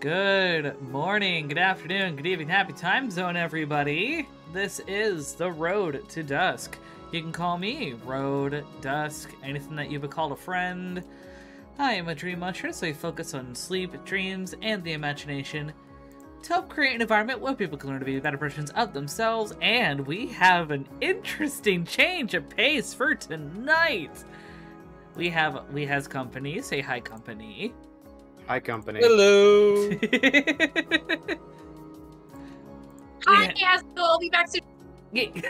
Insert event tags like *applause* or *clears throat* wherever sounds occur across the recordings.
Good morning, good afternoon, good evening, happy time zone, everybody. This is the Road to Dusk. You can call me Road, Dusk, anything that you would call a friend. I am a dream muncher, so I focus on sleep, dreams, and the imagination to help create an environment where people can learn to be better versions of themselves. And we have an interesting change of pace for tonight. We have we has company. Say hi, company. Hi, company. Hello. *laughs* Hi, yes, I'll be back soon. *laughs*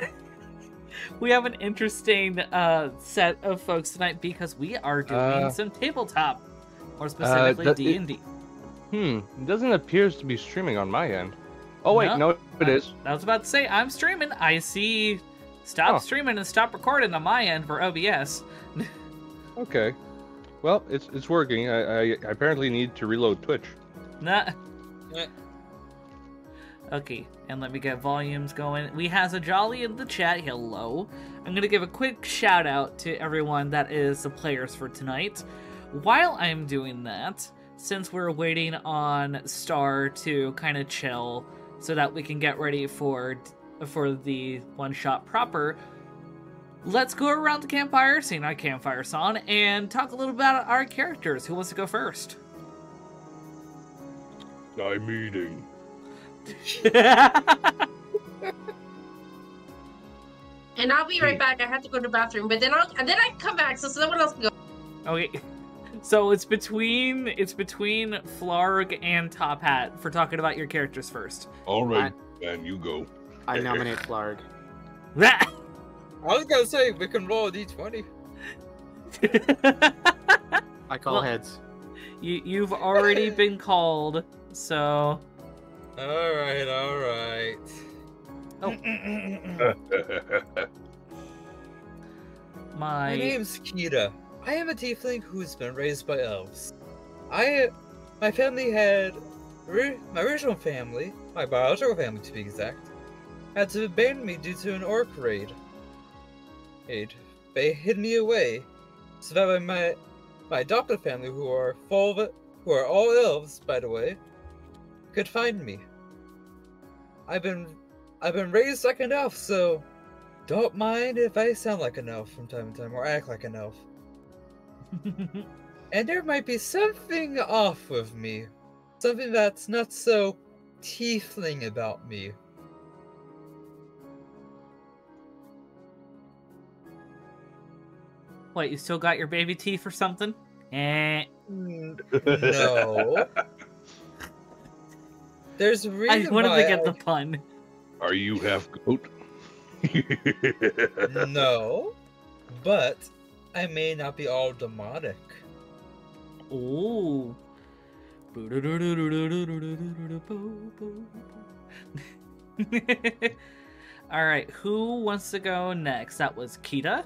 we have an interesting uh, set of folks tonight because we are doing Uh, some tabletop, more specifically that- D and D. Hmm, it doesn't appear to be streaming on my end. Oh wait, No. no, it is. I was about to say I'm streaming. I see stop Oh. streaming and stop recording on my end for OBS. *laughs* Okay. Well, it's it's working. I, I apparently need to reload Twitch. Nah. Okay, and let me get volumes going. We has a jolly in the chat. Hello. I'm gonna give a quick shout out to everyone that is the players for tonight. While I'm doing that, since we're waiting on Star to kind of chill, so that we can get ready for for the one shot proper. Let's go around the campfire, sing our campfire song, and talk a little about our characters. Who wants to go first? I'm eating. *laughs* And I'll be right back. I have to go to the bathroom, but then I'll and then I come back so someone else can go. Okay. So it's between it's between Flarg and Top Hat for talking about your characters first. All right, man, you go. I nominate Flarg. *laughs* I was gonna say we can roll a d20. I call Well- heads. you you've already been called, so All right, all right. Oh. *laughs* My my name's Kita. I am a tiefling who's been raised by elves. I, my family had, my original family, my biological family to be exact, had to abandon me due to an orc raid. They hid me away, so that my, my adopted family, who are full of, who are all elves, by the way, could find me. I've been, I've been raised like an elf, so don't mind if I sound like an elf from time to time or act like an elf. *laughs* And there might be something off with me. Something that's not so tiefling about me. What, you still got your baby teeth or something? Eh. No. *laughs* There's a I reason wanted why to get the pun. Are you half goat? *laughs* No. But I may not be all demonic. Ooh. *laughs* All right, who wants to go next? That was Kita.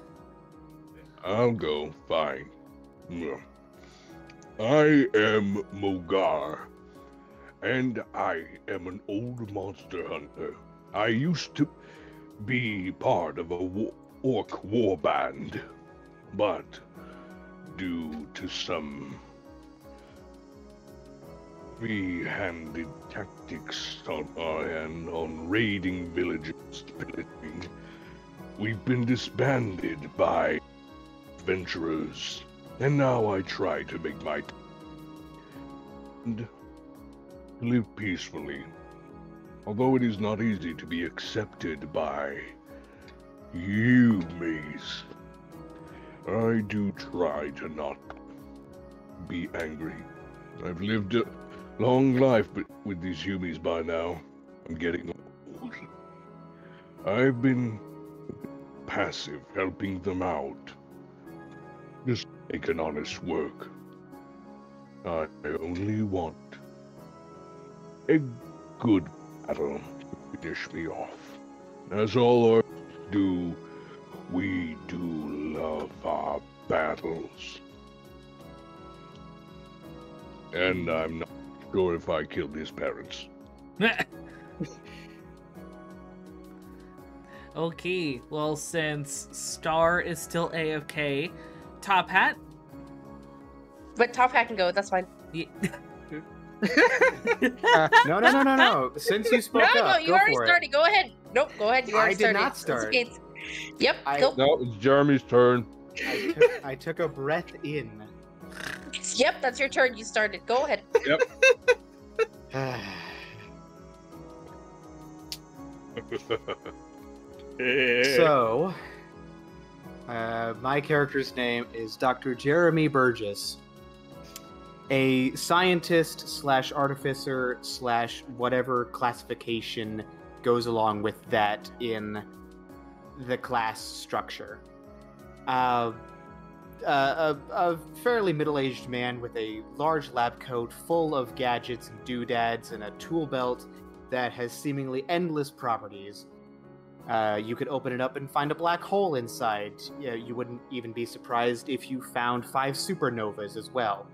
I'll go. Fine. I am Mogar, and I am an old monster hunter. I used to be part of a wa- orc war band, but due to some free-handed tactics on our end on raiding villages, pillaging, we've been disbanded by adventurers, and now I try to make my and live peacefully. Although it is not easy to be accepted by you, Maze, I do try to not be angry. I've lived a long life with these humies by now. I'm getting old. I've been passive, helping them out. Just make an honest work. I only want a good battle to finish me off. As all orcs do, we do love our battles. And I'm not sure if I killed his parents. *laughs* okay, well, since Star is still AFK, Top Hat. But Top Hat can go. That's fine. Ye- *laughs* uh, No, no, no, no, no. *laughs* Since you spoke no, up, no, you go already for started. Go ahead. Nope, go ahead. You I already did started. not start. okay. Yep. I- Go. No, it's Jeremy's turn. I took, I took a breath in. Yep, that's your turn. You started. Go ahead. Yep. *laughs* so, uh, my character's name is Dr. Jeremy Burgess, a scientist slash artificer slash whatever classification goes along with that in the class structure. Uh, uh, a, a fairly middle-aged man with a large lab coat full of gadgets and doodads and a tool belt that has seemingly endless properties. Uh, you could open it up and find a black hole inside. Yeah, you wouldn't even be surprised if you found five supernovas as well.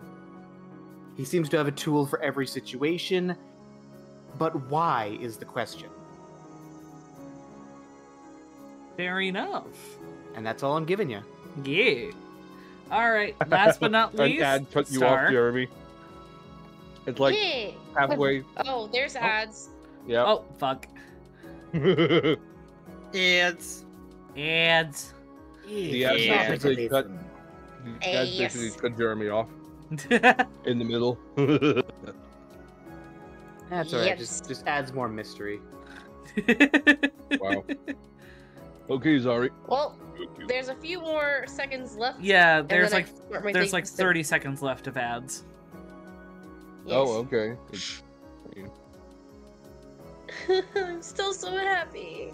He seems to have a tool for every situation, but why is the question? Fair enough. And that's all I'm giving you. Yeah. All right. *laughs* Last but not An least, ad cut you off, Jeremy. It's like yeah. halfway. Oh, there's ads. Yeah. Oh fuck. *laughs* It's Ads. the ads Yeah. basically cut. The ads Yes. basically cut Jeremy off *laughs* in the middle. *laughs* That's alright. Yes. Just just adds more mystery. *laughs* wow. Okay, Zari. Well, there's a few more seconds left. yeah, there's like there's like 30 seconds left of ads. Yes. Oh, okay. I'm still so happy.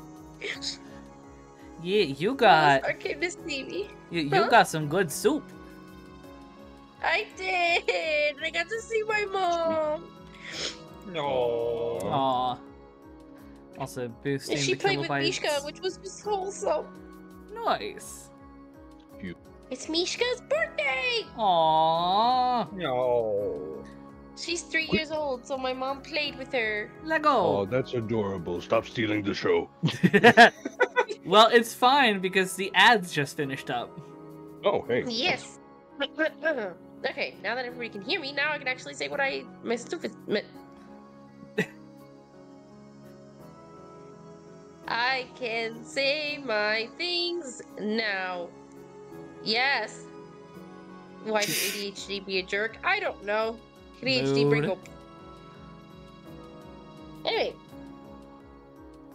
Yeah, you got I came to see me. you, you Huh? got some good soup. I did. I got to see my mom. no. Aw. Also boosting And she the played with kilobytes. Mishka, which was just wholesome. Nice. It's Mishka's birthday. Aww. No. She's three years old, so my mom played with her. Lego. Oh, Lego. that's adorable. Stop stealing the show. *laughs* *laughs* well, it's fine because the ads just finished up. Oh, hey. Yes. *clears throat* okay, now that everybody can hear me, now I can actually say what I my stupid. My... *laughs* I can say my things now. Yes. Why did ADHD be a jerk? I don't know. ADHD. Anyway,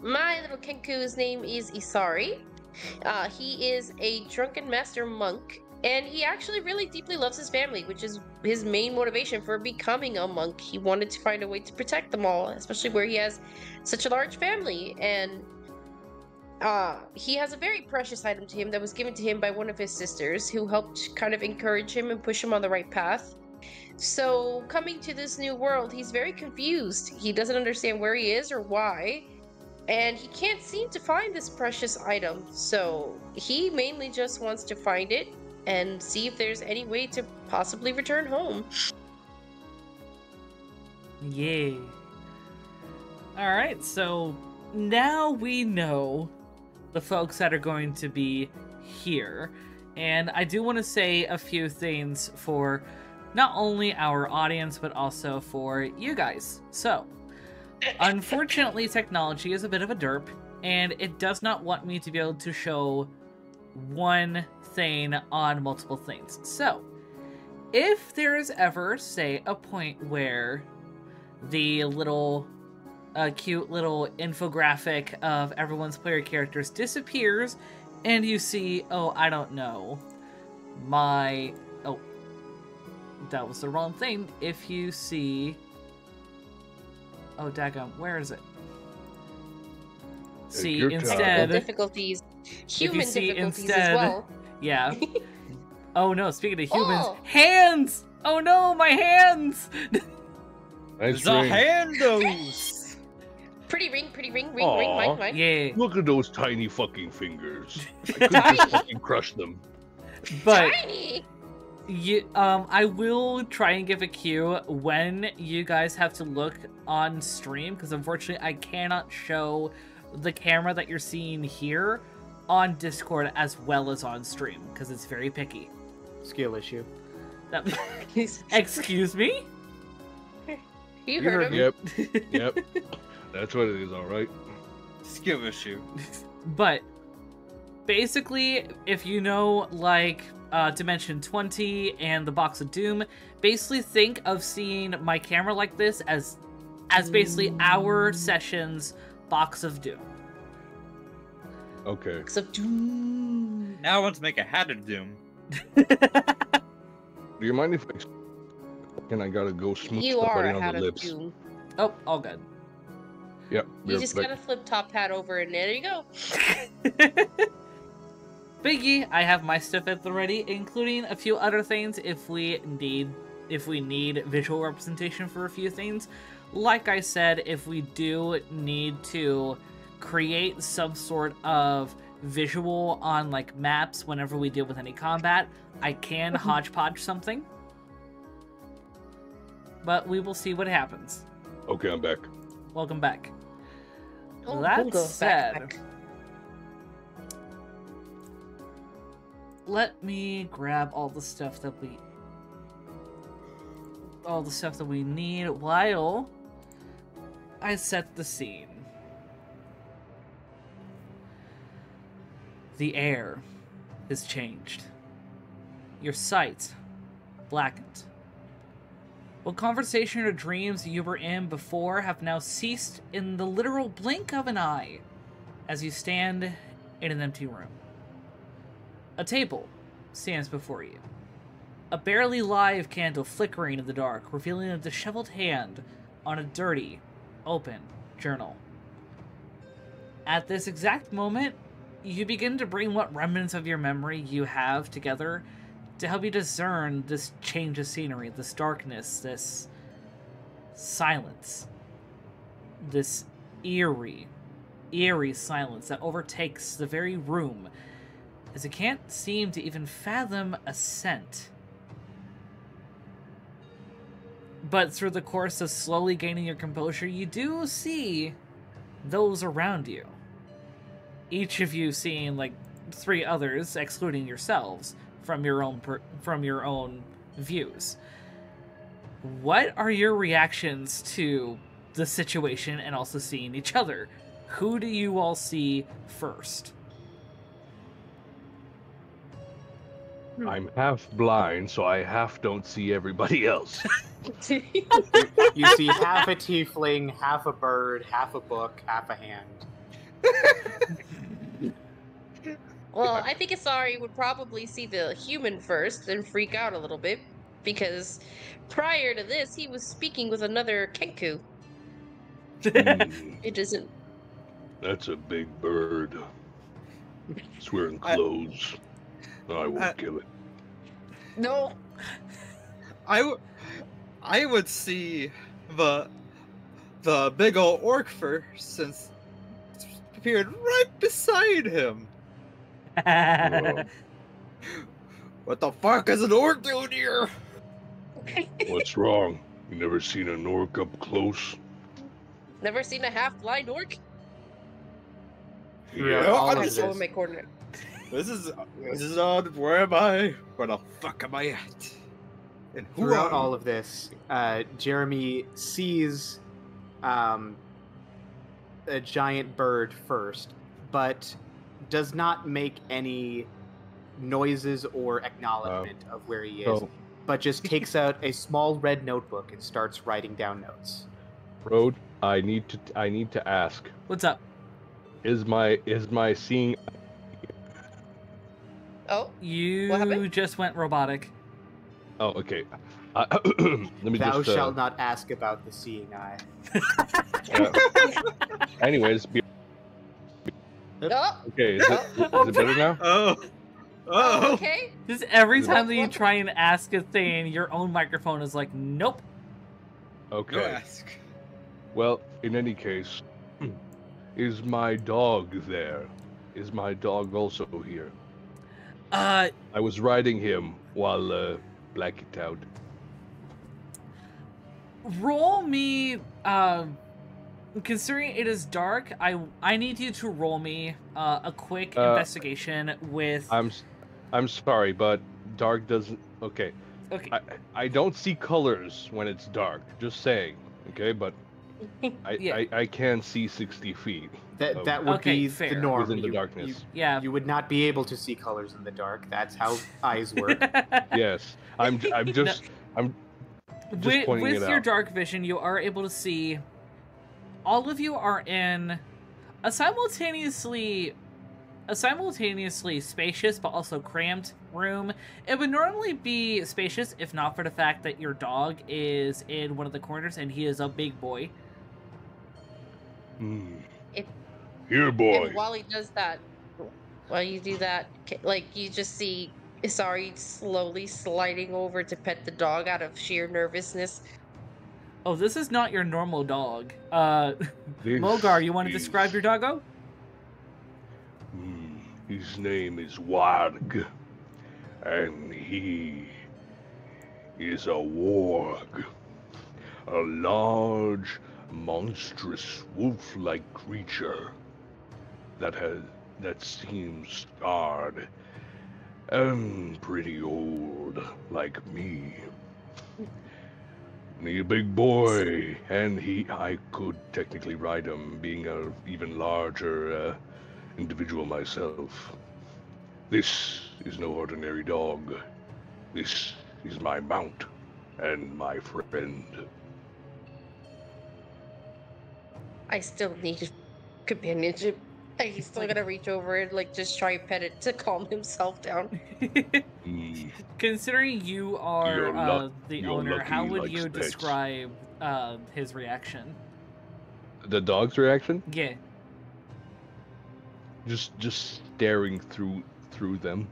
my little Kenku's name is Isari. Uh, he is a drunken master monk, and he actually really deeply loves his family, which is his main motivation for becoming a monk. He wanted to find a way to protect them all, especially where he has such a large family. And uh, he has a very precious item to him that was given to him by one of his sisters, who helped kind of encourage him and push him on the right path. So, coming to this new world, he's very confused. He doesn't understand where he is or why and he can't seem to find this precious item. So he mainly just wants to find it and see if there's any way to possibly return home. Yay. Alright, so now we know the folks that are going to be here. And I do want to say a few things for not only our audience, but also for you guys. So, *laughs* unfortunately, technology is a bit of a derp, and it does not want me to be able to show one thing on multiple things. So, if there is ever, say, a point where the little uh, cute little infographic of everyone's player characters disappears and you see oh i don't know my oh that was the wrong thing if you see oh daggum where is it see your time. Instead difficulties, human see difficulties instead- as well. yeah *laughs* oh no speaking of oh. humans Oh. hands oh no my hands Nice The ring. handos. *laughs* Pretty ring, pretty ring, ring, ring, Aw. mine, mine. yeah Look at those tiny fucking fingers. I could *laughs* just fucking crush them. but Tiny. You, um, I will try and give a cue when you guys have to look on stream because unfortunately I cannot show the camera that you're seeing here on Discord as well as on stream because it's very picky. Skill issue. That, *laughs* *laughs* excuse me? You You heard heard him. Yep, *laughs* yep. That's what it is, all right. Skill issue. But basically, if you know like uh, Dimension 20 and the Box of Doom, basically think of seeing my camera like this as as basically our session's Box of Doom. Okay. Except doom. Now I want to make a hat of doom. *laughs* Do you mind if I... Can I gotta go smooth You are somebody a on hat the of lips? doom. oh, all good. Yep. You just like- gotta flip top hat over, and there you go. *laughs* Biggie, I have my stuff at the ready, including a few other things if we need if we need visual representation for a few things. Like I said, if we do need to create some sort of visual on like maps whenever we deal with any combat, I can mm-hmm. hodgepodge something. But we will see what happens. Okay, I'm back. Welcome back. Oh, That Bungo, back, said- back. Let me grab all the stuff that we all the stuff that we need while I set the scene. The air has changed. Your sight blackened. What conversation or dreams you were in before have now ceased in the literal blink of an eye as you stand in an empty room. A table stands before you. A barely live candle flickering in the dark, revealing a disheveled hand on a dirty, open journal. At this exact moment, you begin to bring what remnants of your memory you have together to help you discern this change of scenery, this darkness, this silence, this eerie, eerie silence that overtakes the very room as it can't seem to even fathom a scent. But through the course of slowly gaining your composure, you do see those around you. Each of you seeing like three others, excluding yourselves, from your own from your own views. What are your reactions to the situation and also seeing each other? Who do you all see first? I'm half blind, so I half don't see everybody *laughs* else. *laughs* You see half a tiefling, half a bird, half a book, half a hand. *laughs* well, I think Asari would probably see the human first and freak out a little bit because prior to this, he was speaking with another Kenku. Hmm, It isn't. that's a big bird. It's wearing clothes. I won't I- uh, kill it. No. I, w- I would see the the big old orc first, since it's appeared right beside him. Well, *laughs* *laughs* What the fuck is an orc doing here? what's *laughs* wrong? You never seen an orc up close? Never seen a half blind orc? Throughout Yeah, I of I'm just- just this, my coordinate. This is this is odd. Where am I? Where the fuck am I at? And who throughout all of this, uh, Jeremy sees um, a giant bird first, but does not make any noises or acknowledgement of where he is, So, but just takes out a small red notebook and starts writing down notes. Road, I need to I need to ask. What's up? Is my is my seeing Oh, You happened? just went robotic. Oh, okay. Uh, *clears throat* let me Thou just uh, shalt not ask about the seeing eye. uh, anyways, be, oh, okay, is it, is it better now? Oh, oh, oh. okay. Just every Is time that you try and ask a thing, your own microphone is like, nope. Go Okay. ask. Well, in any case, *clears throat* is my dog there? Is my dog also here? Uh, I was riding him while uh, black it out. roll me. Um, considering it is dark, I I need you to roll me uh, a quick Uh, investigation with. I'm I'm sorry, but dark doesn't. Okay, okay. I I don't see colors when it's dark. Just saying. Okay, but *laughs* I, Yeah. I, I can see 60 feet That Oh. that would Okay, be fair. the norm. within the You- darkness. You, Yeah. you would not be able to see colors in the dark. That's how *laughs* eyes work. yes, I'm j- I'm *laughs* just I'm just with, pointing with it your out. dark vision, you are able to see. All of you are in a simultaneously, a simultaneously spacious but also cramped room. It would normally be spacious if not for the fact that your dog is in one of the corners and he is a big boy. Hmm. If- Here, boy. And while he does that, while you do that, like you just see Isari slowly sliding over to pet the dog out of sheer nervousness. Oh, this is not your normal dog. Uh, *laughs* This Mogar, you want to is- describe your doggo? Hmm. His name is Warg, and he is a warg, a large, monstrous, wolf-like creature that has that seems scarred and pretty old, like me. He's a big boy, and he I could technically ride him, being a even larger uh, individual myself. This is no ordinary dog. This is my mount and my friend. I still need companionship. And *laughs* he's still gonna reach over and like just try and pet it to calm himself down. *laughs* Considering you are uh, luck- the owner, how would like you snakes. describe uh, his reaction? the dog's reaction. Yeah. Just just staring through through them,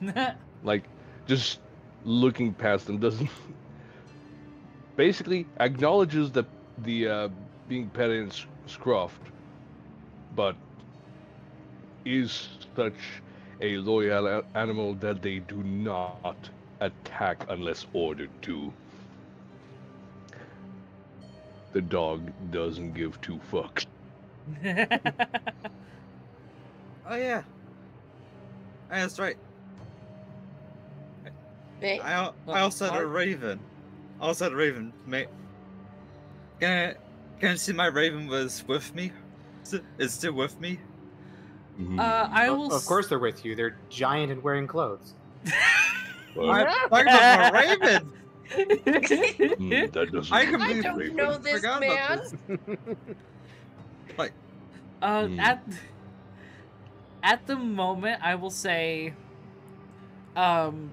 *laughs* like just looking past them. Doesn't basically acknowledges the the uh, being petted and s- scruffed, but is such a loyal animal that they do not attack unless ordered to. The dog doesn't give two fucks. *laughs* Oh yeah. Ah, that's right. I I also had a raven. I also had a raven, mate. Can I, can I see my raven was with me? Is it, is still with me? Mhm. uh, I Of- will. Of course, they're with you. They're giant and wearing clothes. Well, I'm talking about my raven. hmm, that doesn't I make can I believe don't raven. know this Forgot man. this. *laughs* Like, Uh, Hmm. at at the moment, I will say, um,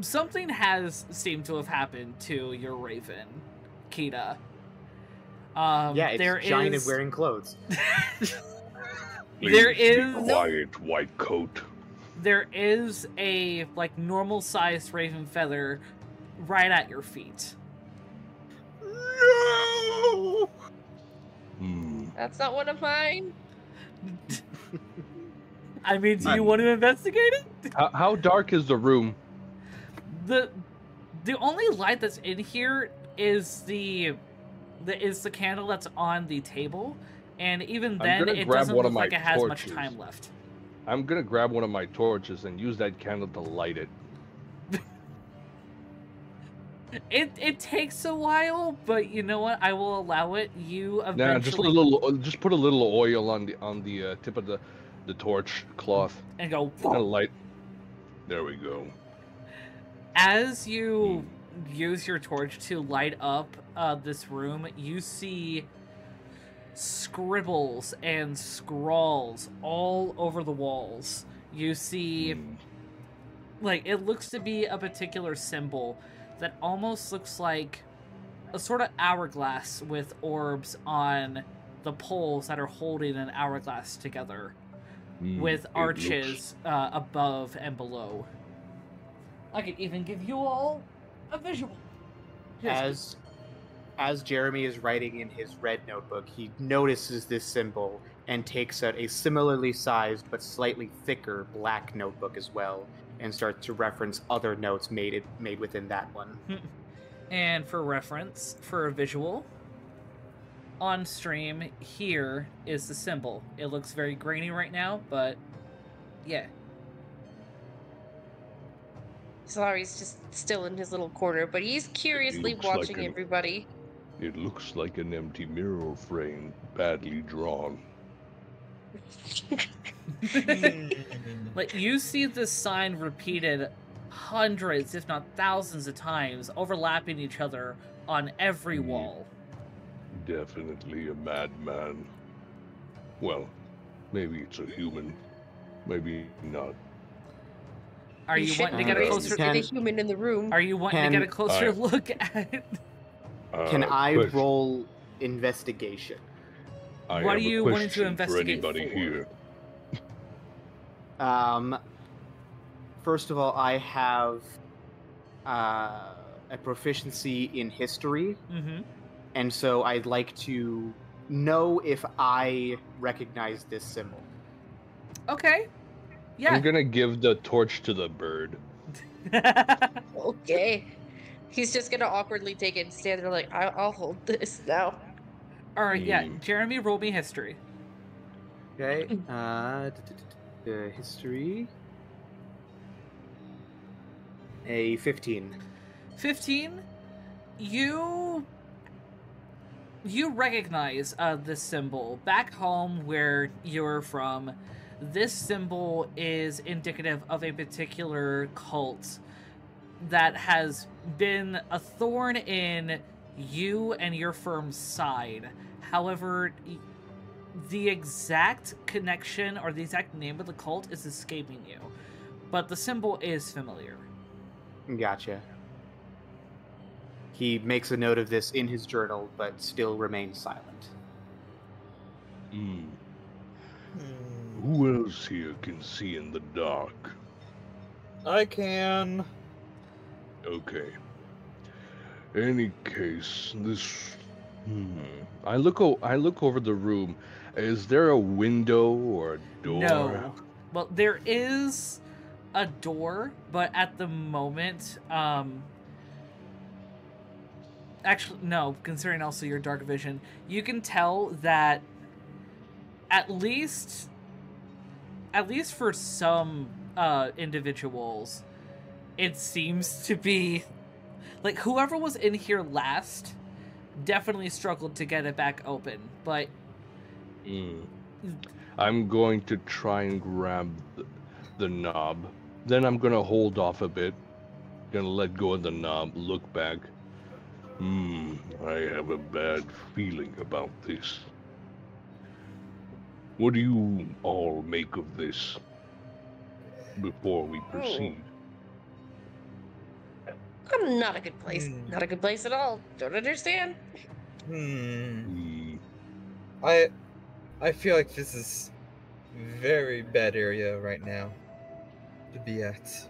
something has seemed to have happened to your raven, Kita. Um, yeah, it's there giant is- and wearing clothes. *laughs* there Please be quiet, white coat. there is a like normal sized raven feather right at your feet. no! Hmm. That's not one of mine. *laughs* I mean, do you I'm- want to investigate it? *laughs* How, how dark is the room? the the only light that's in here is the the is the candle that's on the table and even then it doesn't one look of my like it has much time left. I'm gonna grab one of my torches and use that candle to light it. *laughs* it it takes a while but you know what? I will allow it. You Nah, eventually just a little, just put a little oil on the on the uh, tip of the the torch cloth. And go and light. There we go. as you use your torch to light up uh, this room, you see scribbles and scrawls all over the walls. You see, like, it looks to be a particular symbol that almost looks like a sort of hourglass with orbs on the poles that are holding an hourglass together Hmm, with arches looks- uh, above and below. I could even give you all a visual. Here's- As as Jeremy is writing in his red notebook, he notices this symbol and takes out a similarly sized but slightly thicker black notebook as well, and starts to reference other notes made it, made within that one. Hmm. And for reference, for a visual, on stream, here is the symbol. It looks very grainy right now, but yeah. Sorry's just still in his little corner, but he's curiously looks like watching an- everybody. It looks like an empty mirror frame, badly drawn. *laughs* Like you see this sign repeated hundreds, if not thousands of times, overlapping each other on every Mhm. wall. Definitely a madman. Well, maybe it's a human. Maybe not. Are you shouldn't wanting to get a closer? racist can- to the human in the room. Are you wanting to get a closer I- look at? Can Uh, I question. roll investigation? I What have are a you wanting to investigate for anybody for? here. Um, first of all, I have uh, a proficiency in history, mm-hmm. and so I'd like to know if I recognize this symbol. Okay. Yeah. I'm gonna give the torch to the bird. *laughs* Okay. He's just gonna awkwardly take it and stand there like, I- I'll hold this now. All right. Yeah. Hmm. Jeremy, roll me history. Okay. *laughs* Uh, d- history. A fifteen. 15 you you recognize uh, this symbol back home where you're from this symbol is indicative of a particular cult that has been a thorn in you and your firm's side however the exact connection or the exact name of the cult is escaping you but the symbol is familiar Gotcha. He makes a note of this in his journal, but still remains silent. Hmm. Hmm. Who else here can see in the dark? I can. Okay. Any case, this. Hmm. I look o- I look over the room. Is there a window or a door? No. Well, there is a door, but at the moment, um actually no, considering also your dark vision, you can tell that at least at least for some uh individuals it seems to be like whoever was in here last definitely struggled to get it back open, but Hmm. I'm going to try and grab the, the knob. Then I'm gonna hold off a bit. Gonna let go of the knob. Look back. Hmm. I have a bad feeling about this. What do you all make of this? Before we proceed. I'm not a good place. Hmm. Not a good place at all. Don't understand. Hmm. I I feel like this is very bad area right now to be at.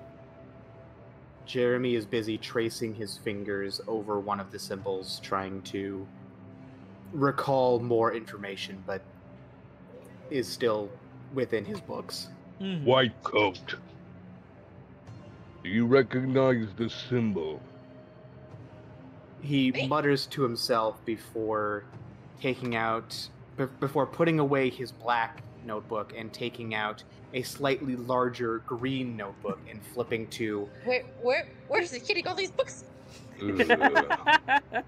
Jeremy is busy tracing his fingers over one of the symbols, trying to recall more information, but is still within his books. mhm. White coat. Do you recognize the symbol? He Hey. mutters to himself before taking out, be- before putting away his black notebook and taking out a slightly larger green notebook and flipping to Where, where, where's he getting all these books? *laughs* Ugh.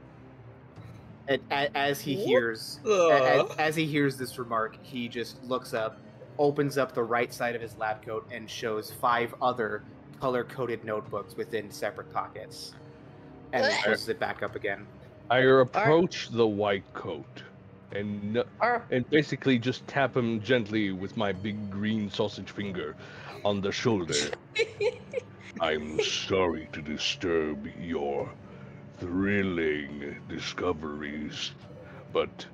a- a- as he hears as, as he hears this remark, he just looks up, opens up the right side of his lab coat, and shows five other color-coded notebooks within separate pockets, and then Ugh. closes it back up again. I approach the white coat and n- and basically just tap him gently with my big green sausage finger on the shoulder. *laughs* I'm sorry to disturb your thrilling discoveries, but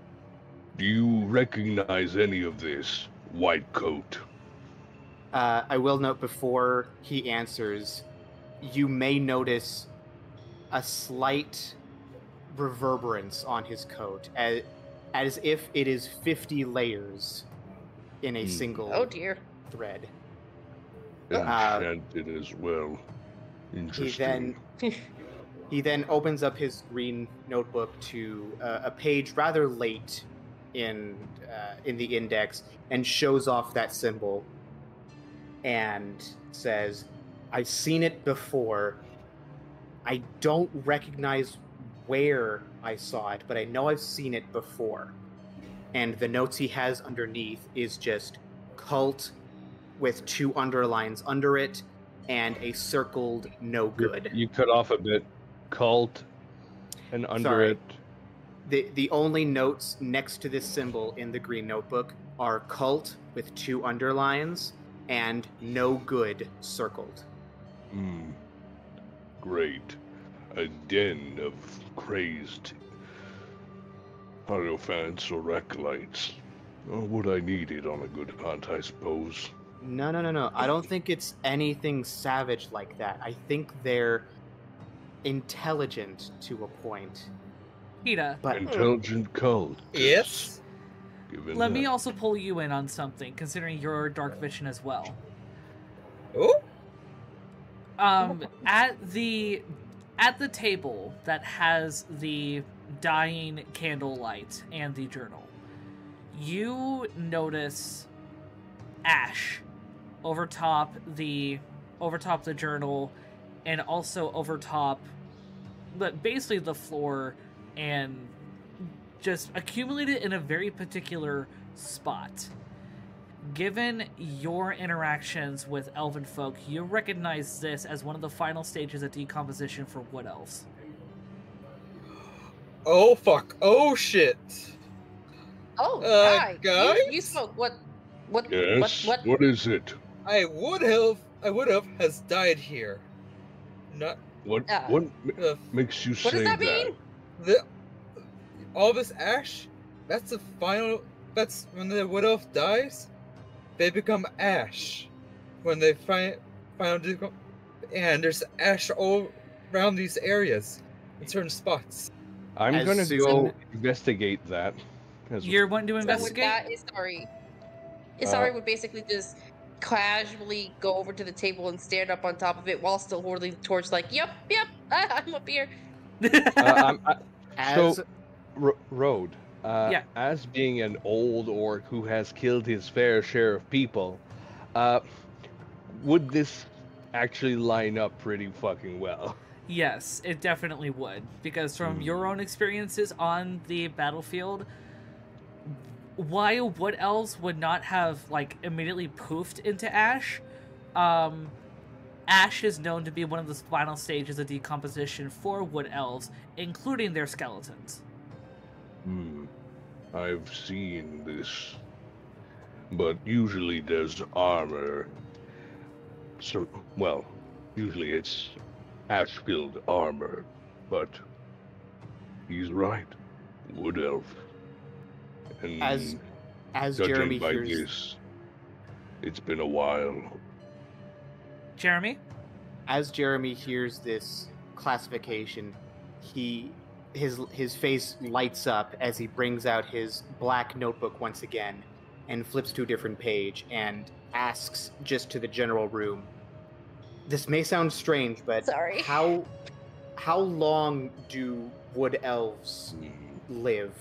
do you recognize any of this, White Coat? Uh, I will note before he answers, you may notice a slight reverberance on his coat, as, as if it is 50 layers in a Hmm. single oh dear. thread. Uh, Enchanted as well. He then *laughs* he then opens up his green notebook to uh, a page rather late in uh, in the index and shows off that symbol and says, "I've seen it before. I don't recognize where I saw it, but I know I've seen it before. And the notes he has underneath is just cult with two underlines under it and a circled no You- good. You cut off a bit. Cult, and under Sorry. it, The the only notes next to this symbol in the green notebook are cult with two underlines and no good circled. Hmm. Great. A den of crazed Hierophants or acolytes. Oh, what I need it on a good hunt, I suppose. No, no, no, no. I don't think it's anything savage like that. I think they're intelligent to a point. Kita, But Intelligent cult. Yes. Given let me also pull you in on something, considering your dark vision as well. Oh, Um, at the at the table that has the dying candlelight and the journal, you notice ash over top the over top the journal, and also over top, but basically the floor, and just accumulated in a very particular spot. Given your interactions with elven folk, you recognize this as one of the final stages of decomposition for wood elves. oh fuck. Oh shit. Oh, Uh, hi. guys? You, you spoke. What? What? Yes? What? What? what is it? I would have. I would have has died here. Not What Uh, what ma- the makes you What say does that mean? the all this ash. That's the final. That's when the wood elf dies. They become ash. When they find find decom- and there's ash all around these areas in certain spots. I'm As gonna Susan- go investigate that. as- You're wanting to So with investigate? that, Isari, Uh, Isari would basically just casually go over to the table and stand up on top of it while still holding the torch. Like, yep, yep, *laughs* I'm up here. uh, I'm, I, *laughs* as So- Ro- Road, uh, Yeah. as being an old orc who has killed his fair share of people, uh, would this actually line up pretty fucking well? Yes, it definitely would. Because from your own experiences on the battlefield, while wood elves would not have like immediately poofed into ash, um, ash is known to be one of the final stages of decomposition for wood elves, including their skeletons. Hmm. I've seen this. But usually there's armor. So, well, usually it's ash filled armor. But he's right. Wood elf. And As- as judging Jeremy by hears this, it's been a while. Jeremy? as Jeremy hears this classification, he his his face lights up as he brings out his black notebook once again and flips to a different page and asks just to the general room. This may sound strange, but Sorry. *laughs* how how long do wood elves live?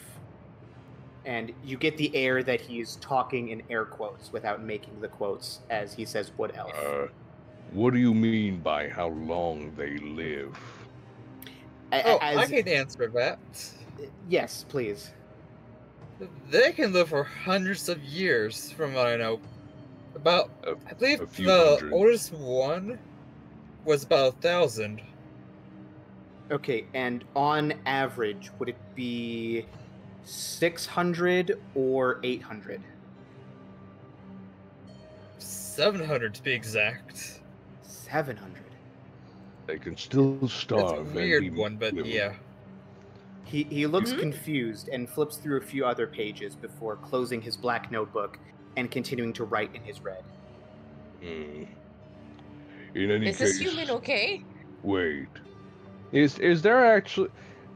And you get the air that he's talking in air quotes without making the quotes as he says wood elf. Uh, what do you mean by how long they live? A- Oh, I as- can answer that. yes, please. They can live for hundreds of years, from what I know. About, A- I believe the hundred. oldest one was about a thousand. Okay, and on average, would it be 600 or 800? 700 to be exact. 700. They can still That's starve. a weird one, but living. yeah. He, he looks Mhm. confused and flips through a few other pages before closing his black notebook and continuing to write in his red. Hmm. In any Is case, this human okay? wait. Is is there actually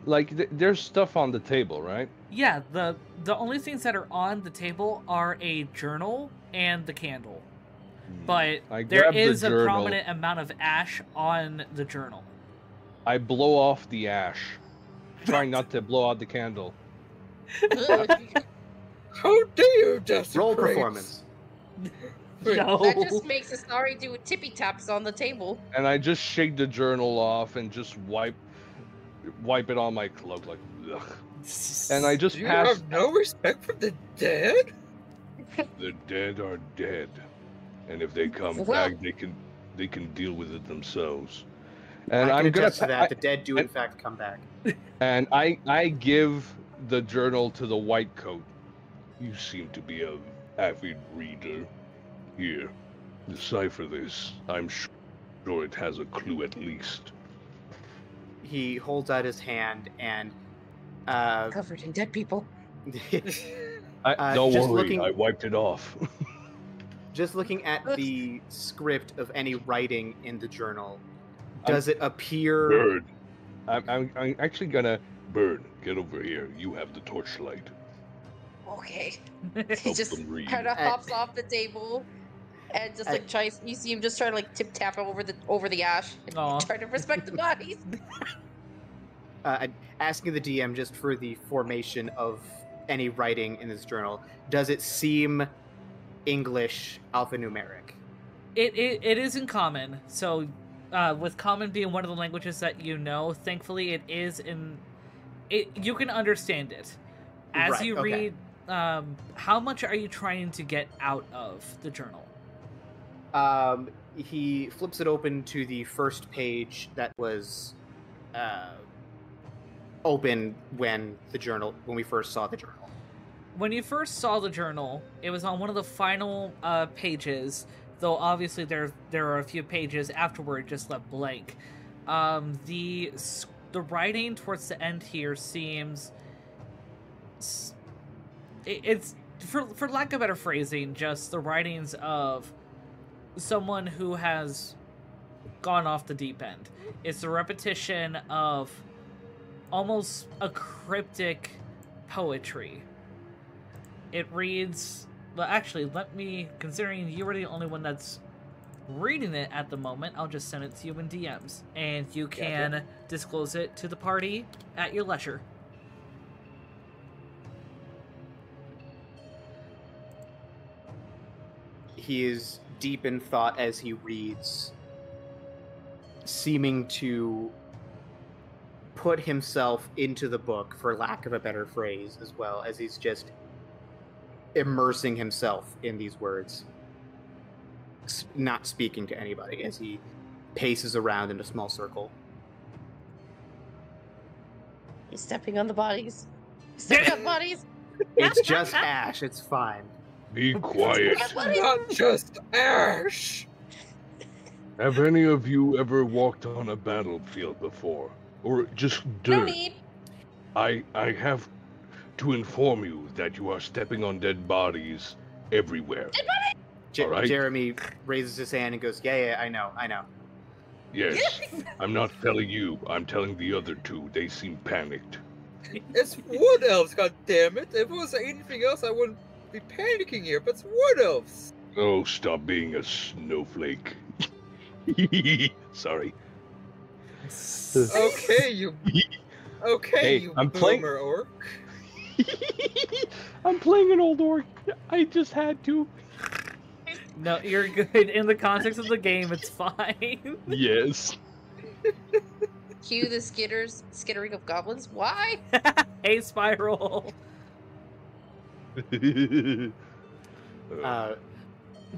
like th- there's stuff on the table, right? Yeah, the the only things that are on the table are a journal and the candle. Hmm. But there is the a journal. prominent amount of ash on the journal. I blow off the ash, trying not to blow out the candle. *laughs* How dare you just Roll performance. *laughs* No. *laughs* that just makes us Isari do tippy taps on the table. and I just shake the journal off and just wipe wipe it on my cloak, like, ugh. and I just Do you pass. have no respect for the dead? The dead are dead, and if they come Well- back, they can they can deal with it themselves. And I I'm can gonna attest to that. I- the dead do in and- fact come back. *laughs* and I I give the journal to the white coat. You seem to be a avid reader. Here, decipher this. I'm sure it has a clue at least. He holds out his hand and uh, Covered in dead people. *laughs* I, Uh, Don't just worry, looking- I wiped it off. *laughs* just looking at the script of any writing in the journal, does it appear? Bird, I'm, I'm I'm actually gonna bird, get over here. You have the torchlight. Okay. *laughs* he just kind of hops off the table and just like tries. You see him just trying to like tip tap over the over the ash and Aw. *laughs* trying to respect the bodies. *laughs* uh, I'm asking the DM just for the formation of any writing in this journal. Does it seem English alphanumeric? It, it it is in common. So, uh, with common being one of the languages that you know, thankfully it is in. It you can understand it as Right, you okay. read. Um, how much are you trying to get out of the journal? Um, he flips it open to the first page that was uh, open when the journal when we first saw the journal. When you first saw the journal, it was on one of the final uh, pages. Though obviously there there are a few pages afterward just left blank. Um, the the writing towards the end here seems it, it's for for lack of better phrasing, just the writings of someone who has gone off the deep end. It's a repetition of almost a cryptic poetry. It reads. Well, actually, let me. Considering you were the only one that's reading it at the moment, I'll just send it to you in DMs, and you can disclose it to the party at your leisure. He is deep in thought as he reads, seeming to put himself into the book, for lack of a better phrase, as well as he's just immersing himself in these words, not speaking to anybody as he paces around in a small circle. He's stepping on the bodies. *laughs* Stepping on bodies. It's just ash. It's fine. Be quiet. Buddies. Not just ash. Have any of you ever walked on a battlefield before? Or just dirt? No dirt? need. I I have to inform you that you are stepping on dead bodies everywhere. Dead Je- All right. Jeremy raises his hand and goes, "Yeah, yeah, I know, I know." Yes. *laughs* I'm not telling you, I'm telling the other two. They seem panicked. It's wood elves, god damn it! If it was anything else, I wouldn't be panicking here, but it's wood elves. Oh, stop being a snowflake. *laughs* Sorry. Okay, you. *laughs* Okay, Hey, you I'm playing- orc. *laughs* I'm playing an old orc. I just had to. No, you're good. In the context of the game, it's fine. Yes. *laughs* Cue the skitters, skittering of goblins. Why? *laughs* hey, Spiral. Uh, Uh,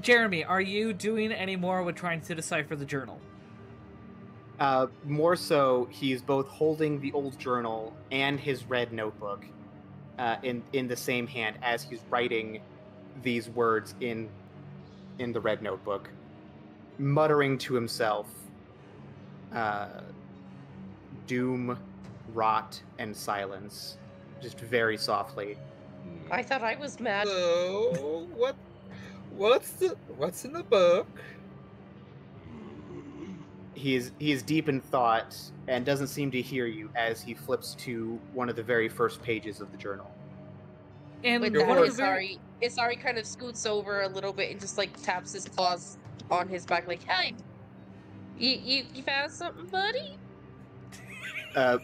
Jeremy, are you doing any more with trying to decipher the journal? Uh, more so, he's both holding the old journal and his red notebook uh, in in the same hand as he's writing these words in in the red notebook, muttering to himself, uh, "Doom, rot, and silence," just very softly. I thought I was mad. So what? What's the what's in the book? He is he is deep in thought and doesn't seem to hear you as he flips to one of the very first pages of the journal. And With Your one that, of the very- Isari, Isari kind of scoots over a little bit and just like taps his claws on his back, like, "Hey, you you, you found something, buddy?" uh,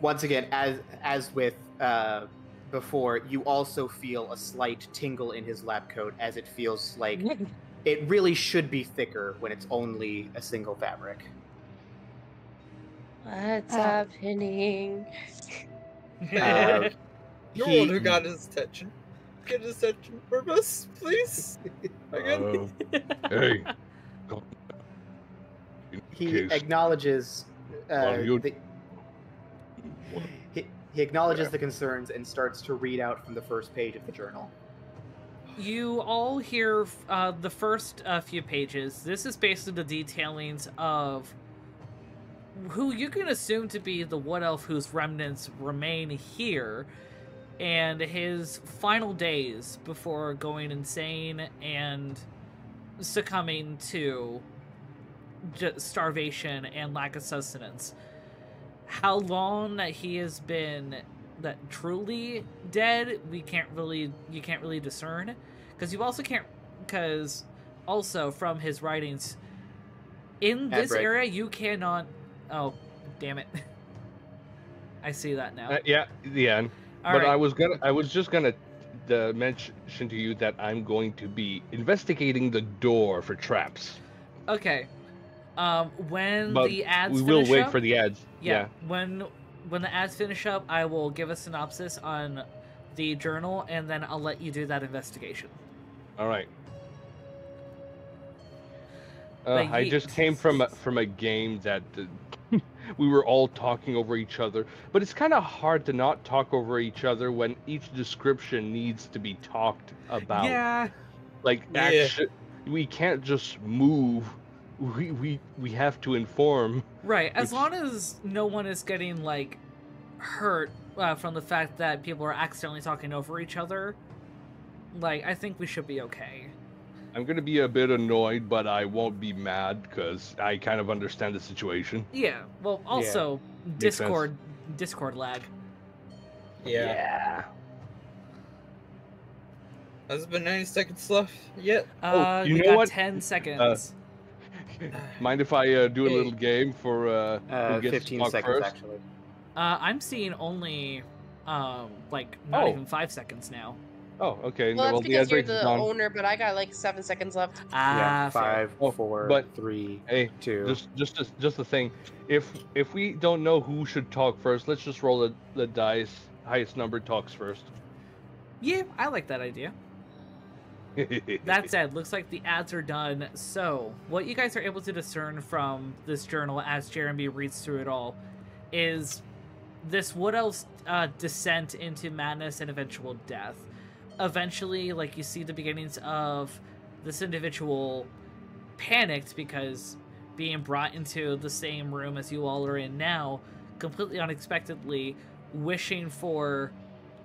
once again, as as with uh, before, you also feel a slight tingle in his lab coat as it feels like *laughs* it really should be thicker when it's only a single fabric. What's Ah. happening? *laughs* Uh, You're he- the one who got his attention. Get his attention from us, please. *laughs* Again. Uh, *laughs* hey. he acknowledges uh, the, he, he acknowledges the concerns and starts to read out from the first page of the journal. You all hear uh, the first uh, few pages. This is basically the detailings of who you can assume to be the Wood Elf whose remnants remain here, and his final days before going insane and succumbing to starvation and lack of sustenance. How long that he has been that truly dead, we can't really you can't really discern because you also can't because also from his writings in Ad this break. area you cannot oh damn it *laughs* I see that now. Uh, yeah, yeah. All but right. I was gonna, I was just gonna uh, mention to you that I'm going to be investigating the door for traps. Okay. Um, when But the ads we will wait up- for the ads. yeah, when when the ads finish up, I will give a synopsis on the journal, and then I'll let you do that investigation. All right. Uh, But I just came from a, from a game that uh, *laughs* we were all talking over each other, but it's kind of hard to not talk over each other when each description needs to be talked about. Yeah. Like Yeah. action, we can't just move. We we we have to inform. Right. As Which- long as no one is getting like hurt uh, from the fact that people are accidentally talking over each other, like I think we should be okay. I'm gonna be a bit annoyed, but I won't be mad because I kind of understand the situation. Yeah. Well, also sense. Discord Discord lag. Yeah. Has it been 90 seconds left yet? Uh, you we know got what? ten seconds. *laughs* Mind if I uh, do a little game for uh, Uh, who gets to 15 talk seconds, first? actually. Uh, I'm seeing only um like not Oh. even five seconds now. Oh, okay. Well, that's the because ad you're the gone. owner, but I got like seven seconds left. Ah, yeah, fair. five, Oh, four, but- three, Hey, two. just just a, just a thing. If if we don't know who should talk first, let's just roll the, the dice. Highest number talks first. Yeah, I like that idea. That *laughs* said, looks like the ads are done. So, what you guys are able to discern from this journal as Jeremy reads through it all is this Wood Elf's uh, descent into madness and eventual death. Eventually, like you see the beginnings of this individual panicked because being brought into the same room as you all are in now, completely unexpectedly, wishing for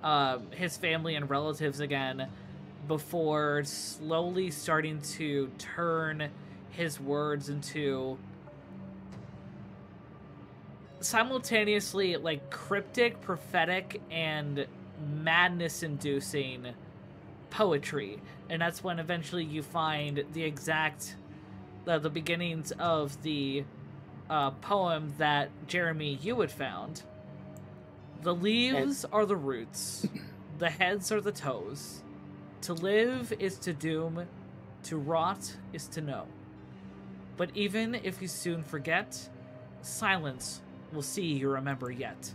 um, his family and relatives again before slowly starting to turn his words into simultaneously like cryptic, prophetic, and madness inducing poetry. And that's when eventually you find the exact uh, the beginnings of the uh, poem that Jeremy you had found. The leaves are the roots, the heads are the toes. To live is to doom, to rot is to know. But even if you soon forget, silence will see you remember yet.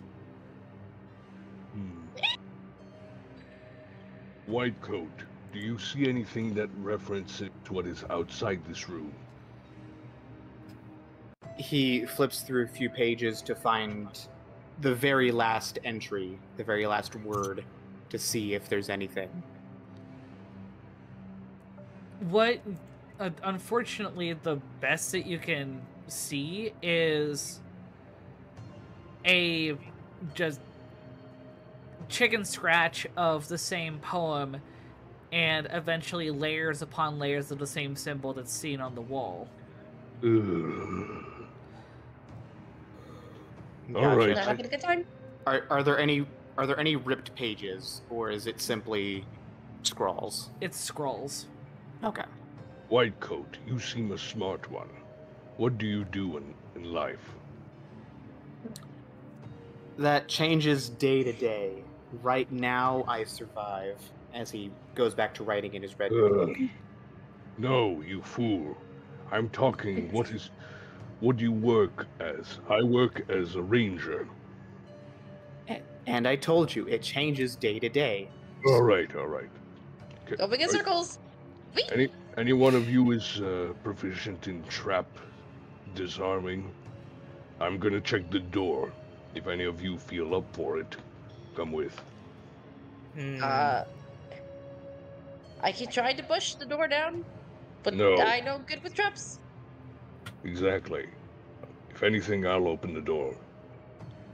Hmm. White coat, do you see anything that references what is outside this room? he flips through a few pages to find the very last entry, the very last word, to see if there's anything. What, uh, unfortunately, the best that you can see is a just chicken scratch of the same poem and eventually layers upon layers of the same symbol that's seen on the wall. Ugh. All Gotcha. right. Having a good time. Are, are there any are there any ripped pages, or is it simply scrawls? It's scrolls. Okay. White coat, you seem a smart one. What do you do in, in life? That changes day to day. Right now, I survive. As he goes back to writing in his red Ugh. notebook. No, you fool. I'm talking what is What do you work as? I work as a ranger. Eh. And I told you, it changes day to day. All right, all right. Okay, Go begin are- circles. Whee! Any any one of you is uh, proficient in trap disarming? I'm gonna check the door. If any of you feel up for it, come with. Hmm. Uh, I can try to push the door down, but No. I know good with traps. Exactly. If anything, I'll open the door.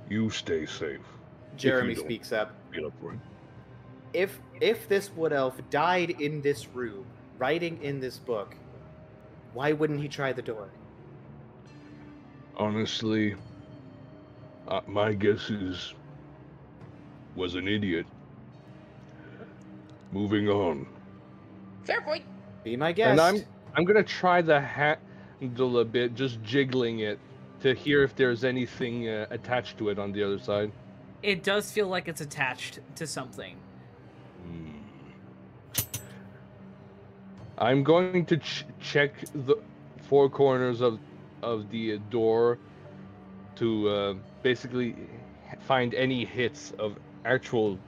You stay safe. Jeremy speaks up. Feel up for it. If if this wood elf died in this room, writing in this book, why wouldn't he try the door? Honestly, uh, my guess is was an idiot. Moving on. Fair point. Be my guest. And I'm I'm gonna try the handle a bit, just jiggling it to hear if there's anything uh, attached to it on the other side. It does feel like it's attached to something. I'm going to ch- check the four corners of of the door to uh, basically find any hits of actual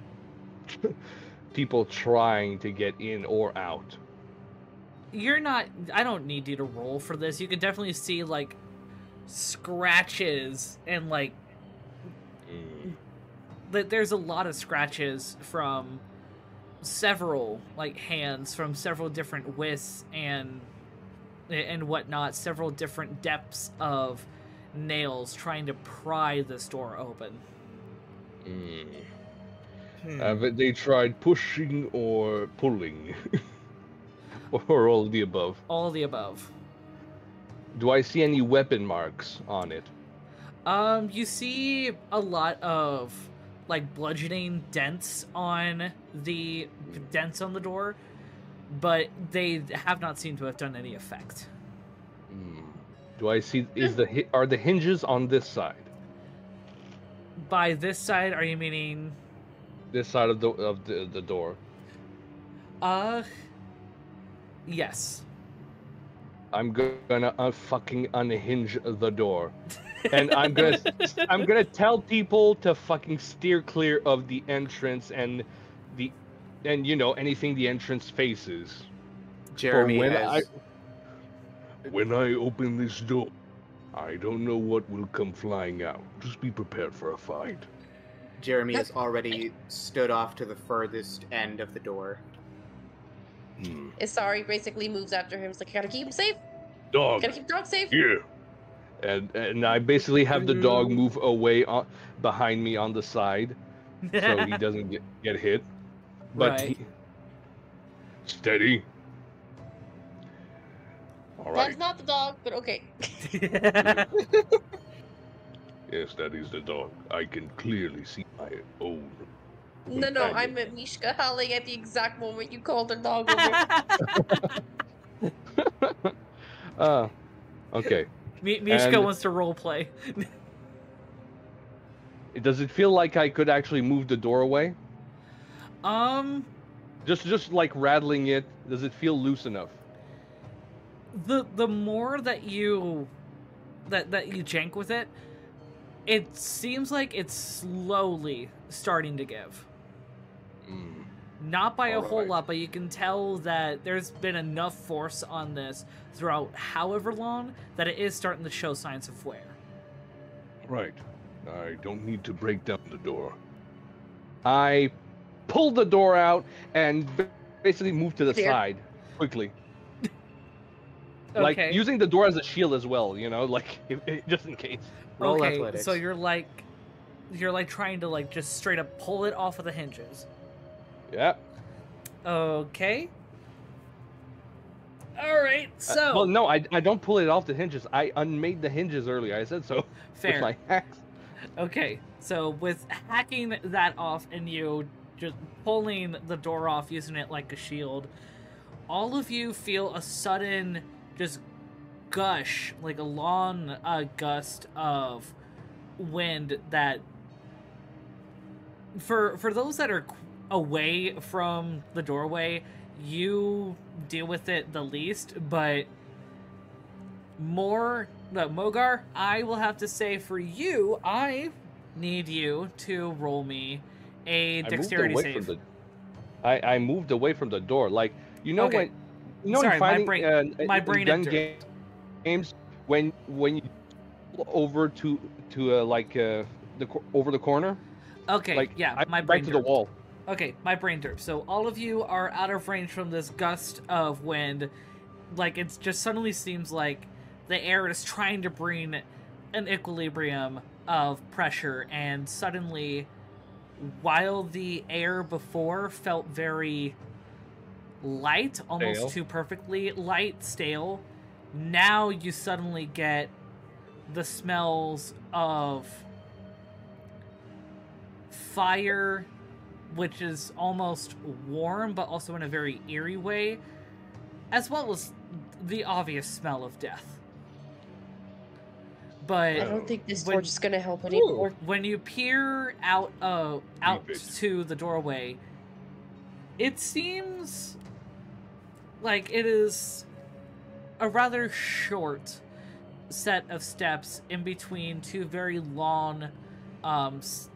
*laughs* people trying to get in or out. You're not. I don't need you to roll for this. You can definitely see like scratches and like that there's a lot of scratches from several like hands from several different widths and and whatnot several different depths of nails trying to pry this door open Hmm. Hmm. Have they tried pushing or pulling? *laughs* or all of the above? all of the above Do I see any weapon marks on it? um you see a lot of like bludgeoning dents on the dents on the door but they have not seemed to have done any effect Hmm. Do I see? Is the are the hinges on this side? by this side are you meaning This side of the of the, the door. Uh, yes. I'm gonna uh, fucking unhinge the door, *laughs* and I'm gonna I'm gonna tell people to fucking steer clear of the entrance and the and you know anything the entrance faces. Jeremy when has, When I open this door, I don't know what will come flying out. Just be prepared for a fight. Jeremy has already stood off to the furthest end of the door. Hmm. Isari basically moves after him. It's like, I gotta keep him safe. Dog, Gotta keep dog safe. Yeah. And and I basically have the dog move away on, behind me on the side, so he *laughs* doesn't get, get hit. But Right. he, Steady. All right. That's not the dog, but okay. *laughs* Yes, that is the dog. I can clearly see my own. No, no, I Companion. meant Mishka howling at the exact moment you called her dog over. uh, *laughs* okay. Mi- Mishka And- wants to role play. *laughs* Does it feel like I could actually move the door away? um, Just just like rattling it, does it feel loose enough? the the more that you that that you jank with it, it seems like it's slowly starting to give. Mm. Not by a whole lot, but you can tell that there's been enough force on this throughout however long that it is starting to show signs of wear. Right. I don't need to break down the door. I pull the door out and basically move to the Clear. side quickly. *laughs* Okay. Like using the door as a shield as well, you know, like *laughs* if, if- just in case. Roll okay, athletics. so you're like you're like trying to like just straight up pull it off of the hinges. Yeah. Okay. All right. Uh, So well, no, I, I don't pull it off the hinges. I unmade the hinges earlier. I said so *laughs* fair. with my. Okay. So with hacking that off and you just pulling the door off using it like a shield, all of you feel a sudden just gush, like a long uh, gust of wind that for for those that are away from the doorway, you deal with it the least, but more no, Mogar, I will have to say for you, I need you to roll me a dexterity away save. the. I, I moved away from the door. Like you know Okay. when you know Sorry, in my fighting brain- uh, my brain gun game- games when when you over to to uh, like uh, the over the corner Okay, like yeah, I, my right brain to the wall. Okay, my brain derp. So all of you are out of range from this gust of wind. Like it just suddenly seems like the air is trying to bring an equilibrium of pressure, and suddenly, while the air before felt very light, almost Stale. too perfectly light, stale, now you suddenly get the smells of fire which is almost warm but also in a very eerie way as well as the obvious smell of death But I don't think this When- torch is gonna help anymore. when you peer out uh out to the doorway it seems like it is a rather short set of steps in between two very long um s-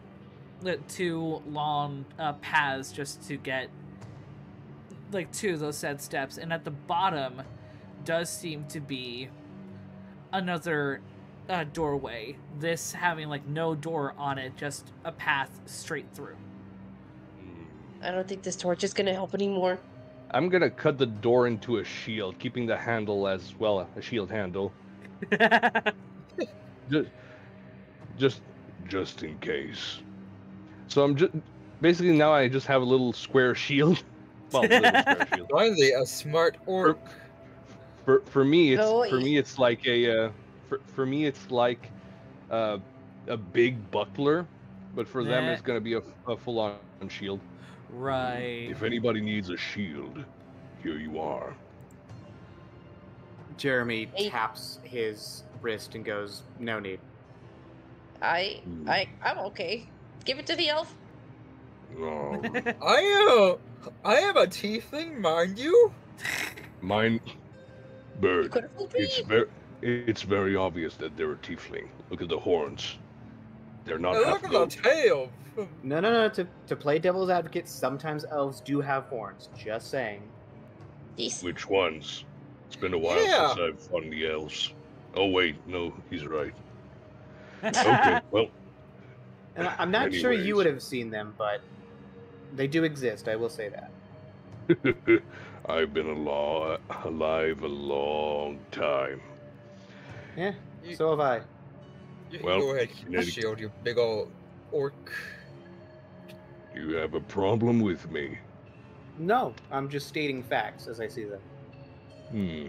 two long uh, paths just to get like two of those said steps and at the bottom does seem to be another uh, doorway this having like no door on it just a path straight through I don't think this torch is gonna help anymore. I'm gonna cut the door into a shield, keeping the handle as well a shield handle. *laughs* Just, just, just in case. So I'm just basically now I just have a little square shield. *laughs* Well, little square *laughs* shield. Finally, a smart orc. For for me, it's No, for y- me it's like a uh, for for me it's like uh, a big buckler, but for them it's gonna be a, a full on shield. right If anybody needs a shield, here you are. Jeremy Hey. taps his wrist and goes, "No need." I, Hmm. I, I'm okay. Give it to the elf. Oh, I am. I am a tiefling, mind you. mine, bird. could It's very, it's very obvious that they're a tiefling. Look at the horns. They're not And look at the tail. No, no, no. To to play devil's advocate, sometimes elves do have horns. Just saying. These- Which ones? It's been a while Yeah. since I've fought the elves. Oh wait, no, he's right. Okay, well, And I, I'm *laughs* not sure you would have seen them, but they do exist. I will say that. *laughs* I've been alo- alive a long time. Yeah. You, So have I. you well, go ahead, keep the kinetic- shield, you big old orc. You have a problem with me? No, I'm just stating facts as I see them. Hmm.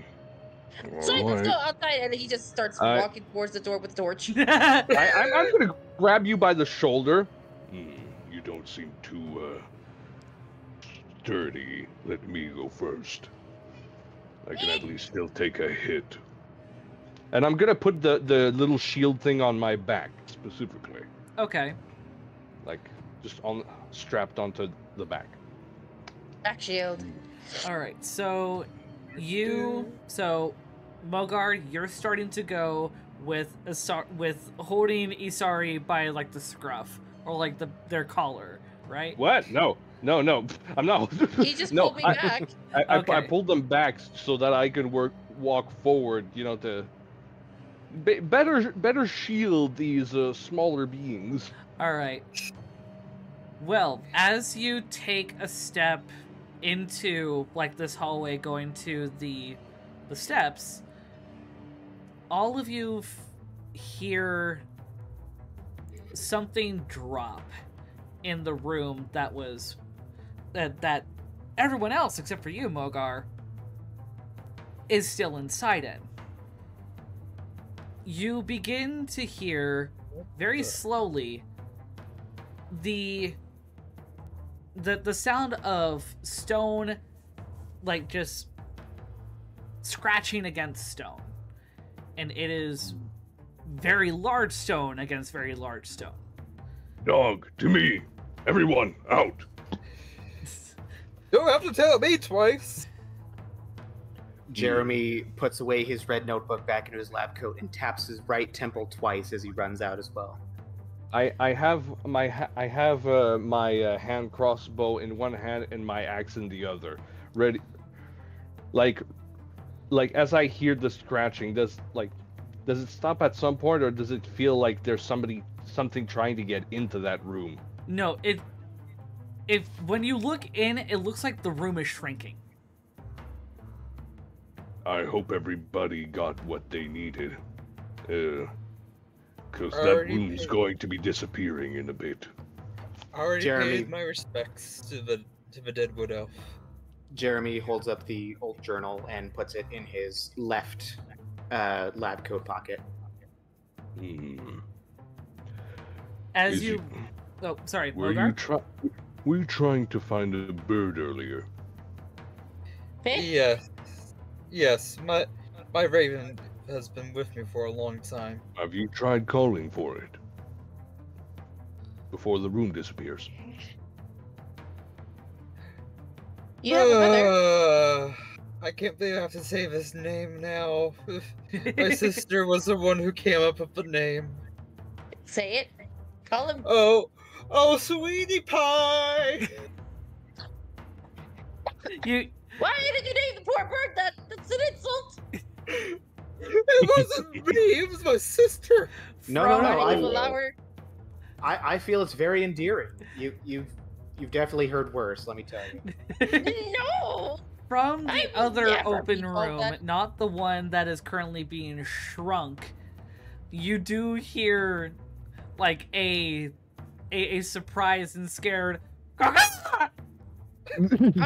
So let's go outside, and he just starts I- walking towards the door with the *laughs* torch. I, I'm, I'm gonna grab you by the shoulder. Hmm, you don't seem too uh, sturdy. Let me go first. I can at least still take a hit. And I'm gonna put the, the little shield thing on my back, Specifically. okay like just on strapped onto the back. Back shield. all right so you so mogar you're starting to go with Isar- with holding isari by like the scruff or like the their collar right What? No, no, no. I'm not. He just *laughs* no, pulled me I, back. I, I, I pulled them back so that I could work walk forward. You know to be, better better shield these uh, smaller beings. All right. Well, as you take a step into like this hallway going to the the steps, all of you f- hear something drop in the room that was that that everyone else except for you, Mogar, is still inside it. You begin to hear very slowly the the the sound of stone like just scratching against stone and it is very large stone against very large stone Dog, to me. Everyone, out. Don't have to tell me twice. Jeremy puts away his red notebook back into his lab coat and taps his right temple twice as he runs out as well. I I have my ha- I have uh, my uh, hand crossbow in one hand and my axe in the other, ready. Like, like as I hear the scratching, does like, does it stop at some point, or does it feel like there's somebody something trying to get into that room? No, it. If when you look in, it looks like the room is shrinking. I hope everybody got what they needed. Uh, cause that Already room's paid. going to be disappearing in a bit. I already Jeremy- paid my respects to the to the dead wood elf. Jeremy holds up the old journal and puts it in his left uh, lab coat pocket. Hmm. As Is you. it- Oh, sorry, were you Mogar. try? Were you trying to find a bird earlier? Yes, yes. My my raven has been with me for a long time. Have you tried calling for it? Before the room disappears. You have a mother. Uh, I can't believe I have to say his name now. *laughs* My sister was the one who came up with the name. Say it. Call him. Oh, oh, sweetie pie! you Why did you name the poor bird that? That's an insult. *laughs* It wasn't *laughs* me. It was my sister. No, no, no, I- did you allow her? I, I feel it's very endearing. You you've you've definitely heard worse. Let me tell you. *laughs* No. From the will other open room, that. not the one that is currently being shrunk, you do hear like a a, a surprised and scared. Oh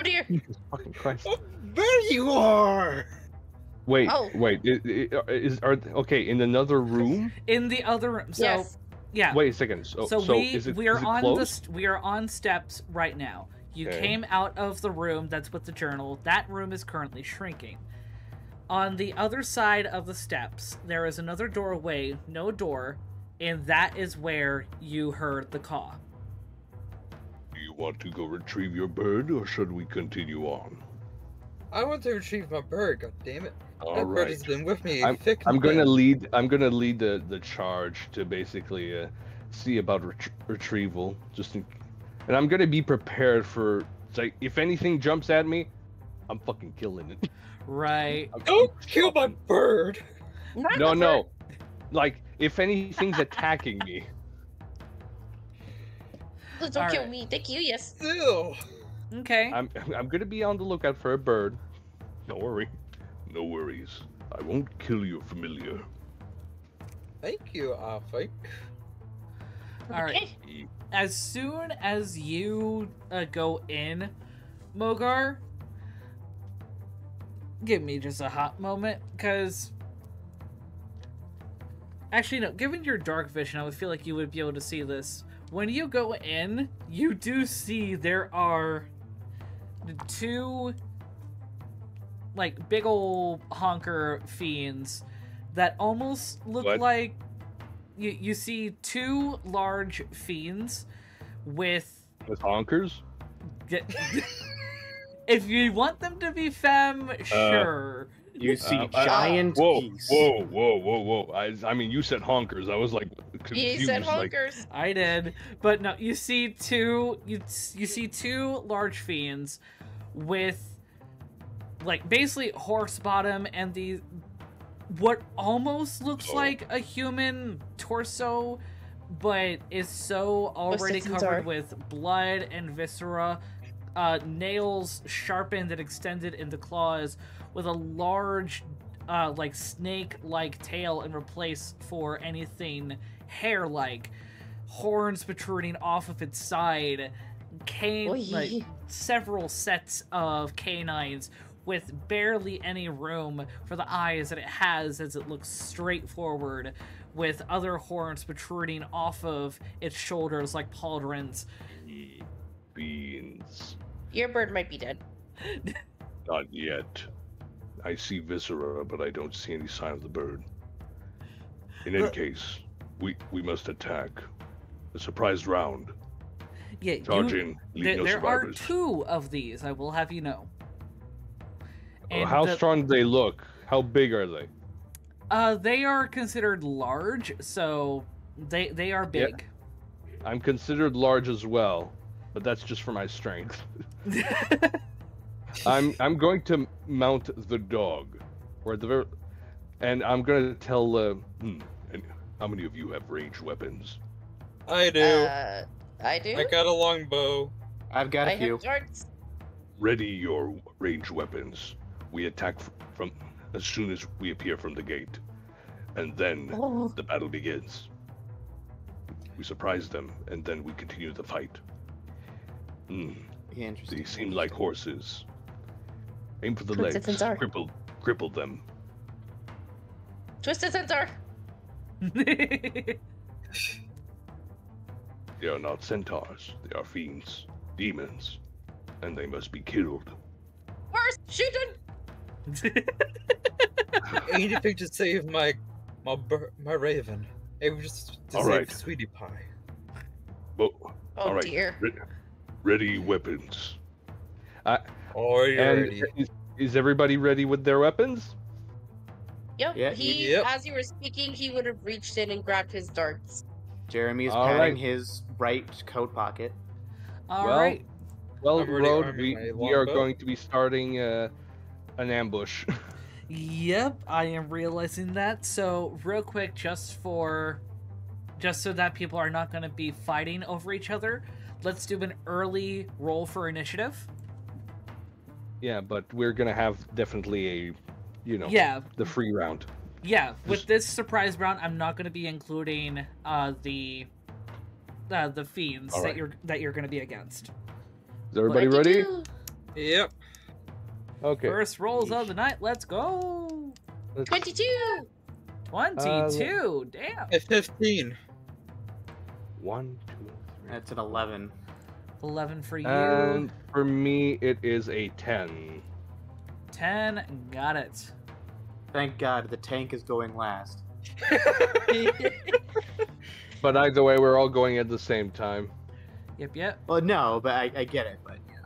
dear. Fucking Christ! Oh, there you are. Wait, Oh. wait. i- i- Is are okay in another room? in the other room. So yes. yeah. Wait a second. So, so, so we is it, we are is it on the closed? st- we are on steps right now. You Okay. came out of the room that's with the journal. That room is currently shrinking. On the other side of the steps, there is another doorway, no door, and that is where you heard the caw. Do you want to go retrieve your bird, or should we continue on? I want to retrieve my bird. God damn it! All that bird right. has been with me. I'm- thick I'm gonna lead. I'm gonna lead the the charge to basically uh, see about ret- retrieval. Just, in, and I'm gonna be prepared for like if anything jumps at me, I'm fucking killing it. Right. I'm Don't fucking kill my bird. Not No, no. bird. Like if anything's attacking me, *laughs* don't kill Alright. me. Thank you. Yes. Still. Okay. I'm *laughs* I'm gonna be on the lookout for a bird. Don't worry. No worries. I won't kill your familiar. Thank you, Afik. All right. Okay. As soon as you uh, go in, Mogar, give me just a hot moment, because. Actually, no, given your dark vision, I would feel like you would be able to see this. When you go in, you do see there are two, like, big ol' honker fiends that almost look What? like you, you see two large fiends with with honkers. *laughs* if you want them to be femme uh, sure You see Uh, uh, giant Whoa, geese. whoa, whoa, whoa, whoa! I, I mean, you said honkers. I was like confused. You said like, honkers. i did but no you see two you, you see two large fiends with like basically horse bottom and the what almost looks Oh. like a human torso but is so already citizens covered are. with blood and viscera uh, nails sharpened and extended into claws with a large uh, like snake like tail in replace for anything hair like horns protruding off of its side cane Oy. like several sets of canines with barely any room for the eyes that it has as it looks straight forward with other horns protruding off of its shoulders like pauldrons Beans. Your bird might be dead. Not yet. I see viscera, but I don't see any sign of the bird. In any Uh, case, we we must attack. A surprise round. yeah Charge you, in. Leave there, no there are two of these i will have you know And How the- strong do they look? How big are they? Uh, they are considered large, so they they are Yeah. big. I'm considered large as well, but that's just for my strength. *laughs* *laughs* I'm I'm going to mount the dog, or the ver- and I'm going to tell. Uh, hmm, and how many of you have ranged weapons? I do. Uh, I do. I got a longbow. I've got a I few. have darts. Ready your ranged weapons. We attack f- from as soon as we appear from the gate, and then Oh, the battle begins. We surprise them, and then we continue the fight. Hmm, Interesting. they seem like horses. Aim for the Twisted legs. Centaur. Cripple, cripple them. Twisted Centaur. *laughs* They are not centaurs. They are fiends, demons, and they must be killed. First, shooting? *laughs* him. Anything to save my my my raven. It was just to All save right. Sweetie Pie. Well, Oh All right. dear. re- ready weapons. Are you And ready? is, is everybody ready with their weapons? Yep. Yeah, he, yep. as you were speaking, he would have reached in and grabbed his darts. Jeremy is patting right. his right coat pocket. All Well, right. Well, Road, we, we are longbow. going to be starting uh, an ambush. *laughs* Yep, I am realizing that. So, real quick, just for. Just so that people are not going to be fighting over each other, let's do an early roll for initiative. Yeah, but we're gonna have definitely a, you know, Yeah, the free round. yeah. With this surprise round, I'm not going to be including uh, the uh, the fiends that you're that you're going to be against. Is everybody What'd ready? Yep. Okay. First rolls of the night. Let's go. let's- 22. Twenty-two. Damn. At 15. One, two, three. That's an 11. For you. And for me, it is a ten. Ten. Got it. Thank God the tank is going last. *laughs* But either way, we're all going at the same time. Yep. Yep. Well, no, but I, I get it. But yeah.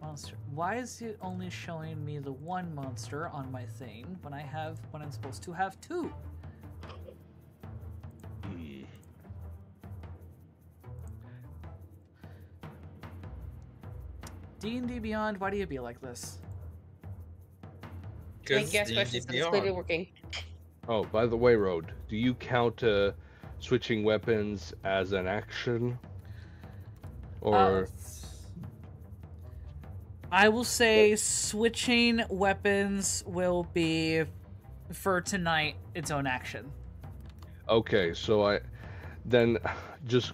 Monster. Why is it only showing me the one monster on my thing when I have when I'm supposed to have two? D and D Beyond. Why do you be like this? Make 'Cause gas D&D questions. It's Beyond. clearly working. Oh, by the way, Road, do you count uh, switching weapons as an action? Or Uh, I will say switching weapons will be for tonight its own action. okay, so I then just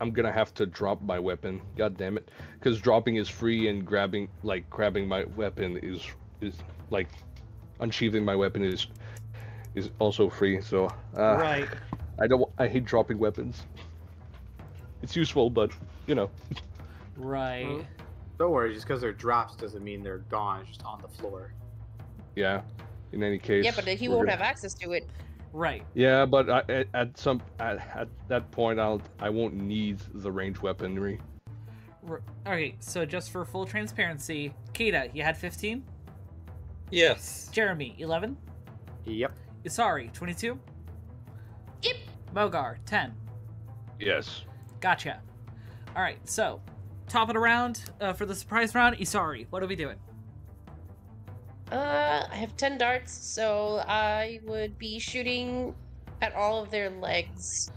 I'm gonna have to drop my weapon. God damn it, because dropping is free and grabbing like grabbing my weapon is is like unsheathing my weapon is is also free. So uh, right. I don't I hate dropping weapons. It's useful, but you know. Right. Mhm. Don't worry, just because they're drops doesn't mean they're gone. It's just on the floor. Yeah. In any case. Yeah, but he won't gonna- have access to it. Right. Yeah, but I, at, at some at, at that point, I'll I won't need the range weaponry. R- okay. So just for full transparency, Kita, you had 15. Yes. Jeremy, 11. Yep. Isari, 22. Yep. Mogar, 10. Yes. Gotcha. All right. So, top it around uh, for the surprise round. Isari, what are we doing? Uh, I have 10 darts, so I would be shooting at all of their legs.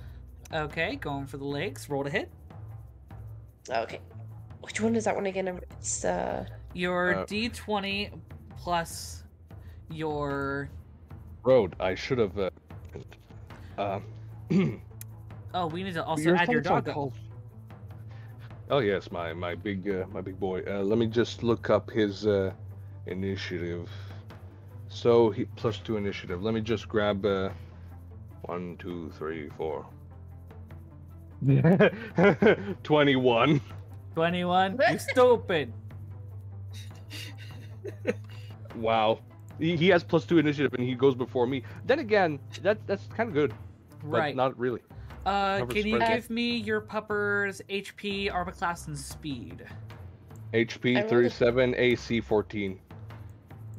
Okay, going for the legs. Roll to hit. Okay. Which one is that one again? It's, uh, Your Uh, D20 plus your. Road. I should have. Uh, uh, *clears throat* Oh, we need to also your add your dog. on Oh yes, my my big uh, my big boy. Uh, let me just look up his uh, initiative. So he plus two initiative. Let me just grab uh, one, two, three, four. *laughs* Twenty-one. 21. You stupid. Wow. He, he has plus two initiative and he goes before me. Then again, that that's kind of good, but Right. not really. Uh, Cover can you spread. give me your pupper's HP, armor class, and speed? HP I rolled 37, AC 14.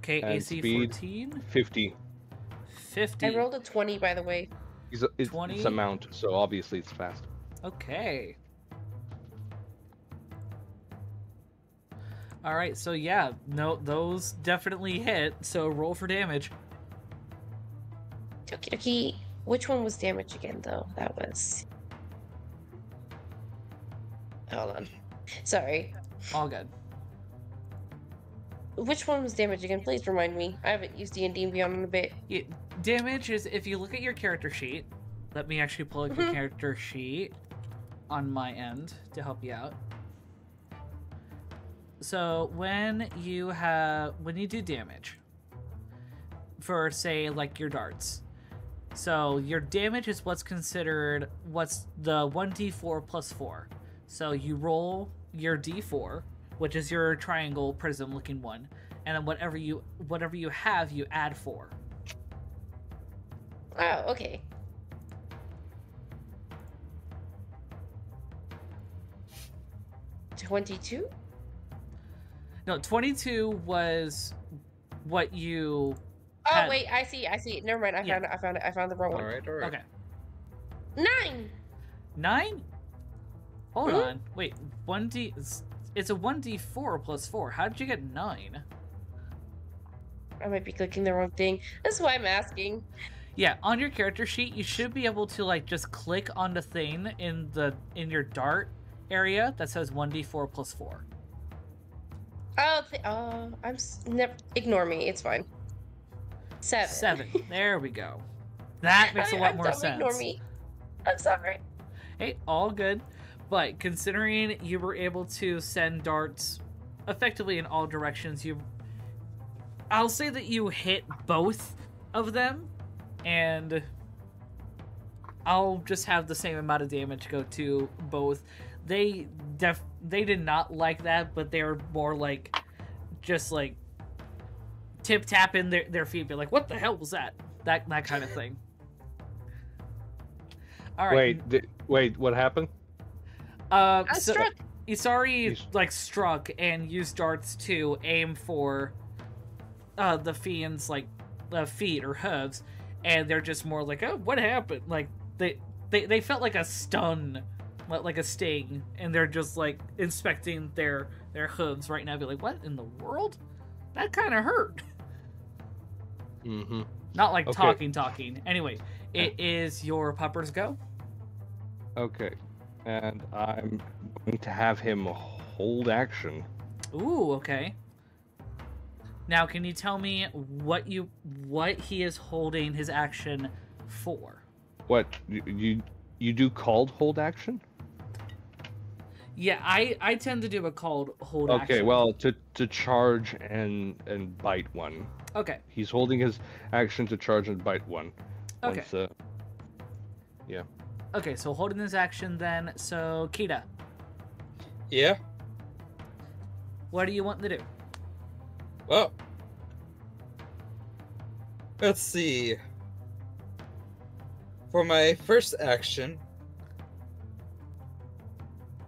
Okay, And AC speed? 14, 50. 50. I rolled a 20, by the way. He's a, it's, 20? it's a mount, so obviously it's fast. Okay. All right, so yeah, no, those definitely hit. So roll for damage. Okie dokie. Which one was damage again, though? That was. Hold on. Sorry. All good. Which one was damage again? Please remind me. I haven't used D and D Beyond in a bit. Yeah, damage is if you look at your character sheet. Let me actually pull up your Mhm. character sheet on my end to help you out. So when you have when you do damage for say like your darts. So your damage is what's considered what's the 1d4 plus 4. So you roll your d4, which is your triangle prism looking one, and then whatever you whatever you have you add 4. Oh, okay. Twenty-two. No, 22 was what you. Oh Had- wait, I see. I see. Never mind. I Yeah. found it. I found it. I found the wrong one. All right, all right. Okay. Nine. Nine? Hold Mhm. on. Wait, 1d. It's, it's a 1d4 plus 4. How did you get 9? I might be clicking the wrong thing. That's why I'm asking. Yeah, on your character sheet, you should be able to like just click on the thing in the in your dart area that says 1d4 plus 4. Oh, th- oh, I'm s- never. Ignore me. It's fine. Seven. 7. *laughs* There we go. That makes a I- lot I'm more sense. Ignore me. I'm sorry. Hey, all good. But considering you were able to send darts effectively in all directions, you I'll say that you hit both of them and I'll just have the same amount of damage go to both. They def they did not like that, but they were more like just like tip tapping their, their feet, be like, what the hell was that? That that kind of thing. *laughs* All right. Wait, wait, what happened? Uh, I so struck. Isari like struck and used darts to aim for uh the fiend's like uh, feet or hooves, and they're just more like, oh, what happened? Like they they they felt like a stun, li- like a sting, and they're just like inspecting their their hooves right now, be like, what in the world? That kind of hurt. Mm-hmm. Not like Okay. talking, talking. Anyway, it is your puppers go. Okay. And I'm going to have him hold action. Ooh, okay. Now, can you tell me what you what he is holding his action for? What you you, you do called hold action? Yeah, I I tend to do a called hold action. Okay, action. well to to charge and and bite one. okay, He's holding his action to charge and bite one. okay, Once, uh, okay. So holding his action then. So Kita, Yeah. what do you want to do? Well, let's see. For my first action,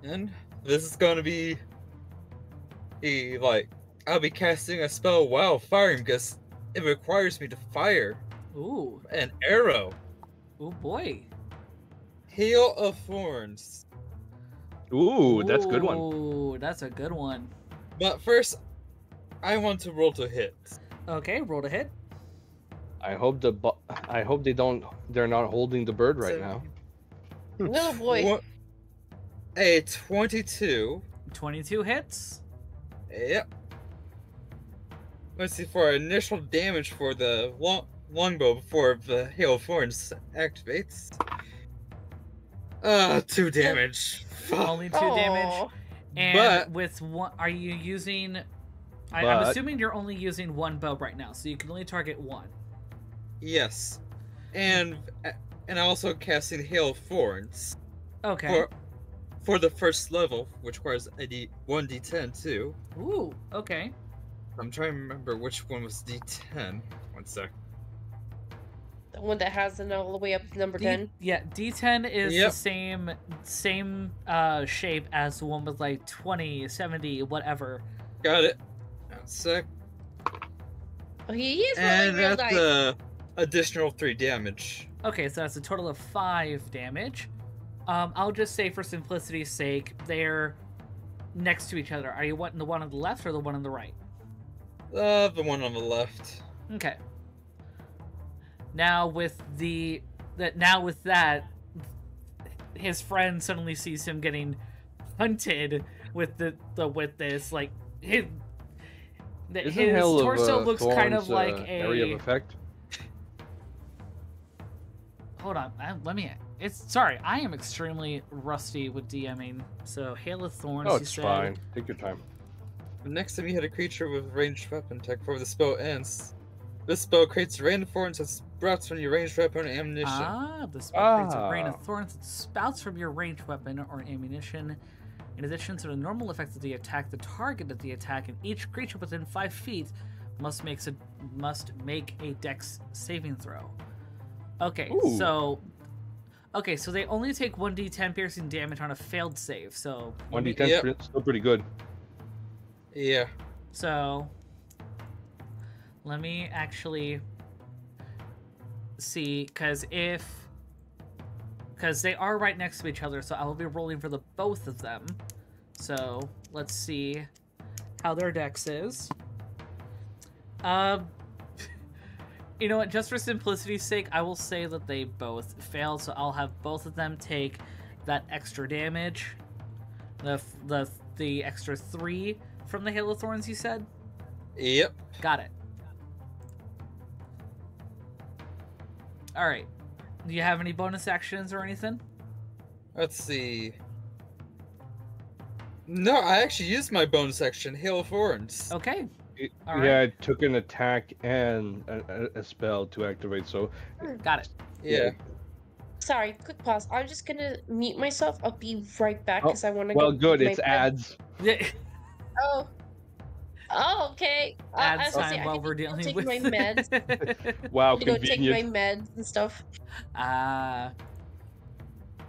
and this is going to be a like I'll be casting a spell while firing because it requires me to fire Ooh, an arrow. oh boy. Hail of Thorns. ooh, that's a good one. Ooh, that's a good one. But first, I want to roll to hit. Okay, roll to hit. I hope the bu- I hope they don't they're not holding the bird right So- now. *laughs* Little boy. One- A 22. Twenty-two hits. Yep. Let's see for initial damage for the long longbow before the hail of thorns activates. Uh, two damage. Fuck. Only two damage. And But- with one, are you using? I, I'm assuming you're only using one bow right now, so you can only target one. Yes, and and also casting hail of thorns Okay. for for the first level, which requires a d one d10 too. Ooh. Okay. I'm trying to remember which one was d10. One sec. The one that has the all the way up to number D- ten. Yeah. D10 is the same same uh shape as the one with like 20, 70, whatever. Got it. Sick. sec. He is rolling and real that's dice. uh, additional three damage. Okay, so that's a total of five damage. Um, I'll just say for simplicity's sake, they're next to each other. Are you wanting the one on the left or the one on the right? Uh, the one on the left. Okay. Now with the that now with that, his friend suddenly sees him getting hunted with the the with this like his the, Isn't his Hail of, torso uh, looks kind of like uh, a area of effect. hold on I, let me it's sorry i am extremely rusty with dming so hail of thorns Oh, it's said fine. Take your time. Next time you hit a creature with ranged weapon tech before the spell ends. This spell creates a rain of thorns that sprouts from your ranged weapon or ammunition. Ah, the spell creates a rain Ah. of thorns that spouts from your ranged weapon or ammunition. In addition to the normal effects of the attack, the target of the attack and each creature within five feet must makes a must make a Dex saving throw. Okay, Ooh. so okay, so they only take one d10 piercing damage on a failed save. So one d10 Yep. still pretty good. Yeah. So let me actually see because if because they are right next to each other, so I will be rolling for the both of them. So let's see how their dex is. Um, *laughs* you know what? Just for simplicity's sake, I will say that they both failed. So I'll have both of them take that extra damage. The the the extra three from the Hail of Thorns. You said. Yep. Got it. All right. Do you have any bonus actions or anything? Let's see. No, I actually used my bonus action, Hail of Thorns. Okay. It, All right. yeah, I took an attack and a, a, a spell to activate, so hmm. Got it. Yeah. Sorry, quick pause. I'm just gonna mute myself. I'll be right back Oh, because I want to. well, good. It's ads. Yeah. Oh. Oh, okay. Uh, I Add was gonna say, I while we're dealing take with my meds. *laughs* Wow, to go take my meds and stuff. Ah.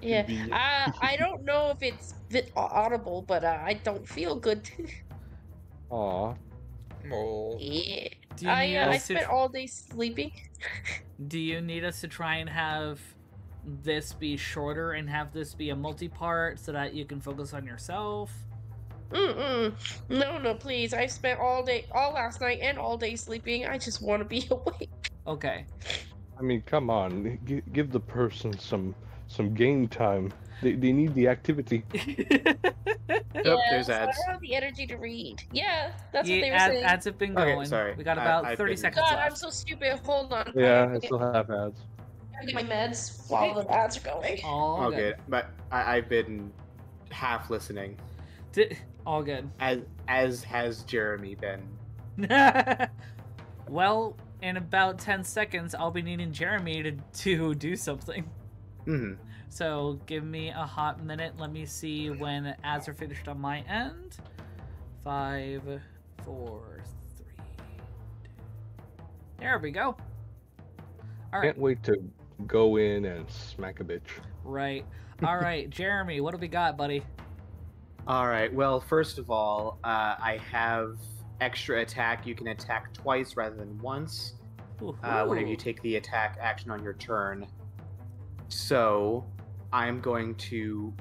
Yeah. Convenient. Uh, I *laughs* don't know if it's audible, but uh, I don't feel good. *laughs* Aw. Oh. yeah. I uh, I us to spent all day sleeping. Do you need us to try and have this be shorter and have this be a multi-part so that you can focus on yourself? Mm-mm. No, no, please. I've spent all day, all last night, and all day sleeping. I just want to be *laughs* awake. Okay. I mean, come on. G- give the person some some game time. They, they need the activity. *laughs* Yep, there's so ads. I don't have the energy to read. Yeah, that's Yeah, what they were ad- saying. ads have been going. Okay, going. sorry. We got about I've 30 been- seconds God, I'm left. so stupid. Hold on. Yeah, I I still have ads. gotta get my meds while the ads are going. All All good. good, but I, I've been half listening, Di- All good. *laughs* as as has Jeremy been. *laughs* well, in about 10 seconds, I'll be needing Jeremy to, to do something. hmm So give me a hot minute. Let me see when ads are finished on my end. Five, four, three, two. There we go. All right, Can't wait to go in and smack a bitch. right. All right, *laughs* Jeremy, what do we got, buddy? All right. Well, first of all, uh, I have extra attack. You can attack twice rather than once. uh, whenever you take the attack action on your turn. So I'm going to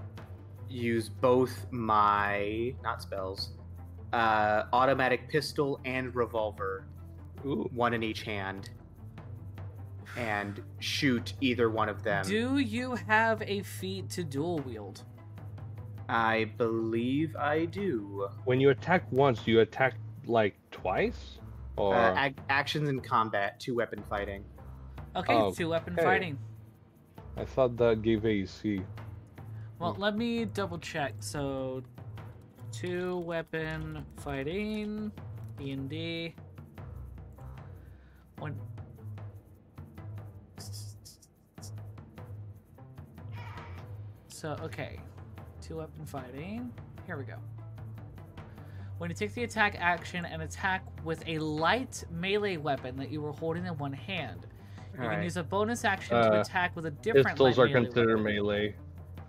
use both my not spells, uh, automatic pistol and revolver, Ooh. one in each hand, and shoot either one of them. Do you have a feat to dual wield? I believe I do. When you attack once, you attack like twice? Or Uh, ac- actions in combat, two weapon fighting. Okay, Oh, two weapon okay. fighting. I thought that gave AC. Well, let me double check. So, two weapon fighting, D and D. One. So okay, two weapon fighting. Here we go. When you take the attack action and attack with a light melee weapon that you were holding in one hand, you can Alright. use a bonus action to Uh, attack with a different weapon. Pistols light are melee considered weapon. melee.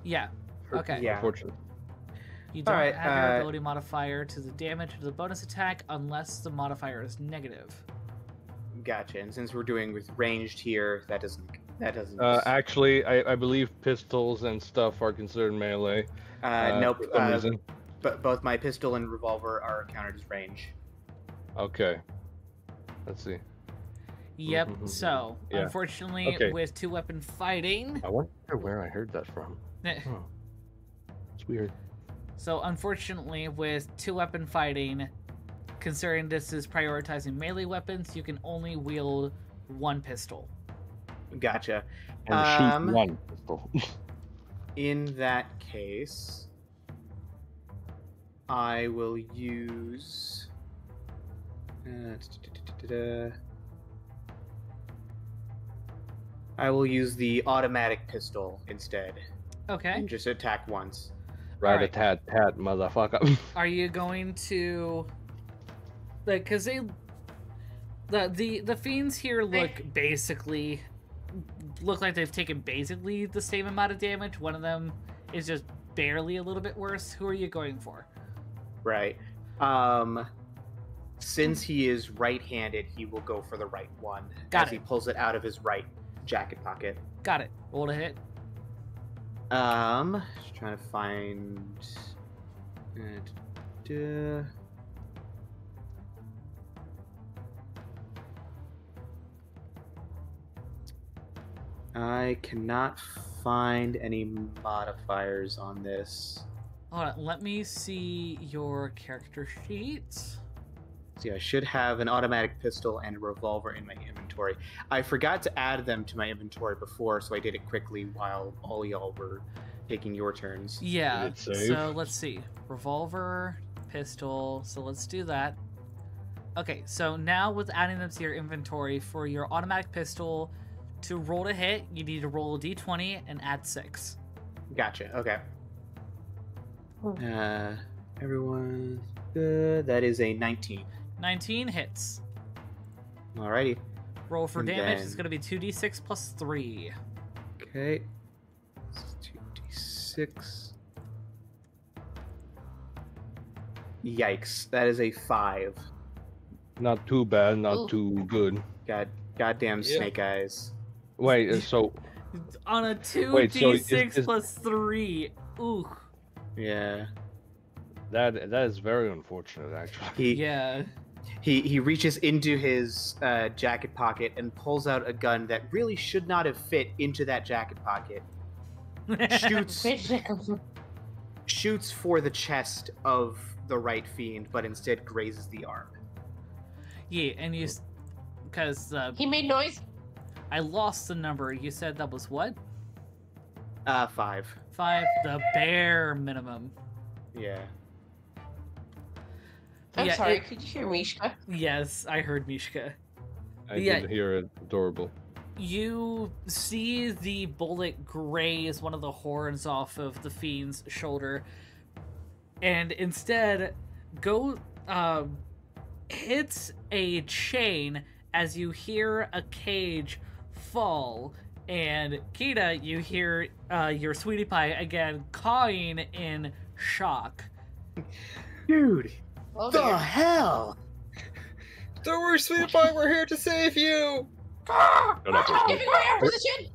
Yeah, Okay. Yeah. Unfortunately. You don't Alright, have your uh, ability modifier to the damage of the bonus attack unless the modifier is negative. Gotcha. And since we're doing with ranged here, that doesn't that doesn't. Uh, actually, I, I believe pistols and stuff are considered melee. Uh, nope. For some Uh, reason. but both my pistol and revolver are counted as range. Okay. Let's see. Yep. Mhm, So, yeah. unfortunately, Okay. with two weapon fighting, I wonder where I heard that from. *laughs* eh, Huh. It's weird. so unfortunately, with two weapon fighting, considering this is prioritizing melee weapons, you can only wield one pistol. Gotcha. And Um, shoot one pistol. *laughs* In that case, I will use. Uh. I will use the automatic pistol instead Okay. and just attack once. Rat a Alright. tat tat, motherfucker. *laughs* Are you going to like cuz they the the the fiends here look basically look like they've taken basically the same amount of damage. One of them is just barely a little bit worse. Who are you going for? Right. Um, since he is right-handed, he will go for the right one Got as he pulls it out of his right jacket pocket. Got it. Roll to hit. Um, just trying to find. uh, I cannot find any modifiers on this. Hold on, let me see your character sheet. See, I should have an automatic pistol and a revolver in my inventory. I forgot to add them to my inventory before, so I did it quickly while all y'all were taking your turns. Yeah. So let's see. Revolver, pistol. So let's do that. Okay, so now with adding them to your inventory for your automatic pistol, to roll to hit, you need to roll a d20 and add six. Gotcha. Okay. Uh, everyone good. That is a 19. 19 hits. Alrighty. Roll for And damage. It's going to be 2d6 plus 3. Okay. Two d six. Yikes! That is a five. not too bad, not Ooh. too good. God, goddamn Yeah. snake eyes. Wait, uh, so *laughs* On a 2d6 is- is- plus 3. Ooh. Yeah. that that is very unfortunate, actually. He Yeah. he he reaches into his uh, jacket pocket and pulls out a gun that really should not have fit into that jacket pocket. Shoots *laughs* Where did it come from? shoots for the chest of the right fiend, but instead grazes the arm. yeah, and you. Because uh, He made noise. I lost the number. You said that was what? Uh, five. Five, the bare minimum. Yeah. I'm Yeah, sorry. it- Could you hear Mishka? Yes, I heard Mishka. I Yeah. did hear it. Adorable. You see the bullet graze one of the horns off of the fiend's shoulder, and instead go um, hits a chain as you hear a cage fall. And Kita, you hear uh, your sweetie pie again cawing in shock. Dude, Oh, the dear. hell? Don't worry, sweet boy, we're here to save you. Shut up, Stop giving away our position!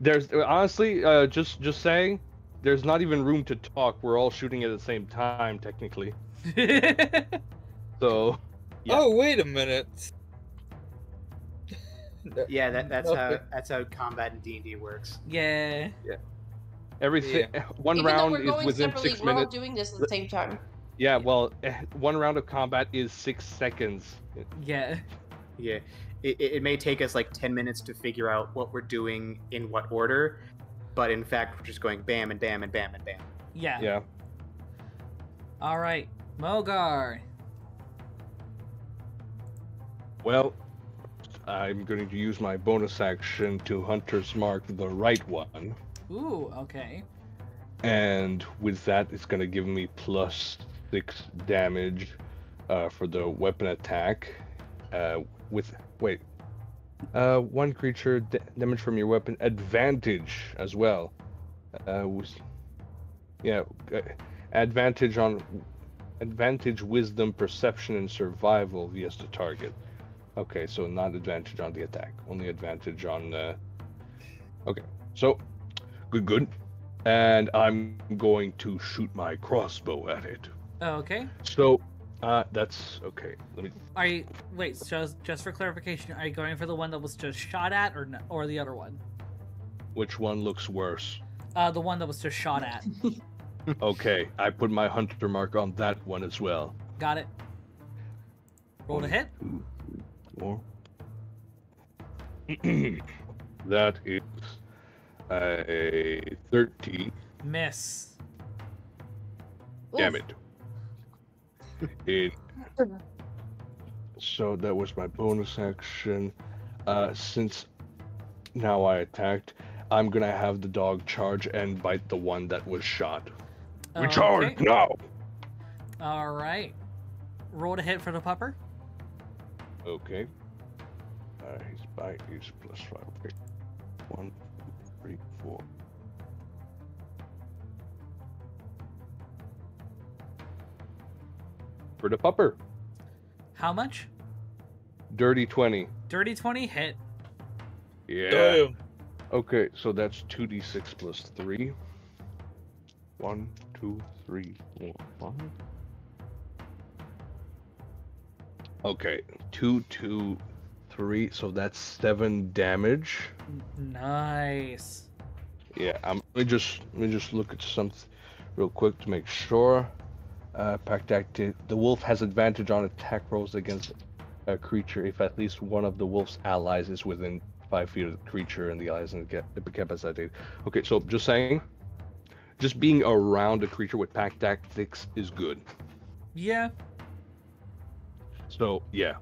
There's honestly, uh, just just saying, there's not even room to talk. We're all shooting at the same time, technically. *laughs* So Yeah. Oh, wait a minute. Yeah, that, that's how that's how combat in D and D works. yeah. Yeah. everything, one Even round is going within separately, six we're all doing this at the same time. Yeah, well, eh, one round of combat is six seconds. Yeah. Yeah, it, it it may take us like ten minutes to figure out what we're doing in what order, but in fact we're just going bam and bam and bam and bam. Yeah. Yeah. All right. Mogar. Well, I'm going to use my bonus action to Hunter's Mark the right one. Ooh, okay. and with that it's going to give me plus six damage uh, for the weapon attack uh, with wait uh, one creature da- damage from your weapon advantage as well uh, yeah uh, advantage on advantage wisdom perception and survival vs the target Okay, so not advantage on the attack, only advantage on. Uh... Okay, so good, good. And I'm going to shoot my crossbow at it. Okay. So, uh, that's okay. Let me. Are you wait? Just just for clarification, are you going for the one that was just shot at, or no, or the other one? Which one looks worse? Uh, the one that was just shot at. *laughs* Okay, I put my hunter mark on that one as well. Got it. Roll to hit. two, four. *clears throat* that is a 13. Miss. Damn Oof. it. In so that was my bonus action. Uh, since now I attacked, I'm gonna have the dog charge and bite the one that was shot. We charge Okay. now. All right. Roll to hit for the pupper. Okay. Uh, his bite is plus five. Okay. One, two, three, four. For the pupper, How much? dirty 20. Dirty twenty hit. Yeah. Damn. Okay, so that's 2d6 plus 3. 1, 2, 3, 4, 5. Okay, 2, 2, 3, so that's 7 damage. Nice. Yeah, um, let me just let me just look at something real quick to make sure. Uh, Pack Tactics. The wolf has advantage on attack rolls against a creature if at least one of the wolf's allies is within five feet of the creature and the allies and get incapacitated. Okay, so just saying, just being around a creature with pack tactics is good. Yeah. So yeah.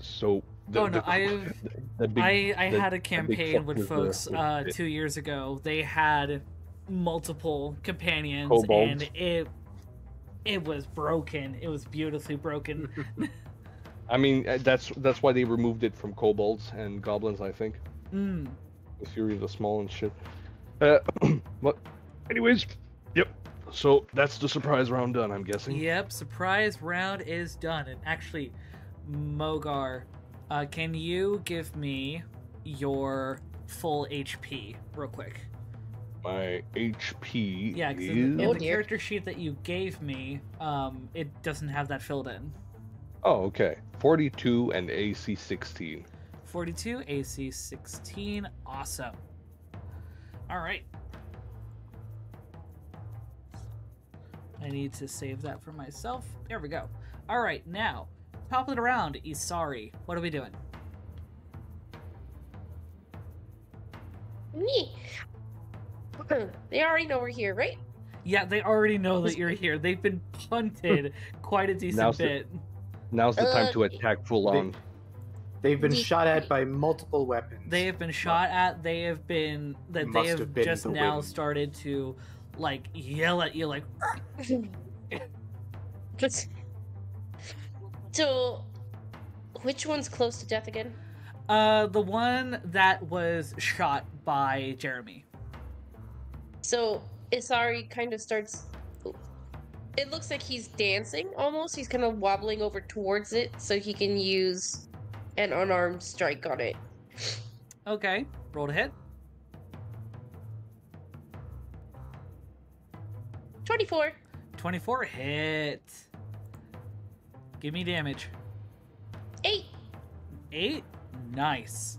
So. The, Oh, no, the- I've- *laughs* the big- I I had a campaign with folks uh, two years ago. They had multiple companions, Kobolds. and it it was broken. It was beautifully broken. *laughs* *laughs* I mean, uh, that's that's why they removed it from kobolds and goblins. I think. mm. the Fury of the Small and shit. Uh, *clears throat* but, anyways. So that's the surprise round done, I'm guessing. Yep. Surprise round is done. And actually, Mogar, uh, can you give me your full HP real quick? My HP Yeah, because is in, in Oh, the dear. character sheet that you gave me, um, it doesn't have that filled in. oh okay, 42 and AC 16. 42, AC 16. Awesome. All right. I need to save that for myself. There we go. All right, now, top it around, Isari. What are we doing? Me. *clears throat* They already know we're here, right? Yeah, they already know that you're here. They've been punted *laughs* quite a decent Now's the- bit. Now's the time to Uh, attack full on. They've been shot at by multiple weapons. They have been shot at. They have been that they have, have been just the now wind. started to like yell at you like *laughs* so, which one's close to death again? Uh, the one that was shot by Jeremy. So Isari kind of starts. It looks like he's dancing almost. He's kind of wobbling over towards it so he can use an unarmed strike on it. Okay, roll to hit. 24. 24 hit. Give me damage. 8. Eight. Nice.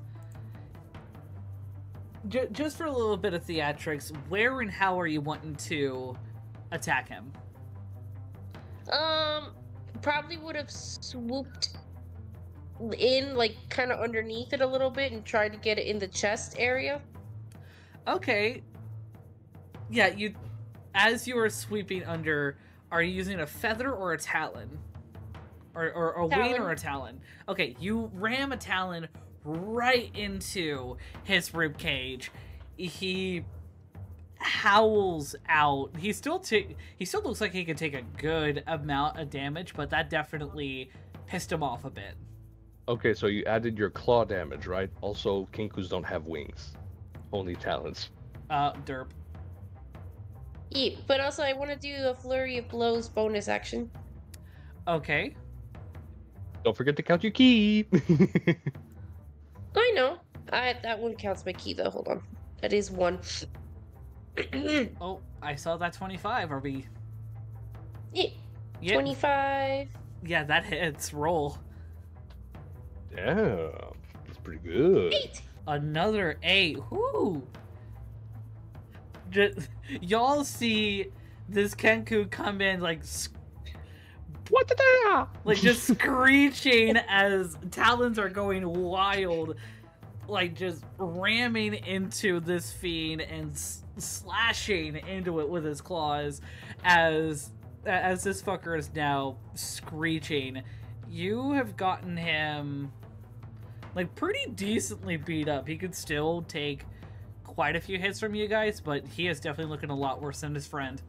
J- just for a little bit of theatrics, where and how are you wanting to attack him? Um, probably would have swooped in, like, kind of underneath it a little bit and tried to get it in the chest area. Okay. Yeah, you. As you are sweeping under, are you using a feather or a talon? Or, or a wing or a talon? Okay, you ram a talon right into his rib cage. He howls out. He still ta- he still looks like he could take a good amount of damage, but that definitely pissed him off a bit. Okay, so you added your claw damage, right? Also, Kenkus don't have wings, only talons. Uh, derp. Yeah, but also I want to do a flurry of blows bonus action. Okay. Don't forget to count your key. *laughs* I know. I that one counts my key though. Hold on. That is one. *clears throat* Oh, I saw that 25. Are we. yeah, Yeah, 25. yeah, that hits. Roll. yeah, that's pretty good. Eight. Another eight. Whoo! Just, y'all see this Kenku come in like What the like just screeching *laughs* as talons are going wild, like just ramming into this fiend and s- slashing into it with his claws as as this fucker is now screeching. You have gotten him like pretty decently beat up. He could still take quite a few hits from you guys, but he is definitely looking a lot worse than his friend.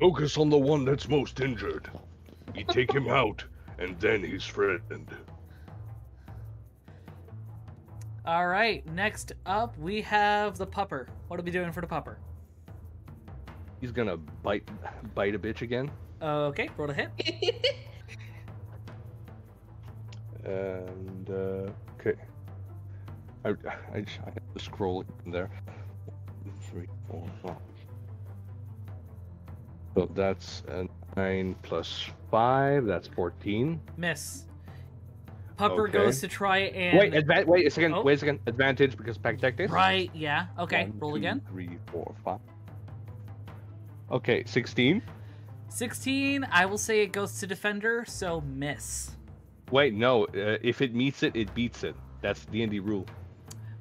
Focus on the one that's most injured. You take him *laughs* out, and then his friend. All right, next up we have the pupper. What are we doing for the pupper? He's gonna bite bite a bitch again. Okay, roll a hit. *laughs* And uh, okay, I, I, I have to scroll in there. One, Three, four, five. So that's a nine plus five. That's fourteen. Miss. Pupper Okay. goes to try and Wait, adva- wait a second. Oh. Wait a second. Advantage because pack tactics. right, yeah. Okay, One, roll two, again. Three, four, five. Okay, sixteen. 16, I will say it goes to defender, so miss. Wait, no. Uh, if it meets it, it beats it. That's D and D rule.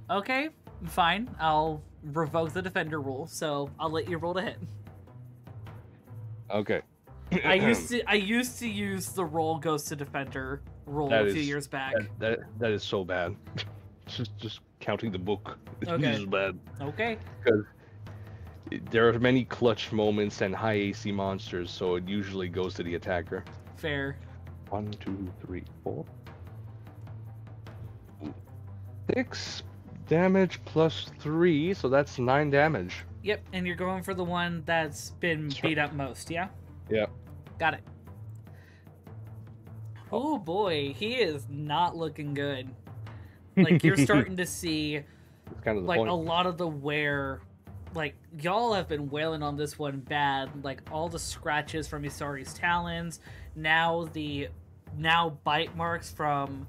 Okay, fine. I'll revoke the defender rule, so I'll let you roll to hit. Okay. I *clears throat* used to I used to use the roll goes to defender rule That a few is- years back. That, that that is so bad. *laughs* just just counting the book *laughs* Okay. is bad Okay. because there are many clutch moments and high AC monsters, so it usually goes to the attacker. Fair. One, two, three, four, six damage plus three, so that's nine damage. Yep, and you're going for the one that's been That's right. beat up most, yeah? Yep. Got it. Oh. oh boy, he is not looking good. Like you're *laughs* starting to see It's kind of the like point. a lot of the wear like y'all have been wailing on this one bad like all the scratches from Isari's talons now the now bite marks from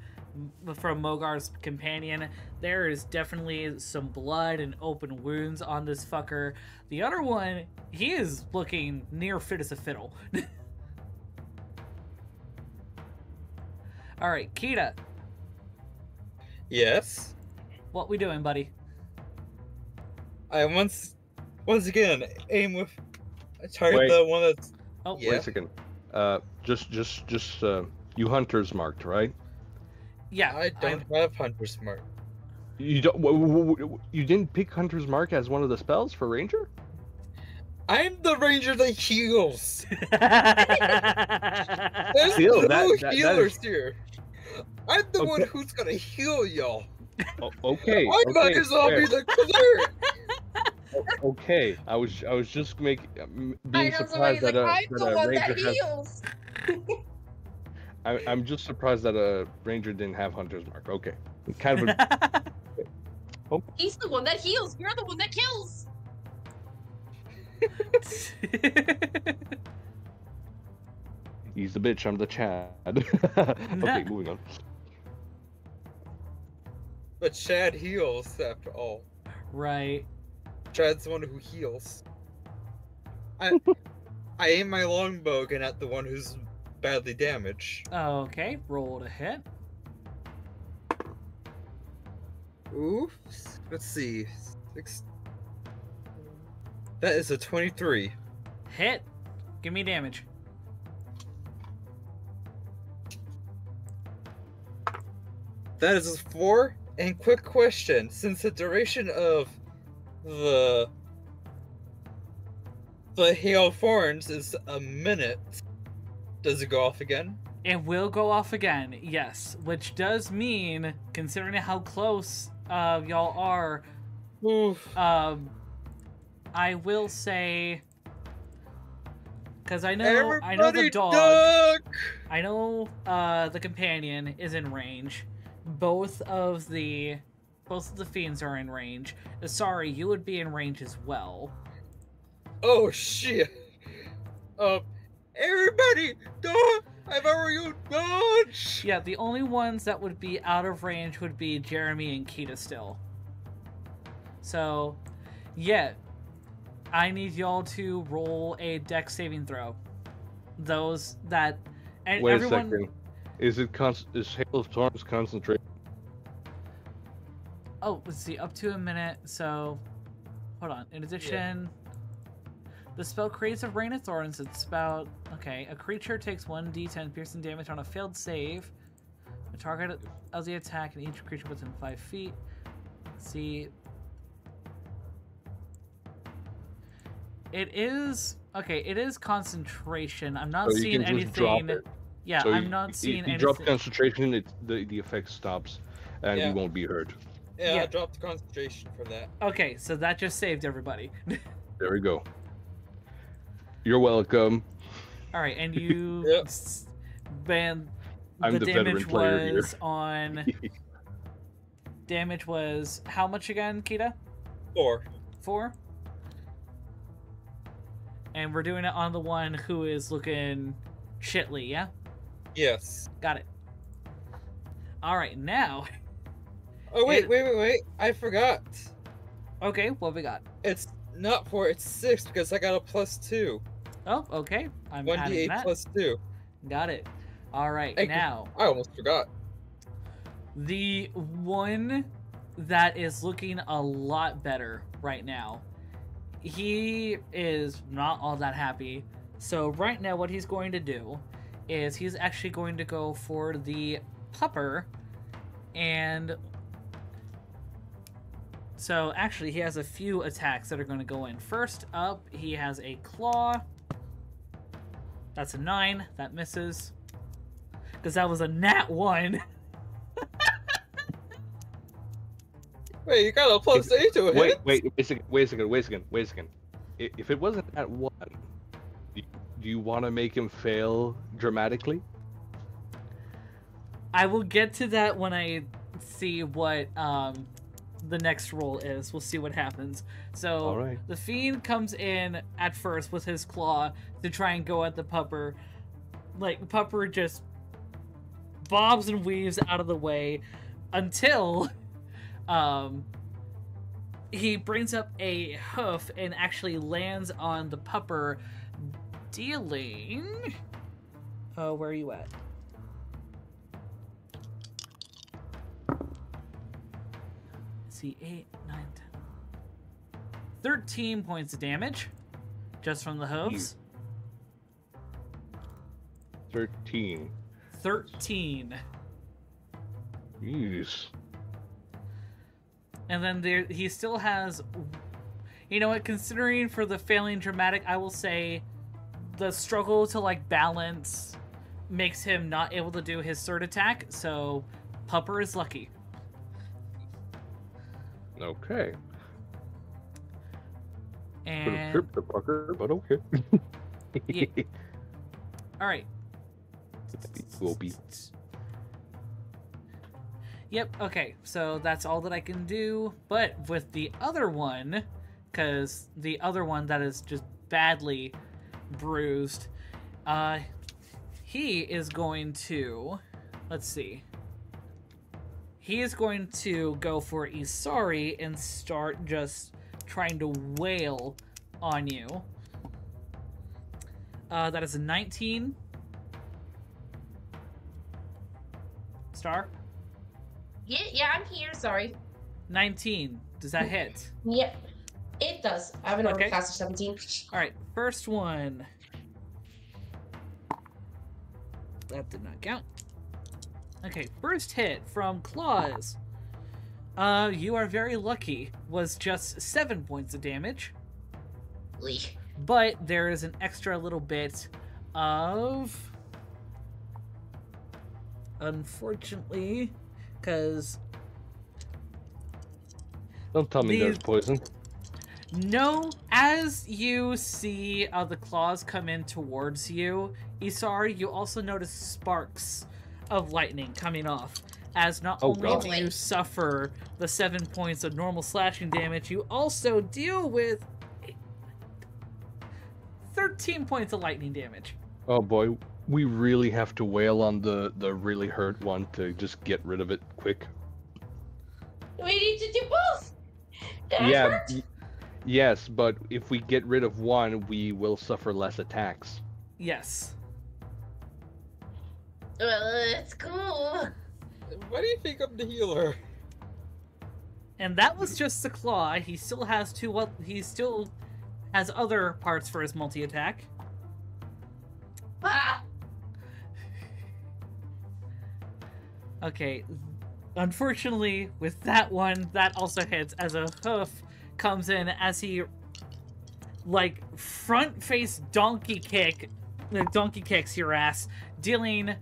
from Mogar's companion there is definitely some blood and open wounds on this fucker the other one he is looking near fit as a fiddle *laughs* all right Kita Yes. what we doing buddy I once, once again aim with. I target Wait. the one that's. oh Yeah. Wait a second. Uh, just just just uh, you hunters marked, right? yeah I don't have hunter's mark. You don't. w- w- w- You didn't pick hunter's mark as one of the spells for ranger. I'm the ranger that heals. I'm... *laughs* There's Still, no that- that- that healers is- here. I'm the one who's gonna heal y'all. O- okay. I might okay, as well fair. be the cleric. O- Okay, I was I was just make um, being know surprised that uh, like, a, I'm that a ranger that has. I, I'm just surprised that a ranger didn't have hunter's mark. Okay, kind of. A, *laughs* Oh. He's the one that heals. You're the one that kills. *laughs* he's the bitch. I'm the Chad. *laughs* okay, *laughs* moving on. But Chad heals after all. right. Chad's the one who heals. I I aim my longbow again at the one who's badly damaged. Okay, roll to hit. Oops. Let's see. Six. That is a 23. Hit. Give me damage. That is a 4. And quick question since the duration of the. The Hail Thorns is a minute, does it go off again? It will go off again, yes. Which does mean, considering how close uh, y'all are, Oof. um, I will say Because I know, I know the dog. duck! I know uh, the companion is in range. Both of the both of the fiends are in range. Sorry, you would be in range as well. Oh shit! Um, everybody duck! I've already dodge! Yeah, the only ones that would be out of range would be Jeremy and Kita still. So, yeah, I need y'all to roll a deck saving throw. Those that and Wait everyone. a second. Is it con- is Hail of Storms concentrate? Oh, let's see, up to a minute. So, hold on. In addition, the spell creates a rain of thorns. It's about okay. A creature takes one d10 piercing damage on a failed save. A target of the attack, and each creature within five feet. Let's see. It is okay. It is concentration. I'm not So seeing can just drop anything. Yeah, So I'm you- not seeing If you anything. drop concentration, it, the the effect stops, and Yeah. we won't be hurt. Yeah, Yeah. I dropped the concentration for that. Okay, so that just saved everybody. *laughs* There we go. You're welcome. All right, and *laughs* you Yep. s- ban. I'm the the damage player here. was on. *laughs* damage was how much again, Kita? Four. Four. And we're doing it on the one who is looking shitly, yeah? Yes. Got it. All right, now. Oh wait, It- *laughs* wait, wait, wait! I forgot. Okay, what we got? It's not four. It's six because I got a plus two. Oh, okay. I'm 1d8 plus two. Got it. All right, you. now I almost forgot. the one that is looking a lot better right now. He is not all that happy. So right now what he's going to do is he's actually going to go for the pupper and so actually he has a few attacks that are going to go in. First up, he has a claw. That's a 9, that misses. Cuz that was a nat 1. *laughs* Wait, you got a plus eight to it. Wait, wait, wait a second, wait a second, wait a second, wait a second. If it wasn't at one, do do you want to make him fail dramatically? I will get to that when I see what um the next roll is. We'll see what happens. So right. the fiend comes in at first with his claw to try and go at the pupper. Like the pupper just bobs and weaves out of the way until *laughs* um he brings up a hoof and actually lands on the pupper dealing Oh, where are you at? See, 8, 9, 10. 13 points of damage just from the hooves. Thirteen. 13. Yes. And then there he still has you know what, considering for the failing dramatic, I will say the struggle to like balance makes him not able to do his third attack, so Pupper is lucky. Okay. Could have And tripped the fucker, but okay. *laughs* Yeah. *laughs* all right. will be. Yep, okay. So that's all that I can do. But with the other one, because the other one that is just badly bruised, uh, he is going to. Let's see. He is going to go for Isari and start just trying to wail on you. Uh, that is a 19. Star? Yeah, yeah, I'm here. Sorry. 19. Does that hit? Yeah, it does. I have an armor Okay. class of 17. All right, first one. That did not count. Okay, first hit from Claws. Uh, you are very lucky. Was just seven points of damage, Lee. but there is an extra little bit of. Unfortunately, because Don't tell me These- there's poison. No, as you see uh, the claws come in towards you, Isari, you also notice sparks of lightning coming off. As not Oh, only God. do you suffer the seven points of normal slashing damage, you also deal with 13 points of lightning damage. Oh boy, we really have to wail on the the really hurt one to just get rid of it quick. We need to do both. That yeah. hurt. Yes, but if we get rid of one, we will suffer less attacks. Yes. Well, that's cool. Why do you think I'm the healer? And that was just the claw. He still has two. What he still has other parts for his multi attack. Ah, Okay. Unfortunately, with that one, that also hits as a hoof comes in as he like front face donkey kick uh, donkey kicks your ass, dealing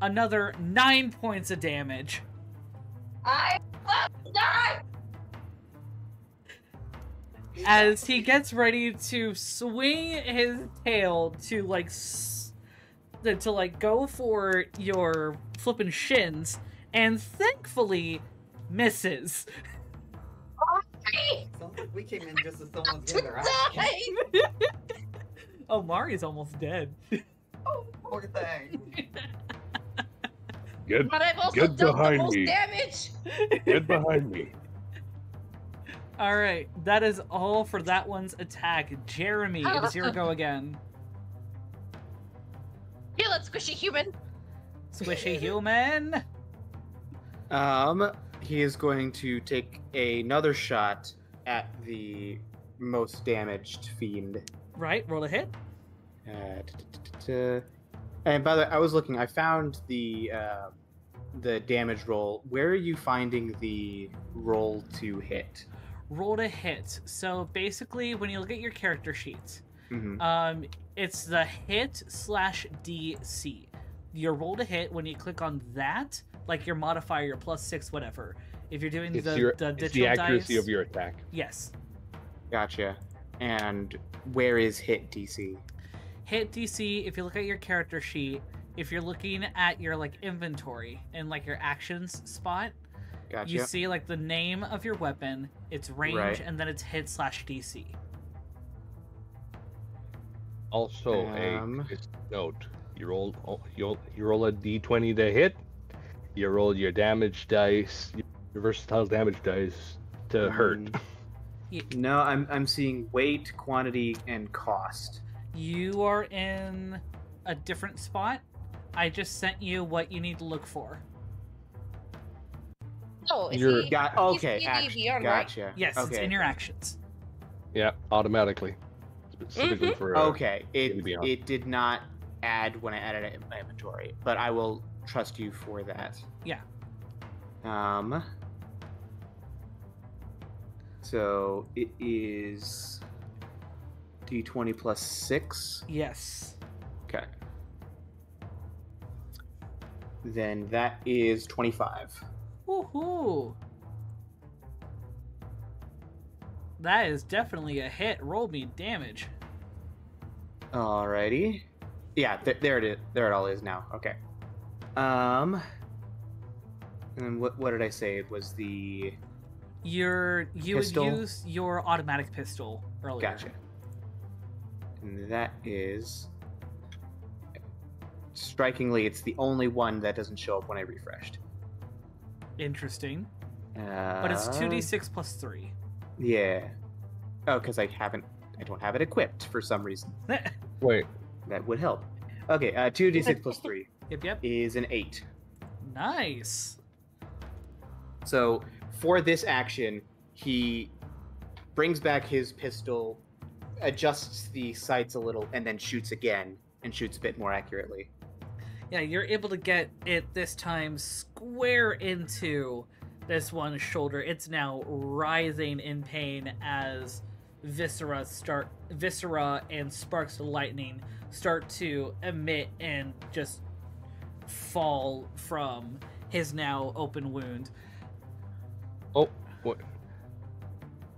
another nine points of damage. I fucking die. as he gets ready to swing his tail to like to, to like go for your flippin' shins and thankfully misses Sounds like we came in just as someone was getting their ass kicked. *laughs* oh mari's almost dead Oh, poor thing. *laughs* Get But I've also Get dealt the behind most me. damage. get behind me. *laughs* all right that is all for that one's attack jeremy it is your go *laughs* again Feel it, squishy human. squishy *laughs* human Um, he is going to take another shot at the most damaged fiend. right roll a hit Uh, and by the way, I was looking. I found the uh, the damage roll. Where are you finding the roll to hit? roll to hit so basically when you look at your character sheet hmm Um, it's the hit slash DC. Your roll to hit when you click on that, like your modifier, your plus six, whatever. If you're doing It's, the your, the it's digital the accuracy dice, of your attack. yes, Gotcha. And where is hit DC? hit DC. If you look at your character sheet, if you're looking at your like inventory and like your actions spot, Gotcha. you see like the name of your weapon, its range, Right. and then its hit slash DC. Also, Um. a note: you roll oh, you roll, you roll a d20 to hit. You roll your damage dice, your versatile damage dice to hurt. *laughs* Mm, No, I'm I'm seeing weight, quantity, and cost. You are in a different spot. I just sent you what you need to look for. Oh, is You're- he? Got he's okay. PDB action- on, right? gotcha. Yes, okay. it's in your actions. Yeah, automatically, specifically for. Uh, Okay, it it did not add when I added it in my inventory, but I will trust you for that. Yeah. Um. So it is d20 plus six. Yes. Then that is 25. Woohoo! That is definitely a hit. Roll me damage. Alrighty. Yeah, th- there it is. There it all is now. Okay. Um. And what what did I say? It was the Your you Pistol. would use your automatic pistol earlier. gotcha. And that is strikingly, it's the only one that doesn't show up when I refreshed. Interesting. Uh, But it's two d six plus three. Yeah. Oh, because I haven't. I don't have it equipped for some reason. *laughs* Wait, That would help. Okay, uh, two d six *laughs* plus three yep, yep. is an eight. Nice. So for this action, he brings back his pistol, adjusts the sights a little, and then shoots again and shoots a bit more accurately. Yeah, you're able to get it this time square into this one's shoulder. It's now writhing in pain as viscera start viscera and sparks of lightning start to emit and just fall from his now open wound. oh, what?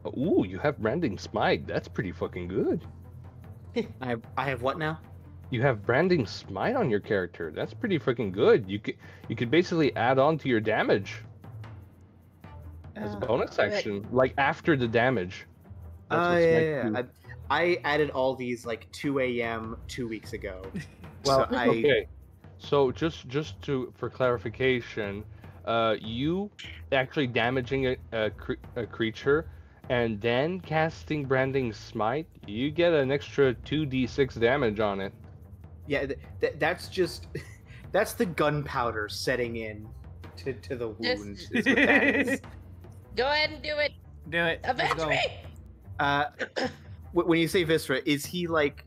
Oh, ooh, you have branding smite. That's pretty fucking good. I have, I have what now? You have branding smite on your character. That's pretty freaking good. You could you could basically add on to your damage as a Uh, bonus alright. action, like after the damage. Oh what yeah, yeah, yeah. I, I added all these like 2 a.m. two weeks ago. *laughs* Well, so I okay. So just just to for clarification, uh, you actually damaging a, a, cre- a creature and then casting branding smite, you get an extra two d6 damage on it. Yeah, th- th- that's just *laughs* that's the gunpowder setting in to, to the Yes. wound. is what that is. *laughs* Go ahead and do it. Do it. Let's Avenge me. Uh, *clears throat* when you say Viscera, is he like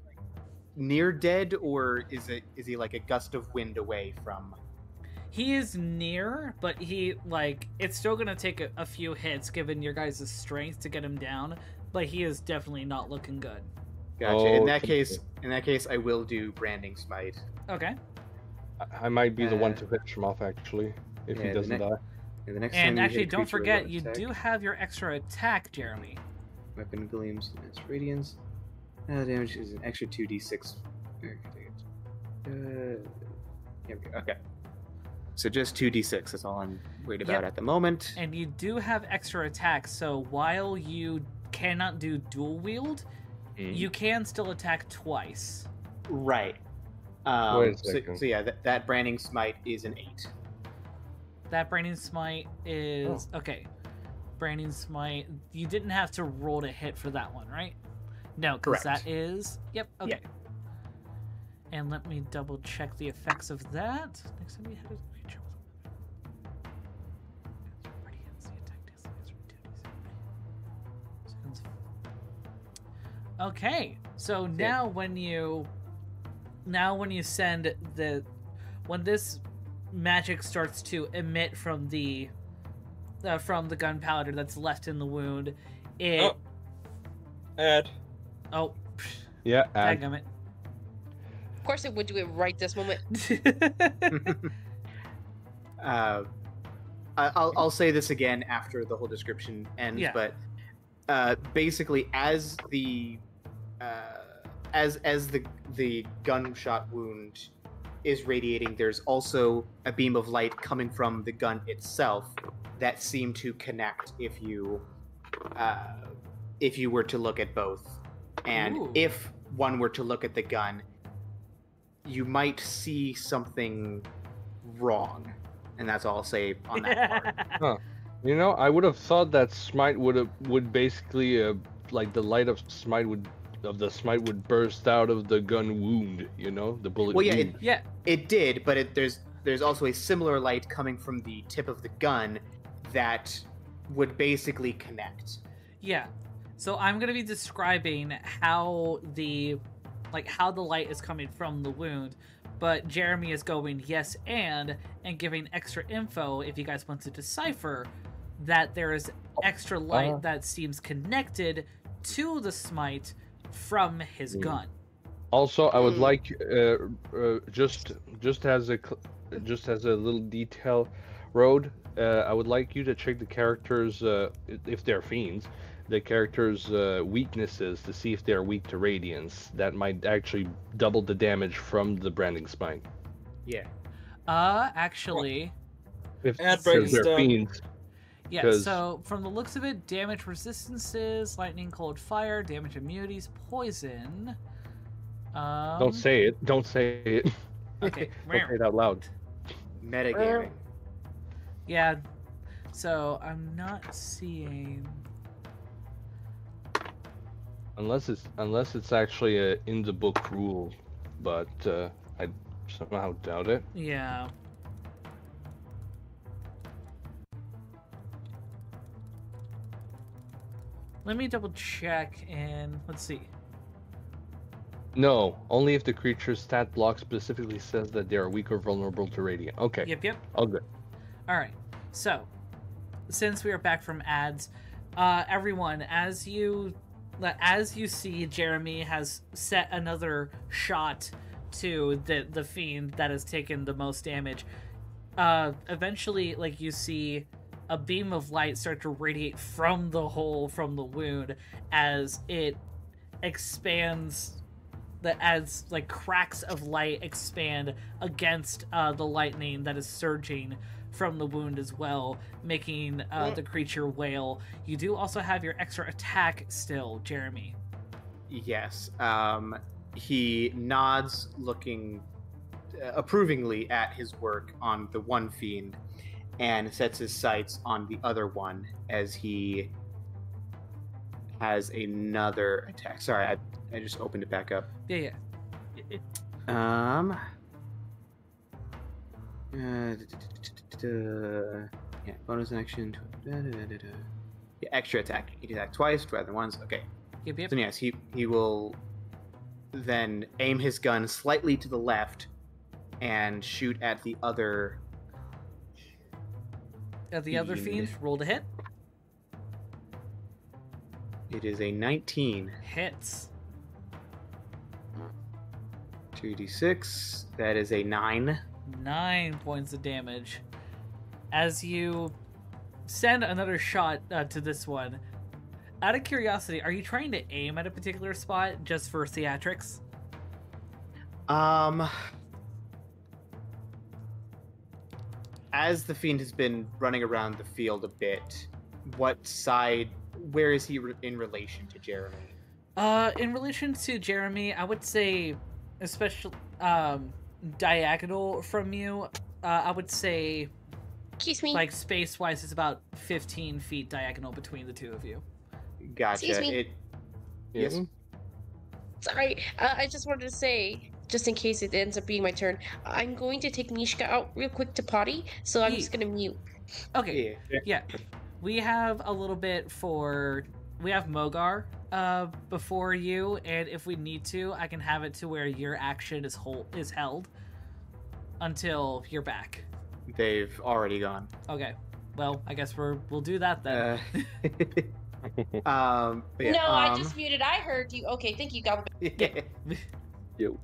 near dead, or is it is he like a gust of wind away from? He is near, but he like it's still gonna take a, a few hits given your guys' strength to get him down. But he is definitely not looking good. Gotcha. in that Okay. case, in that case, I will do branding smite. Okay. I- I might be the one Uh, to finish him off actually, if yeah, he doesn't ne- die. And the next And actually, don't creature forget you attack, do have your extra attack, Jeremy. Weapon gleams and its radiance. Uh, damage is an extra two d six. Uh, here. Okay. So just two d six. That's all I'm worried about Yep. at the moment. And you do have extra attack, so while you cannot do dual wield, Mm. you can still attack twice. Right. Um, Wait a so, second. so yeah, that, that branding smite is an eight. That branding smite is Oh. okay. Branding smite. You didn't have to roll to hit for that one, right? No, because Correct. that is. Yep. Okay. And let me double check the effects of that. Next time you hit Okay, so now when you now when you send the when this magic starts to emit from the uh, from the gunpowder that's left in the wound, it Oh. Add. oh, Yeah, add. dadgummit. Of course, it would do it right this moment. *laughs* *laughs* uh, I- I'll, I'll say this again after the whole description ends, Yeah. but uh, basically, as the uh, as as the the gunshot wound is radiating, there's also a beam of light coming from the gun itself that seem to connect if you uh, if you were to look at both, and Ooh. if one were to look at the gun, you might see something wrong, and that's all I'll say on that part. *laughs* You know, I would have thought that smite would have would basically uh, like the light of smite would of the smite would burst out of the gun wound. You know, the bullet. Well, yeah, wound. yeah, It did, but it, there's there's also a similar light coming from the tip of the gun that would basically connect. yeah. So I'm gonna be describing how the like how the light is coming from the wound, but Jeremy is going yes and and giving extra info if you guys want to decipher that there is extra light Uh. that seems connected to the smite from his Hmm. gun. Also, I would Hmm. like uh, uh, just just as a just as a little detail, road. Uh, I would like you to check the characters uh, if they're fiends, the characters' uh, weaknesses to see if they're weak to radiance. That might actually double the damage from the branding spine. Yeah. Uh, actually, If Add because they're down. fiends. Yeah, 'Cause- so from the looks of it, damage resistances, lightning, cold, fire, damage immunities, poison. Um, Don't say it. Don't say it. *laughs* Okay. Don't say it out loud. Metagaming. yeah. So I'm not seeing. Unless it's unless it's actually a in the book rule, but uh, I somehow doubt it. Yeah. Let me double check and let's see. No, only if the creature's stat block specifically says that they are weak or vulnerable to radiant. Okay, Yep, yep. all good. All right. So, since we are back from ads, uh, everyone, as you as you see, Jeremy has set another shot to the the fiend that has taken the most damage. Uh, eventually, like you see a beam of light start to radiate from the hole from the wound as it expands the as like cracks of light expand against uh, the lightning that is surging from the wound as well, making uh, the creature wail. You do also have your extra attack still, Jeremy. Yes. Um, he nods, looking uh, approvingly at his work on the one fiend, and sets his sights on the other one as he has another attack. Sorry, I, I just opened it back up. Yeah, yeah. Um. Uh, yeah, bonus action. Yeah, extra attack. He attack twice rather than once. Okay. Yep, yep. So yes, he he will then aim his gun slightly to the left and shoot at the other. Uh, the other Fiend. fiend rolled a hit. It is a 19. Hits. 2d6. That is a 9. Nine points of damage. As you send another shot uh, to this one, out of curiosity, are you trying to aim at a particular spot just for theatrics? Um. As the fiend has been running around the field a bit, what side? Where is he re- in relation to Jeremy? Uh, in relation to Jeremy, I would say, especially um, diagonal from you. Uh, I would say, Excuse me. like space wise, it's about fifteen feet diagonal between the two of you. Gotcha. Excuse me. It. Yes. Sorry, uh, I just wanted to say, just in case it ends up being my turn, I'm going to take Mishka out real quick to potty, so I'm Ye- just gonna mute. Okay, Yeah. yeah, we have a little bit for we have Mogar uh before you, and if we need to, I can have it to where your action is hold is held until you're back. They've already gone. Okay, well, I guess we're we'll do that then. Uh, *laughs* *laughs* um. yeah, no, I um, just muted. I heard you. Okay, thank you, Goblin. *laughs* Yo.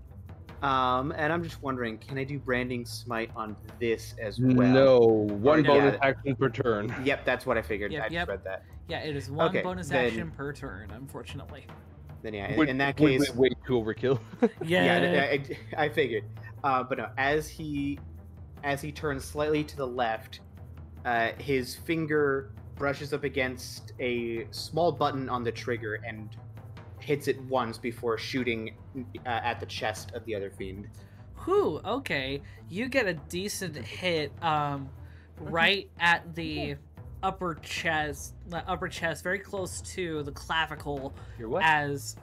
Um, and I'm just wondering, can I do branding smite on this as well? no, one Yeah. bonus action per turn. Yep, that's what I figured. Yep, I just yep. read that. yeah, it is one Okay, bonus then- action per turn, unfortunately. Then yeah, in, Would- in that case, be way too overkill. *laughs* Yeah, yeah, I, I figured. Uh, but no, as he as he turns slightly to the left, uh, his finger brushes up against a small button on the trigger and hits it once before shooting uh, at the chest of the other fiend. Whew, okay. You get a decent hit um right at the upper chest upper chest, very close to the clavicle You're what? as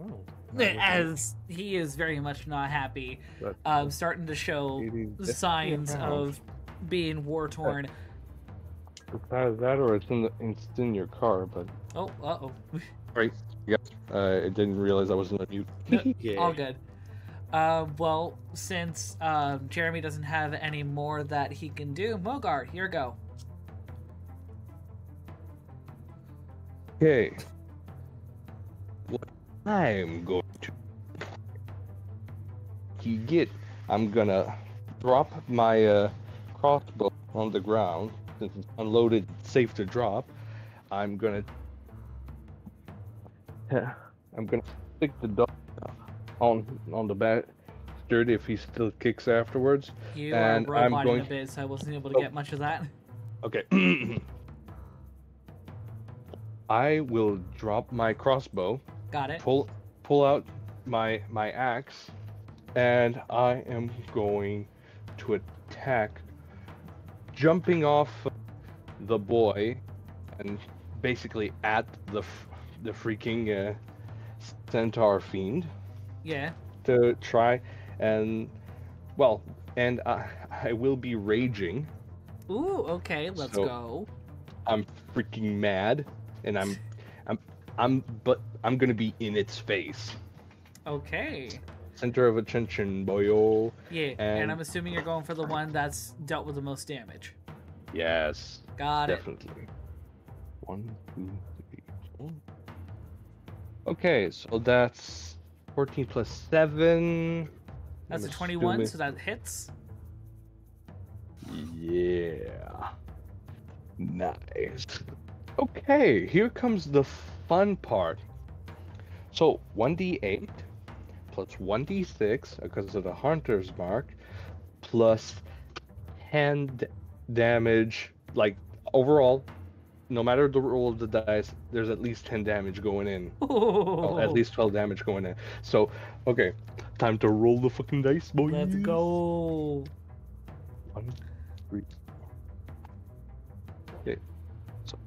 Oh, *laughs* as he is very much not happy. Um starting to show signs of being war torn. It's either that or it's in the, it's in your car, but Oh, uh oh. *laughs* yeah, uh, I didn't realize I wasn't on mute. *laughs* Yeah. *laughs* All good. Uh, well, since um, Jeremy doesn't have any more that he can do, Mogar, here go. Okay. What I'm going to you get, I'm gonna drop my uh, crossbow on the ground since it's unloaded, safe to drop. I'm gonna, yeah, *laughs* I'm gonna stick the dog on on the back stirred if he still kicks afterwards. You And are I'm going- a bit, so I wasn't able to Oh. get much of that. Okay. *clears throat* I will drop my crossbow, Got it. pull pull out my my axe, and I am going to attack, jumping off the boy, and basically at the the freaking uh, centaur fiend Yeah. to try and well, and I, I will be raging. Ooh, okay, let's So- go. I'm freaking mad, and I'm, I'm, I'm, but I'm gonna be in its face, Okay. center of attention, boyo. Yeah, and, And- I'm assuming you're going for the one that's dealt with the most damage. Yes, Got it. definitely. One, two. Okay, so that's 14 plus seven. That's a I'm 21, assuming so that hits. Yeah. Nice. Okay, here comes the fun part. So 1d8 plus 1d6 because uh, of the hunter's mark plus 10 d- damage like overall no matter the roll of the dice there's at least 10 damage going in well, *laughs* oh, at least 12 damage going in so okay time to roll the fucking dice boys Let's go. one, three. Okay. So,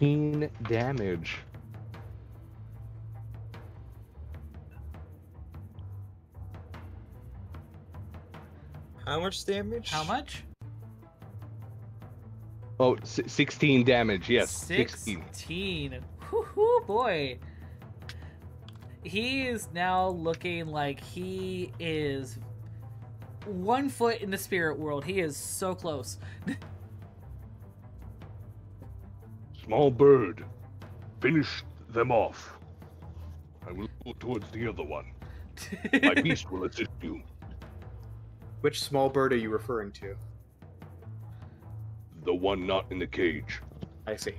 18 damage. How much damage? How much? Oh, 16 damage. Yes, 16. 16. Whew, boy. He is now looking like he is one foot in the spirit world. He is so close. Small bird, finish them off. I will go towards the other one. My *laughs* beast will assist you. Which small bird are you referring to? The one not in the cage. I see.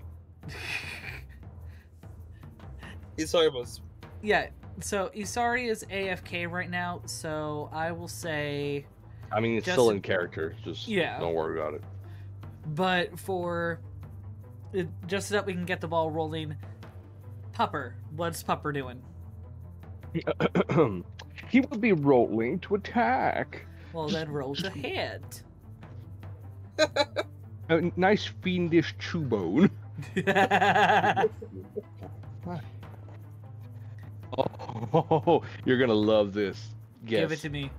*laughs* He's talking about. yeah, so Isari is AFK right now, so I will say I mean, it's Just- still in character. Just Yeah. don't worry about it. But for it, just so that we can get the ball rolling, Pupper, what's Pupper doing? *clears throat* he will be rolling to attack. Well, then roll to hit. *laughs* A nice fiendish chew bone. *laughs* Oh, you're gonna love this. Guess. Give it to me.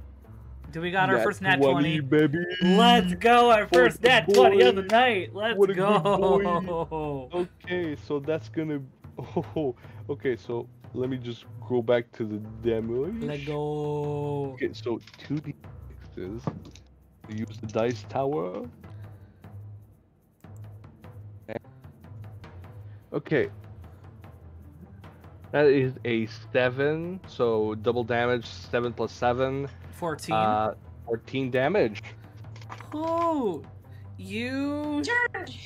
Do we got our Nat first nat 20? baby. Let's go, our first the nat 20 of the night. Let's What go. *laughs* Okay, so that's gonna. Oh, okay, so let me just go back to the demo. Let go. Okay, so two d sixes. Use the dice tower. Okay. That is a seven, so double damage, seven plus seven, 14. uh, fourteen damage. oh, you. Turned.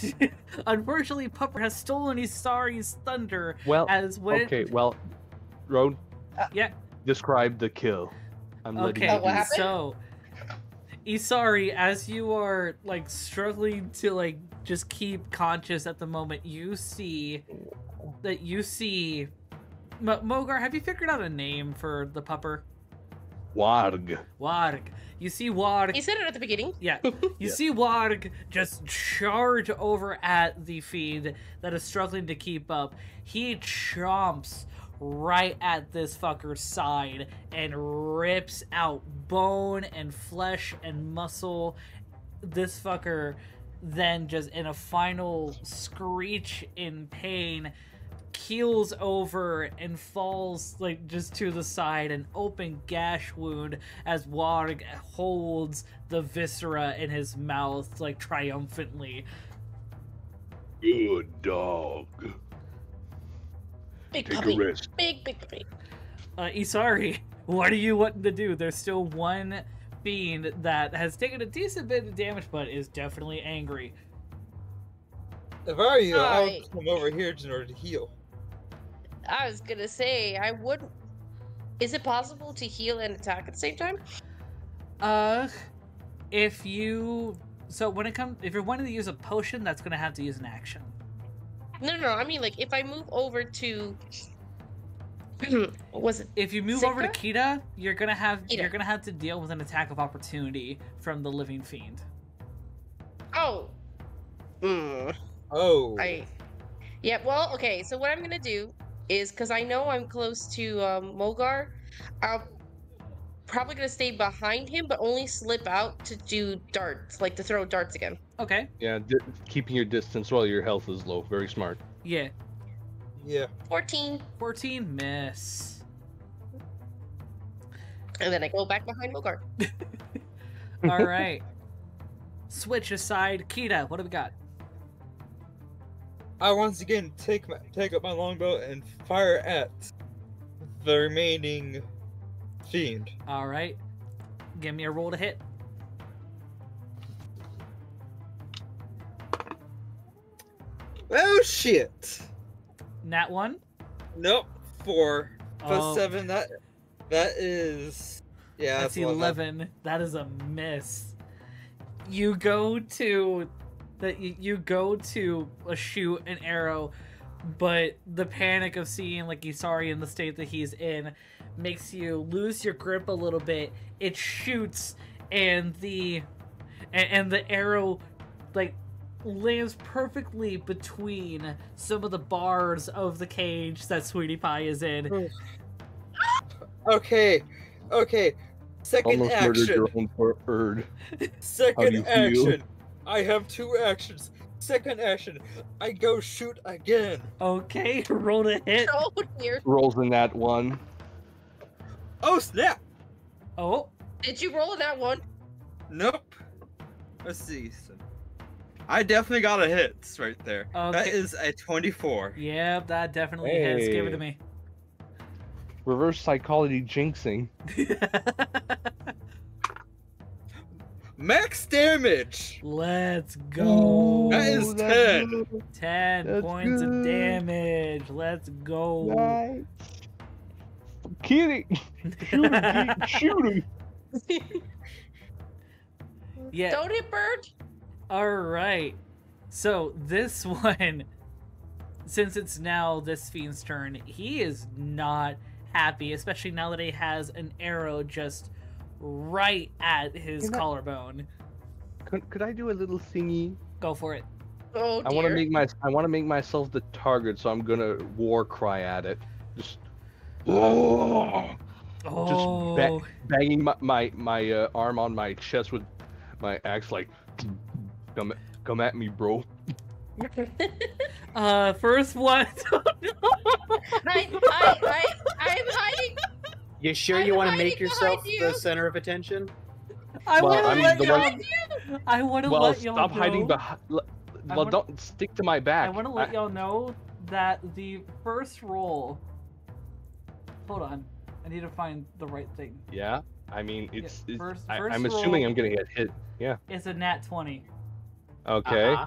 *laughs* Unfortunately, Pupper has stolen his Isari's thunder Well, as when. okay, well, Roan, Yeah. describe the kill. I'm letting Okay, you Oh, what do so Isari, as you are like struggling to like just keep conscious at the moment, you see that you see Mo- Mogar. Have you figured out a name for the pupper? Warg. Warg. You see Warg. He said it at the beginning. Yeah, *laughs* you Yeah. see Warg just charge over at the feed that is struggling to keep up. He chomps right at this fucker's side and rips out bone and flesh and muscle. This fucker then just in a final screech in pain keels over and falls like just to the side an open gash wound as Warg holds the viscera in his mouth like triumphantly Good dog. Big Take puppy. a rest. Big, big puppy. uh Isari *laughs* what are you wanting to do there's still one fiend that has taken a decent bit of damage but is definitely angry If I were you, I Right. would come over here in order to heal. I was gonna say I would. Is it possible to heal and attack at the same time? uh if you so when it comes if you're wanting to use a potion that's gonna have to use an action No, no, no. I mean, like if I move over to. *clears throat* what was it? If you move over to Sika? Kita, you're gonna have Kita. you're gonna have to deal with an attack of opportunity from the living fiend. Oh. Hmm. Oh. I. Yeah. Well. Okay. So what I'm gonna do is because I know I'm close to um, Mogar, I'm probably gonna stay behind him, but only slip out to do darts, like to throw darts again. Okay. Yeah, di- keeping your distance while your health is low. Very smart. Yeah. Yeah. Fourteen, 14 miss. and then I go back behind Mogar. *laughs* All right. Switch aside, Kita. What do we got? I once again take my take up my longbow and fire at the remaining Fiend. All right. Give me a roll to hit. Oh shit. Nat one? Nope. Four. Plus oh. seven. That that is yeah. That's, that's eleven. 11. That is a miss. You go to that you go to a shoot an arrow, but the panic of seeing like Isari in the state that he's in makes you lose your grip a little bit. It shoots, and the and, and the arrow like lands perfectly between some of the bars of the cage that Sweetie Pie is in. Hmm. Okay, okay. Second Almost murdered action. your own bird. Second you feel? action. I have two actions. Second action. I go shoot again. Okay, *laughs* roll to hit. Oh dear. Rolls in that one. Oh snap! Oh, Did you roll that one? Nope. Let's see. So- I definitely got a hit right there. That Okay. is a 24. Yep, that definitely hits. Give it to me. Reverse psychology jinxing. *laughs* Max damage. Let's go. That is that's 10. good. 10 That's points of damage. Let's go. Nice. Kidding. Shoot him, *laughs* shoot him. Yeah. Don't hit bird. All right. So this *laughs* one, since it's now this fiend's turn, he is not happy, especially now that he has an arrow just right at his You're not- collarbone. Could, could I do a little thingy? Go for it. Oh dear. I want to make my I want to make myself the target, so I'm gonna war cry at it. Just, oh, Oh, ba- banging my my, my uh, arm on my chest with my axe, like, come come at me, bro. *laughs* uh, first one. I, I, I, I'm hiding. You sure I'm you want to make yourself behind the center of attention? I Well, want to let y'all. one- I want to Well, let y'all stop know. hiding behind. I Well, wanna- don't stick to my back. I want to let y'all know that the first roll. Hold on, I need to find the right thing. Yeah, I mean, Yeah, it's. it's first- I, first I'm assuming I'm gonna get hit. Yeah. It's a nat twenty. Okay. Uh-huh.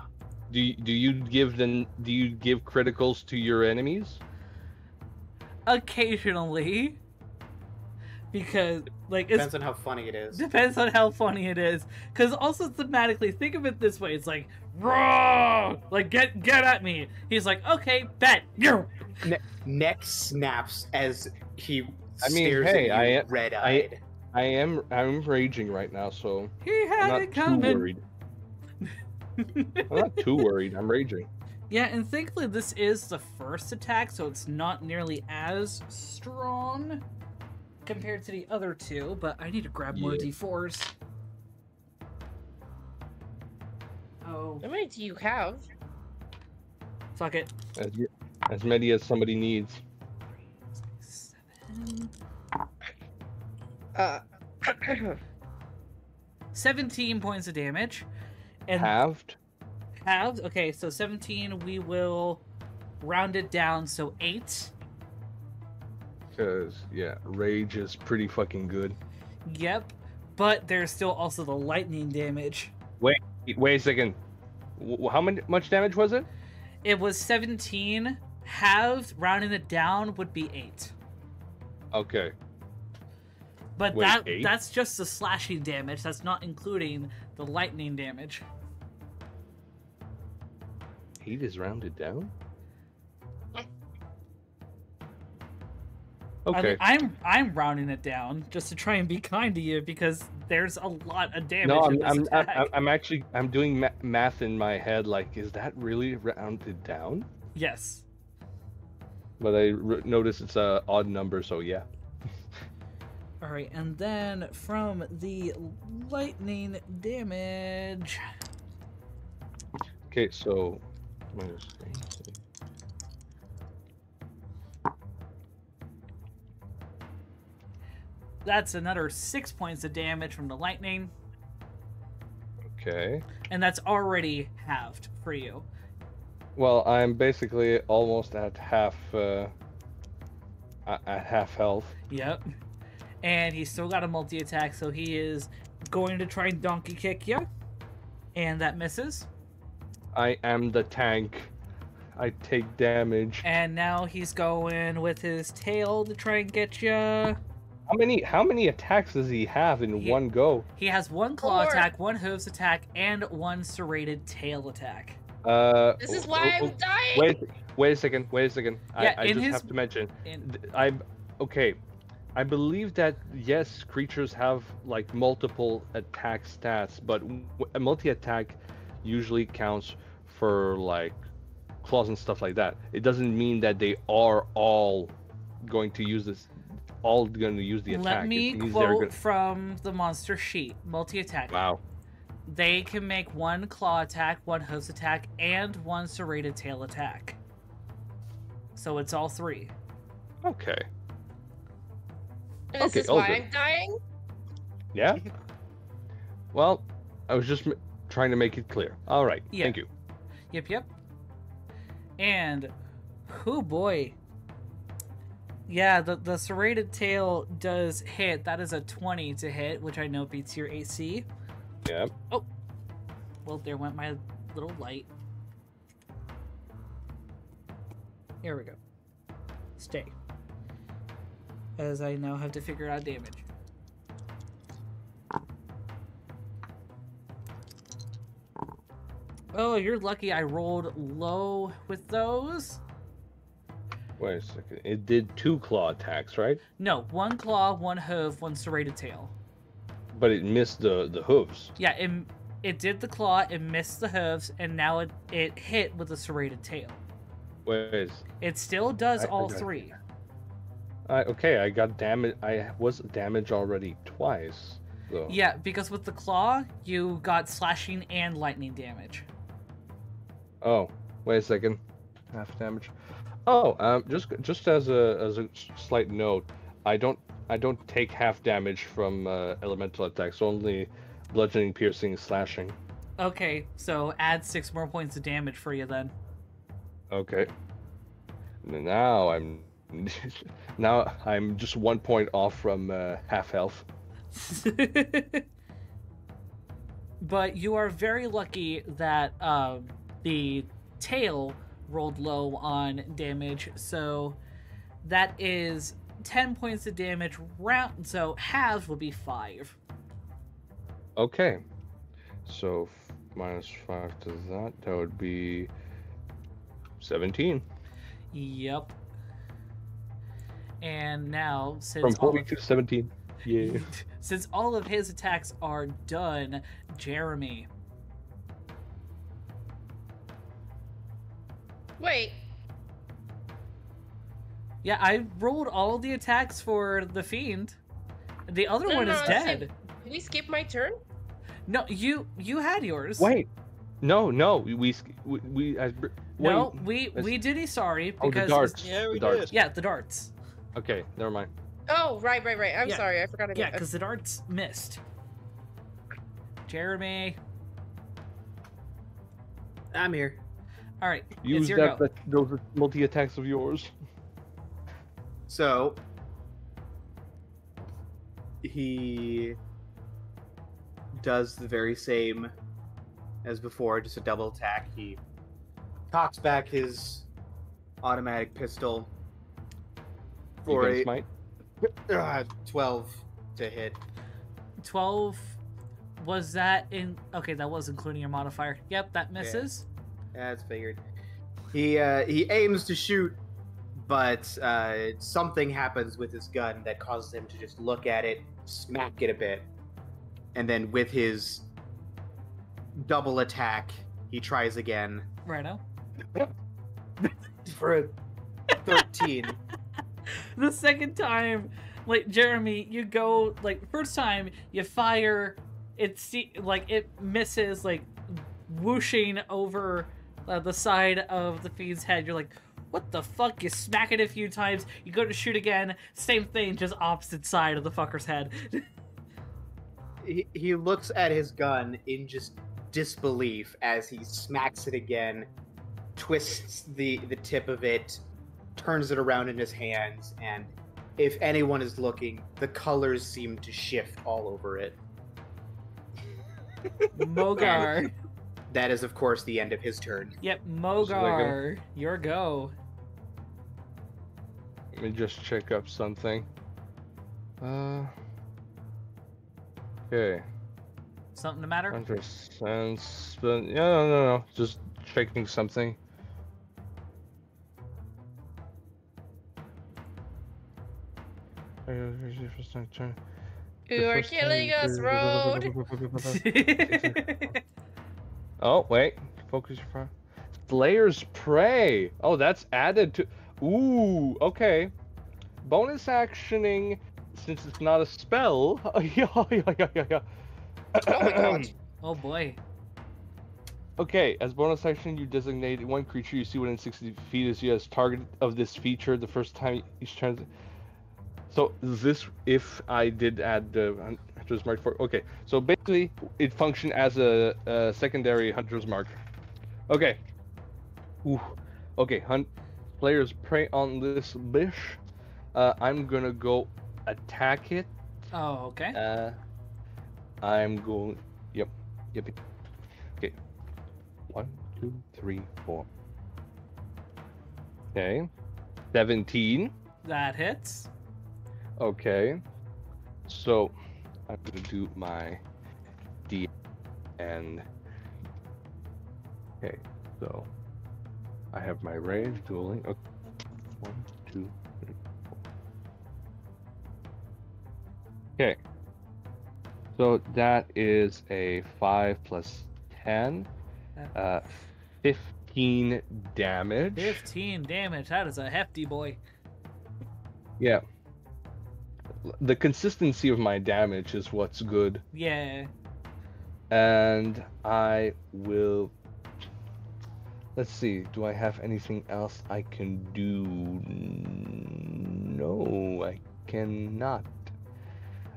Do you, do you give the do you give criticals to your enemies? Occasionally, because like it's Depends on how funny it is. depends on how funny it is. Because also thematically, think of it this way: it's like, raw, like get get at me. He's like, okay, bet. You. Neck snaps as he I mean, stares hey, at you I- red-eyed. I am I'm raging right now, so He I'm not it too worried. I'm not too worried. I'm raging. *laughs* Yeah, and thankfully this is the first attack, so it's not nearly as strong compared to the other two, but I need to grab more Yeah. d4s. Oh, How many do you have? fuck it. As as many as somebody needs. Uh, *coughs* 17 points of damage. And Halved. halved. Okay, so 17, we will round it down, so 8. Cause yeah, rage is pretty fucking good. Yep. But there's still also the lightning damage. Wait, wait a second. How many, much damage was it? It was 17. Halved, rounding it down, would be 8. Okay. But Wait, that eight? that's just the slashing damage. That's not including the lightning damage. Eight is rounded down. I Okay. mean, I'm I'm rounding it down just to try and be kind to you because there's a lot of damage no, I'm, this I'm, I'm. I'm- I'm actually I'm doing ma- math in my head. Like, is that really rounded down? Yes. But I r- notice it's a odd number, so yeah. *laughs* All right, and then from the lightning damage. Okay, so minus three. That's another six points of damage from the lightning, Okay. and that's already halved for you. Well, I'm basically almost at half uh, at half health. Yep. And he's still got a multi attack, so he is going to try and donkey kick you. And that misses. I am the tank. I take damage. And now he's going with his tail to try and get you. How many how many attacks does he have in He- one go? He has one claw Four. attack, one hooves attack, and one serrated tail attack. Uh, This is oh, why oh, I'm dying. Wait, wait a second. Wait a second. Yeah, I, I just his- have to mention. In, th- I okay. I believe that yes, creatures have like multiple attack stats, but w- a multi-attack usually counts for like claws and stuff like that. It doesn't mean that they are all going to use this. All going to use the attack. let me quote gonna- from the monster sheet. Multi attack. Wow. They can make one claw attack, one hooves attack, and one serrated tail attack. So it's all three. Okay. This okay, is all why. I'm dying. Yeah. Well, I was just m- trying to make it clear. All right. Yeah. Thank you. Yep, yep. And, oh boy. Yeah, the, the serrated tail does hit. That is a 20 to hit, which I know beats your AC. Yeah. Oh, well, there went my little light. Here we go. Stay. As I now have to figure out damage. Oh, you're lucky I rolled low with those. Wait a second. It did two claw attacks, right? No, one claw, one hoof, one serrated tail. But it missed the the hooves. Yeah, it, it did the claw, it missed the hooves, and now it, it hit with the serrated tail. Wait. It still does I- I all got- three. I, okay, I got damage. I was damaged already twice. So. Yeah, because with the claw, you got slashing and lightning damage. Oh, wait a second. Half damage. Oh, um, just just as a as a slight note, I don't I don't take half damage from uh, elemental attacks. Only bludgeoning, piercing, slashing. Okay, so add six more points of damage for you then. Okay. Now I'm *laughs* now I'm just one point off from uh, half health. *laughs* but you are very lucky that um, the tail rolled low on damage, so that is 10 points of damage round so halves would be 5 Okay. So f- minus five to that, that would be seventeen yep and now since from all forty of, to seventeen. Yeah. *laughs* since all of his attacks are done jeremy Wait, yeah i rolled all the attacks for the fiend the other No, one no, is no, dead did we skip my turn? no you you had yours Wait. No, no, we we we, we as br- no we That's- we did Isari Oh, the because darts. Yeah, the darts. did. yeah the darts Okay, never mind. Oh, right, right, right. I'm Yeah. sorry, I forgot. I Yeah, did- because the darts missed. Jeremy. I'm here. All right, Use it's your that, go. that those multi attacks of yours. So he does the very same as before, just a double attack. He cocks back his automatic pistol for Against a smite. *coughs* uh, 12 to hit. Twelve. Was that in? Okay, that was including your modifier. Yep, that misses. yeah. That's figured. He uh, he aims to shoot, but uh, something happens with his gun that causes him to just look at it, smack it a bit, and then with his double attack, he tries again Righto. *laughs* for a thirteen. *laughs* The second time, like Jeremy, you go like first time you fire, it see like it misses like whooshing over uh, the side of the fiend's head. You're like, what the fuck? You smack it a few times. You go to shoot again. Same thing, just opposite side of the fucker's head. *laughs* he, he looks at his gun in just disbelief as he smacks it again, twists the the tip of it, turns it around in his hands, and if anyone is looking, the colors seem to shift all over it. *laughs* Mogar. that is, of course, the end of his turn. Yep, Mogar, your go. Let me just check up something. Uh. Okay. Something the matter? Hundred cents. But yeah, no, no, no. Just checking something. You are killing us, Road. *laughs* oh wait, focus your fire. Slayer's Prey. Oh, that's added to. Ooh, okay. Bonus actioning, since it's not a spell. *laughs* yeah, yeah, yeah, yeah, yeah. Oh *clears throat* oh boy. Okay, as bonus action, you designate one creature you see within 60 feet as you as target of this feature the first time each turn. So this if I did add the hunter's mark for? Okay, so basically it functioned as a, a secondary hunter's mark. Okay. Ooh. Okay, hunt players prey on this bish. Uh, I'm gonna go attack it. Oh, okay. Uh, I'm going. Yep. Yep. yep. Okay. One, two, three, four. Okay. Seventeen. That hits. Okay. So I'm gonna do my D and okay. So I have my range dueling. Okay. One, two, three, four. Okay. So that is a five plus ten. Uh, fifteen damage. 15 damage. That is a hefty boy. Yeah. The consistency of my damage is what's good. Yeah. And I will. Let's see. Do I have anything else I can do? No, I cannot.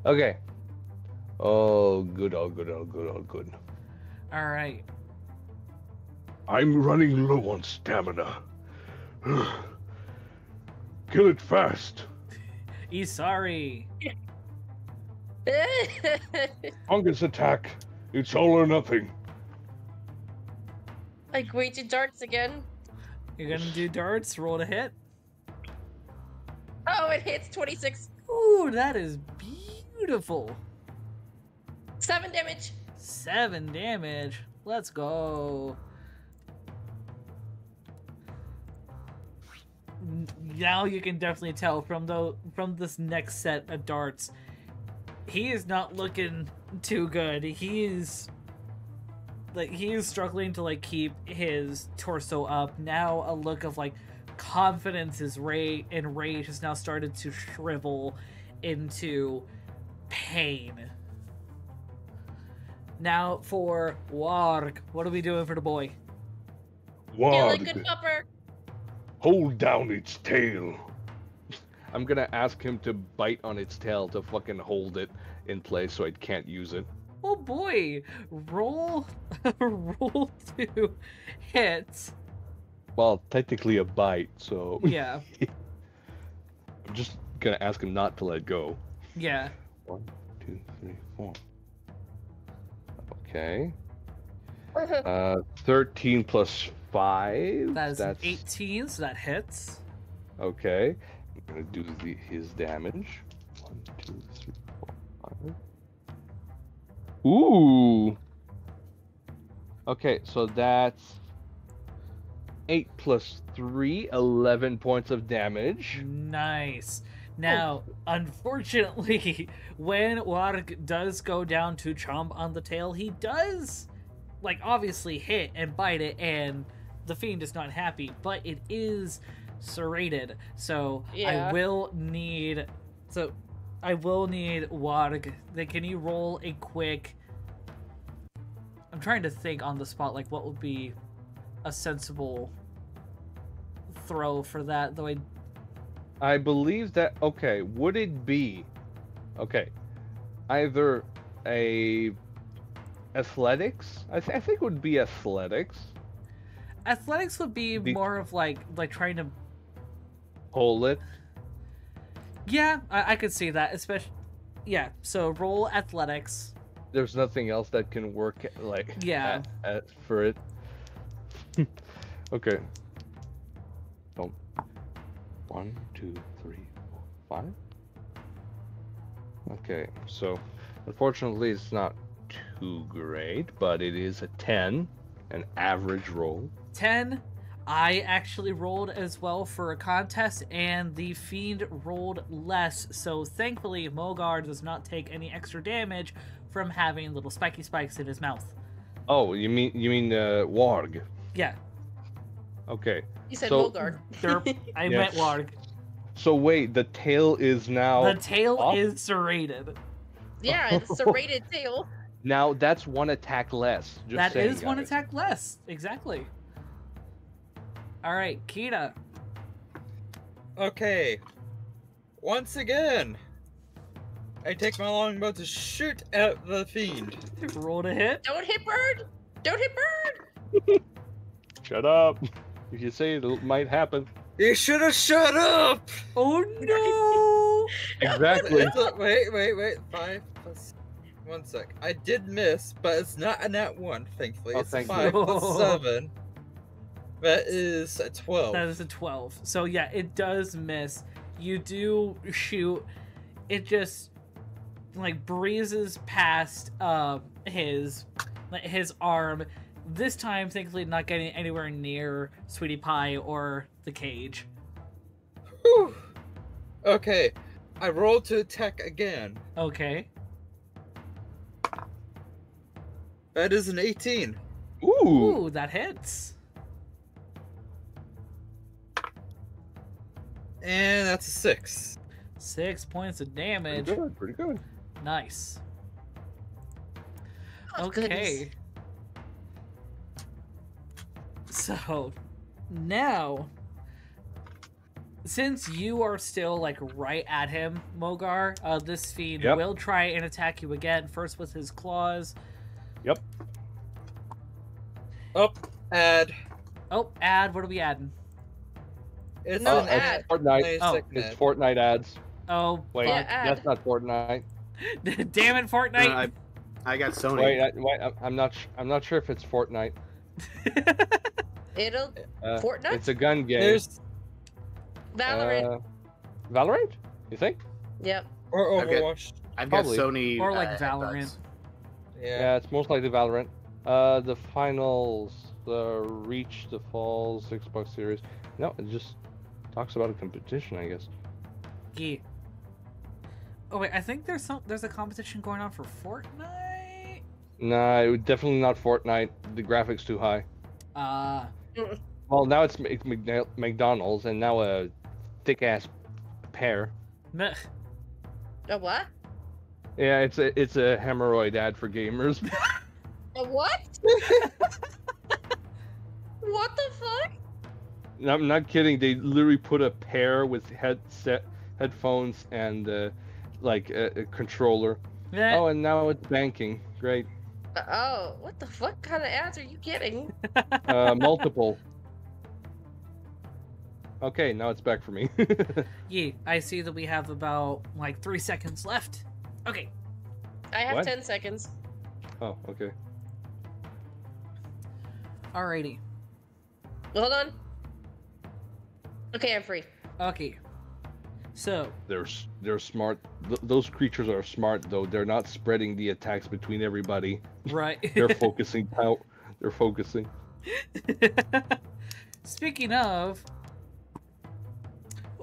Okay. Oh, good, all good, all good, all good. All right. I'm running low on stamina. *sighs* Kill it fast. *laughs* Isari. *laughs* Fungus attack. It's all or nothing. Like weighted darts again. You're gonna do darts. Roll to hit. Oh, it hits 26. Ooh, that is beautiful. Seven damage. Seven damage. Let's go. Now you can definitely tell from the from this next set of darts, he is not looking too good. He is like he is struggling to like keep his torso up. Now a look of like confidence is rage and rage has now started to shrivel into pain. Now for Warg, what are we doing for the boy? Warg, good pupper. hold down its tail. I'm gonna ask him to bite on its tail to fucking hold it in place so I can't use it. Oh boy, roll, *laughs* roll to hit. Well, technically a bite, so Yeah, *laughs* I'm just gonna ask him not to let go. yeah. One, two, three, four. Okay. *laughs* Uh, 13 plus 5. That is That's 18, so that hits. Okay. I'm gonna do the, his damage. One, two, three, four, five. Ooh. Okay, so that's 8 plus 3, 11 points of damage. Nice. Now, unfortunately, *laughs* when Warg does go down to chomp on the tail, he does, like, obviously hit and bite it, and the fiend is not happy, but it is serrated. So I will need. So I will need Warg. Then can you roll a quick. I'm trying to think on the spot, like, what would be a sensible throw for that, though I I believe that okay, would it be okay, either a athletics? I, th- I think it would be athletics. Athletics would be The- more of like like trying to. Hold it. Yeah, I, I could see that, especially. Yeah, so roll athletics. there's nothing else that can work like Yeah. a- a- for it. okay. So, one, two, three, four, five. Okay, so unfortunately it's not too great, but it is a ten, an average roll. 10. I actually rolled as well for a contest, and the fiend rolled less. So thankfully, Mogar does not take any extra damage from having little spiky spikes in his mouth. Oh, you mean you mean uh, warg? Yeah, Okay. You said So- Mogard. derp. *laughs* I Yeah. meant Warg. So wait, the tail is now The tail off? is serrated. yeah, it's *laughs* a rated tail. now that's one attack less. Just That saying, is one guys. attack less. Exactly. All right, Kita. Okay. Once again, I take my longbow to shoot at the fiend. *laughs* Roll to hit. Don't hit bird. Don't hit bird. *laughs* Shut up. If you say it, it might happen. You should have shut up! Oh no! *laughs* Exactly. A- wait, wait, wait. Five plus. One sec. I did miss, but it's not a nat one, thankfully. Oh, it's thank five you. plus seven. That is a twelve. That is a 12. So yeah, it does miss. You do shoot. It just like breezes past um his like, his arm. This time, thankfully, not getting anywhere near Sweetie Pie or the cage. Whew. Okay. I roll to attack again. Okay. That is an 18. Ooh. Ooh, that hits. And that's a six. Six points of Pretty damage. good. Pretty good. Nice. Oh, okay. goodness. So now, since you are still like right at him, Mogar, uh, this fiend Yep. will try and attack you again. First with his claws. Yep. Up, add. Oh, add. What are we adding? It's No, an add. add. Fortnite. Oh. It's Fortnite ads. Oh, Wait, Yeah, add. that's not Fortnite. *laughs* damn it, Uh, Fortnite! I, I got Sony. Wait, I, wait, I- I'm not. I'm not sure if it's Fortnite. *laughs* It'll Uh, Fortnite? It's a gun game. There's Valorant. Uh, Valorant? You think? yep. or Overwatch. I've got probably. Sony. Or like uh, Valorant. Yeah. Yeah, it's most likely Valorant. Uh, the finals, the Reach, the Falls, Xbox Series. No, it just talks about a competition, I guess. yeah. Oh wait, I think there's some. There's a competition going on for Fortnite. Nah, it would definitely not Fortnite. The graphics too high. Uh, *laughs* Well, now it's McDonald's, and now a thick ass pear. meh. A what? Yeah, it's a it's a hemorrhoid ad for gamers. *laughs* A what? *laughs* what the fuck? I'm not kidding. They literally put a pair with headset, headphones, and uh, like a, a controller. Meh. Oh, and now it's banking. Great. Uh, Oh, what the fuck kind of ads are you getting? *laughs* Uh, multiple. Okay, now it's back for me. *laughs* Yeah, I see that we have about like three seconds left. Okay, I have What? 10 seconds. oh, okay. alrighty. Hold on. Okay, I'm free. Okay. So, They're they're smart. Th- those creatures are smart though. They're not spreading the attacks between everybody. right. *laughs* They're focusing out. They're focusing. *laughs* Speaking of.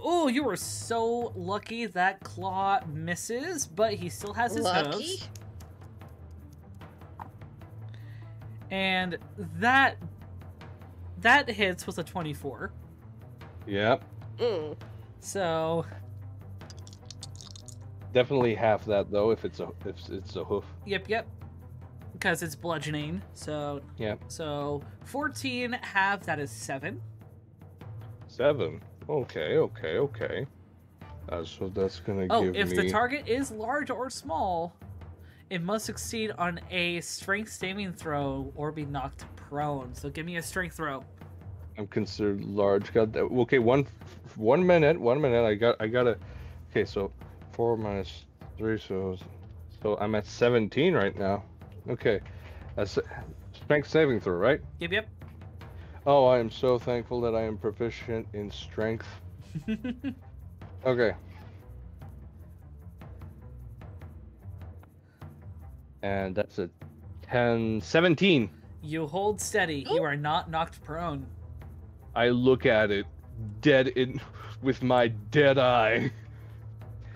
Oh, you were so lucky that claw misses, but he still has his Lucky? hooves. And that that hits with a 24. Yep. Mm. So, Definitely half that though. If it's a if it's a hoof. yep, yep. Because it's bludgeoning. So, Yep. so 14 half that is 7. Seven. Okay. Okay. Okay. Uh, so that's gonna Oh, give if me. the target is large or small, it must succeed on a strength saving throw or be knocked prone. So give me a strength throw. I'm considered large. Got that. Okay, one, one minute. One minute. I got. I gotta. Okay, so four minus three, so So I'm at 17 right now. Okay. That's strength saving throw, right? Yep, yep. Oh, I am so thankful that I am proficient in strength. *laughs* Okay. And that's a 10, 17. you hold steady. You are not knocked prone. I look at it dead in with my dead eye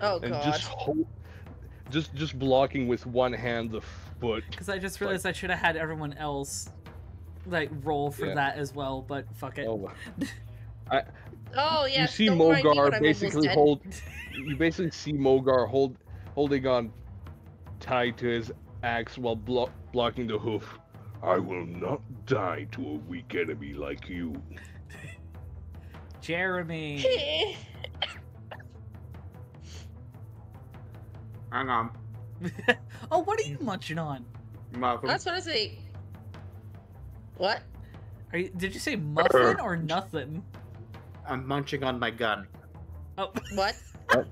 Oh and god. just hold, just just blocking with one hand the foot. Because I just Like- realized I should have had everyone else like roll for Yeah. that as well, but fuck it. Oh, wow. *laughs* oh yeah. you see don't mind me when Mogar basically hold. *laughs* You basically see Mogar hold, holding on tied to his axe while blo- blocking the hoof. I will not die to a weak enemy like you. Jeremy. *laughs* Hang on. *laughs* oh, what are you munching on? Muffin. That's what I say. What? Are you, did you say muffin or nothing? I'm munching on my gun. Oh, What? *laughs*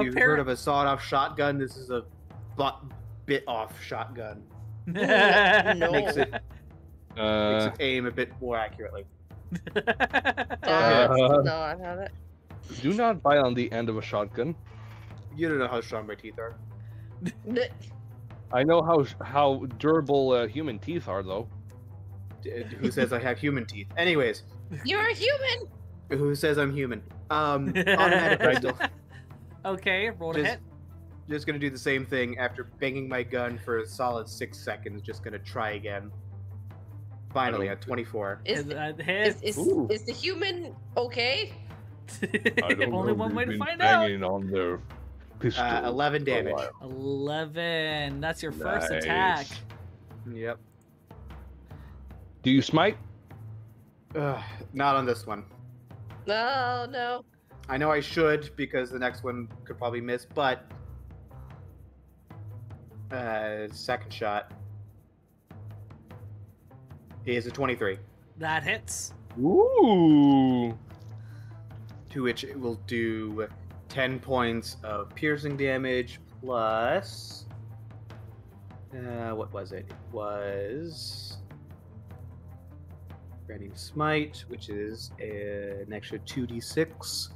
You've heard of a sawed-off shotgun? This is a bu- bit-off shotgun. No. Makes it makes Uh, it aim a bit more accurately. *laughs* That's Uh, not how that. do not bite on the end of a shotgun. You don't know how strong my teeth are. *laughs* I know how how durable uh, human teeth are, though. D- Who says I have human teeth? Anyways, *laughs* You're a human. who says I'm human? Um, automatic pistol. okay, roll to Just- hit. Just gonna do the same thing after banging my gun for a solid six seconds. Just gonna try again. Finally, at 24. Is, Is that is, hit? is, Ooh. is the human okay? *laughs* I don't Only know. one they've way to been find out. banging on their pistol. Uh, 11 damage. Eleven. That's your first Nice. attack. Yep. Do you smite? Ugh, not on this one. No, no. I know I should because the next one could probably miss, but uh, second shot is a 23, That hits. Ooh. to which it will do 10 points of piercing damage plus. Uh, what was it? It was. Branding Smite, which is an extra 2d6.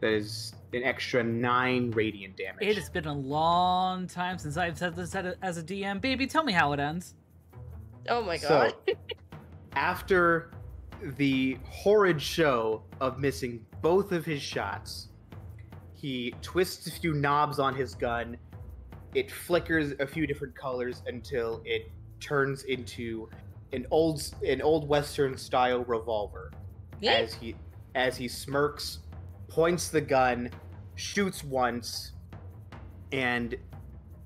That is an extra 9 radiant damage. It has been a long time since I've said this as a DM. Baby, tell me how it ends. Oh my god. So- god. *laughs* after the horrid show of missing both of his shots, he twists a few knobs on his gun. It flickers a few different colors until it turns into an old an old western style revolver. yeah. As he as he smirks, points the gun, shoots once, and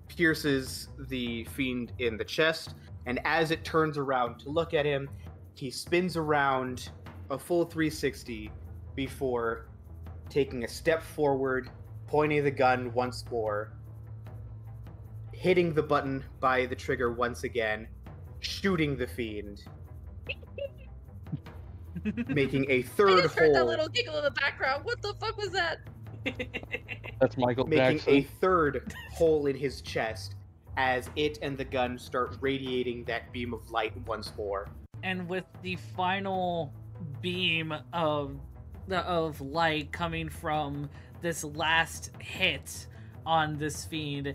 pierces the fiend in the chest. And as it turns around to look at him, he spins around a full 360 before taking a step forward, pointing the gun once more, hitting the button by the trigger once again, shooting the fiend, *laughs* making a I third just heard that little giggle in the background. What the fuck was that? *laughs* That's Michael making Jackson. a third hole in his chest as it and the gun start radiating that beam of light once more. and with the final beam of the of light coming from this last hit on this fiend,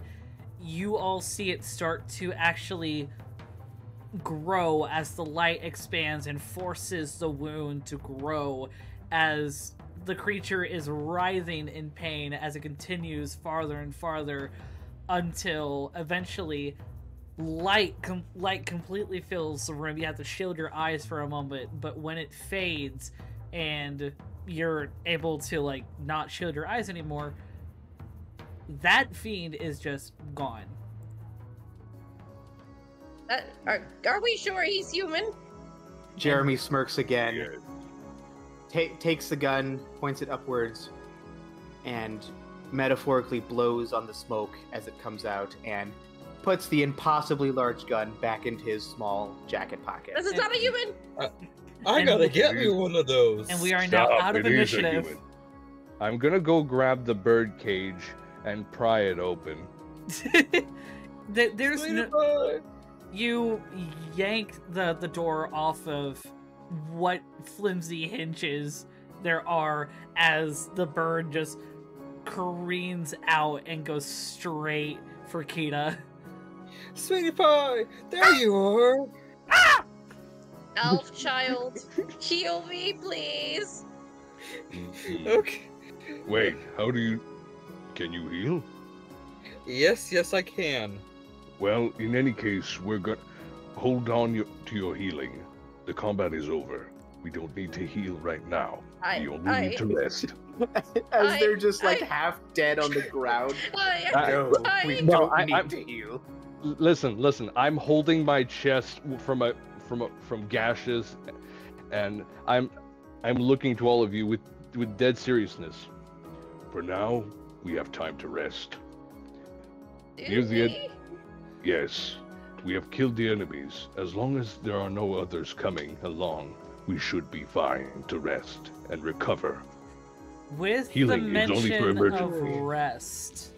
you all see it start to actually grow as the light expands and forces the wound to grow as the creature is writhing in pain as it continues farther and farther until eventually light com- light completely fills the room. You have to shield your eyes for a moment but when it fades and you're able to like not shield your eyes anymore that fiend is just gone That, are, are we sure he's human? Jeremy smirks again, ta- takes the gun, points it upwards, and metaphorically blows on the smoke as it comes out and puts the impossibly large gun back into his small jacket pocket. This is not a human. I gotta get me one of those. and we are Stop, now out of it is initiative. I'm gonna go grab the bird cage and pry it open. *laughs* There- There's Sweetie no, pie. You yank the the door off of what flimsy hinges there are as the bird just careens out and goes straight for Kita. Sweetie pie, there you are. Ah! Elf child, heal me, please. Okay. Wait, how do you. Can you heal? Yes, yes, I can. Well, in any case, we're going to hold on your, to your healing. The combat is over. We don't need to heal right now. I, we only I, need to rest. *laughs* As I- they're just like I- half dead on the *laughs* ground. I, I- No, I- we No, don't I- need I'm- to heal. Listen, listen. I'm holding my chest from a from a from gashes, and I'm I'm looking to all of you with with dead seriousness. For now, we have time to rest. do here's the ed- we? Yes, we have killed the enemies. As long as there are no others coming along, we should be fine to rest and recover. With Healing the is only mention for of rest,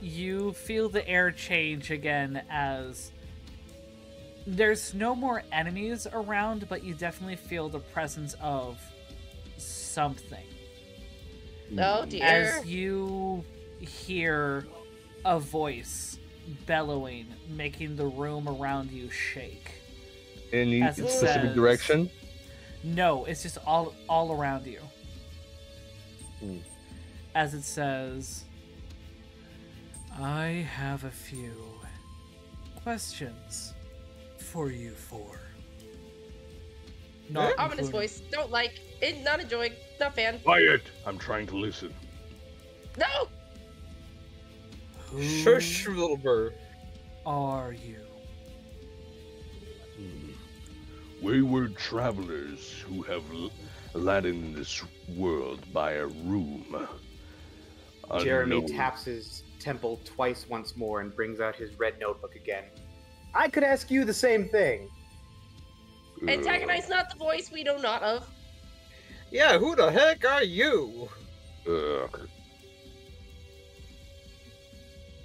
you feel the air change again as there's no more enemies around, but you definitely feel the presence of something. Oh hmm. dear. As you hear a voice bellowing, making the room around you shake. Any As it specific says- direction? No, it's just all all around you. Hmm. As it says, I have a few questions for you four. Not Ominous including- voice. Don't like. It, not enjoying. Not fan. Quiet! I'm trying to listen. No. Who Shush, little bird. are you? Hmm. Wayward travelers who have l- landed in this world by a room. Jeremy Unknown. taps his temple twice once more and brings out his red notebook again. I could ask you the same thing. Antagonize not the voice we know not of. Yeah, who the heck are you? Ugh.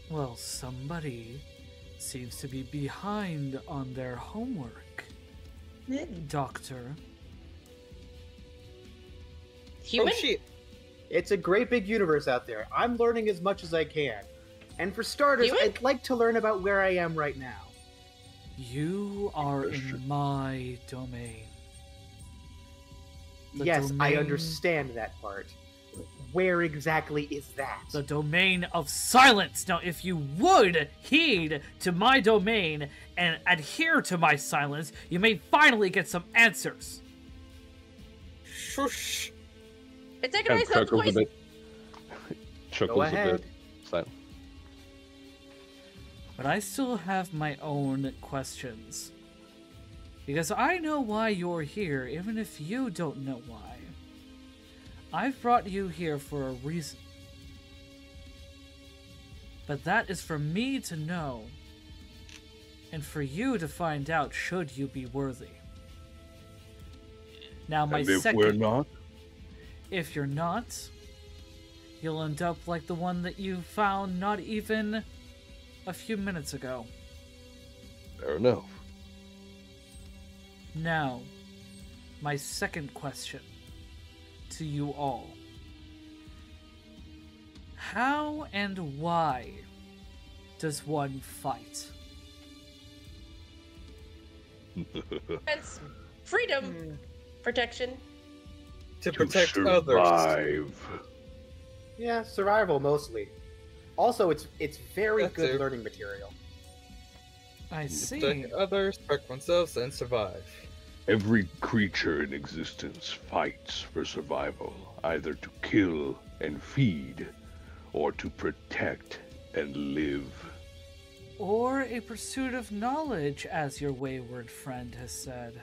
Well, somebody seems to be behind on their homework. Hmm. Doctor. Human. Oh shit. It's a great big universe out there. I'm learning as much as I can. And for starters, Human? I'd like to learn about where I am right now. You are in my domain. The yes, I understand that part. Where exactly is that? The domain of silence. Now, if you would heed to my domain and adhere to my silence, you may finally get some answers. Shush. And Antagonize not the chuckles a bit. Chuckles Go a ahead. bit. Silent. But I still have my own questions. Because I know why you're here, even if you don't know why. I've brought you here for a reason. But that is for me to know, and for you to find out should you be worthy. Now, my and if second. we're not, If you're not, you'll end up like the one that you found not even a few minutes ago. Fair enough. Now, my second question to you all How and why does one fight? *laughs* Defense, freedom, hmm. protection. To to protect others. Yeah, survival mostly. Also, it's it's very That good too. learning material. I see. Protect others, protect oneself, and survive. Every creature in existence fights for survival, either to kill and feed, or to protect and live. Or a pursuit of knowledge, as your wayward friend has said.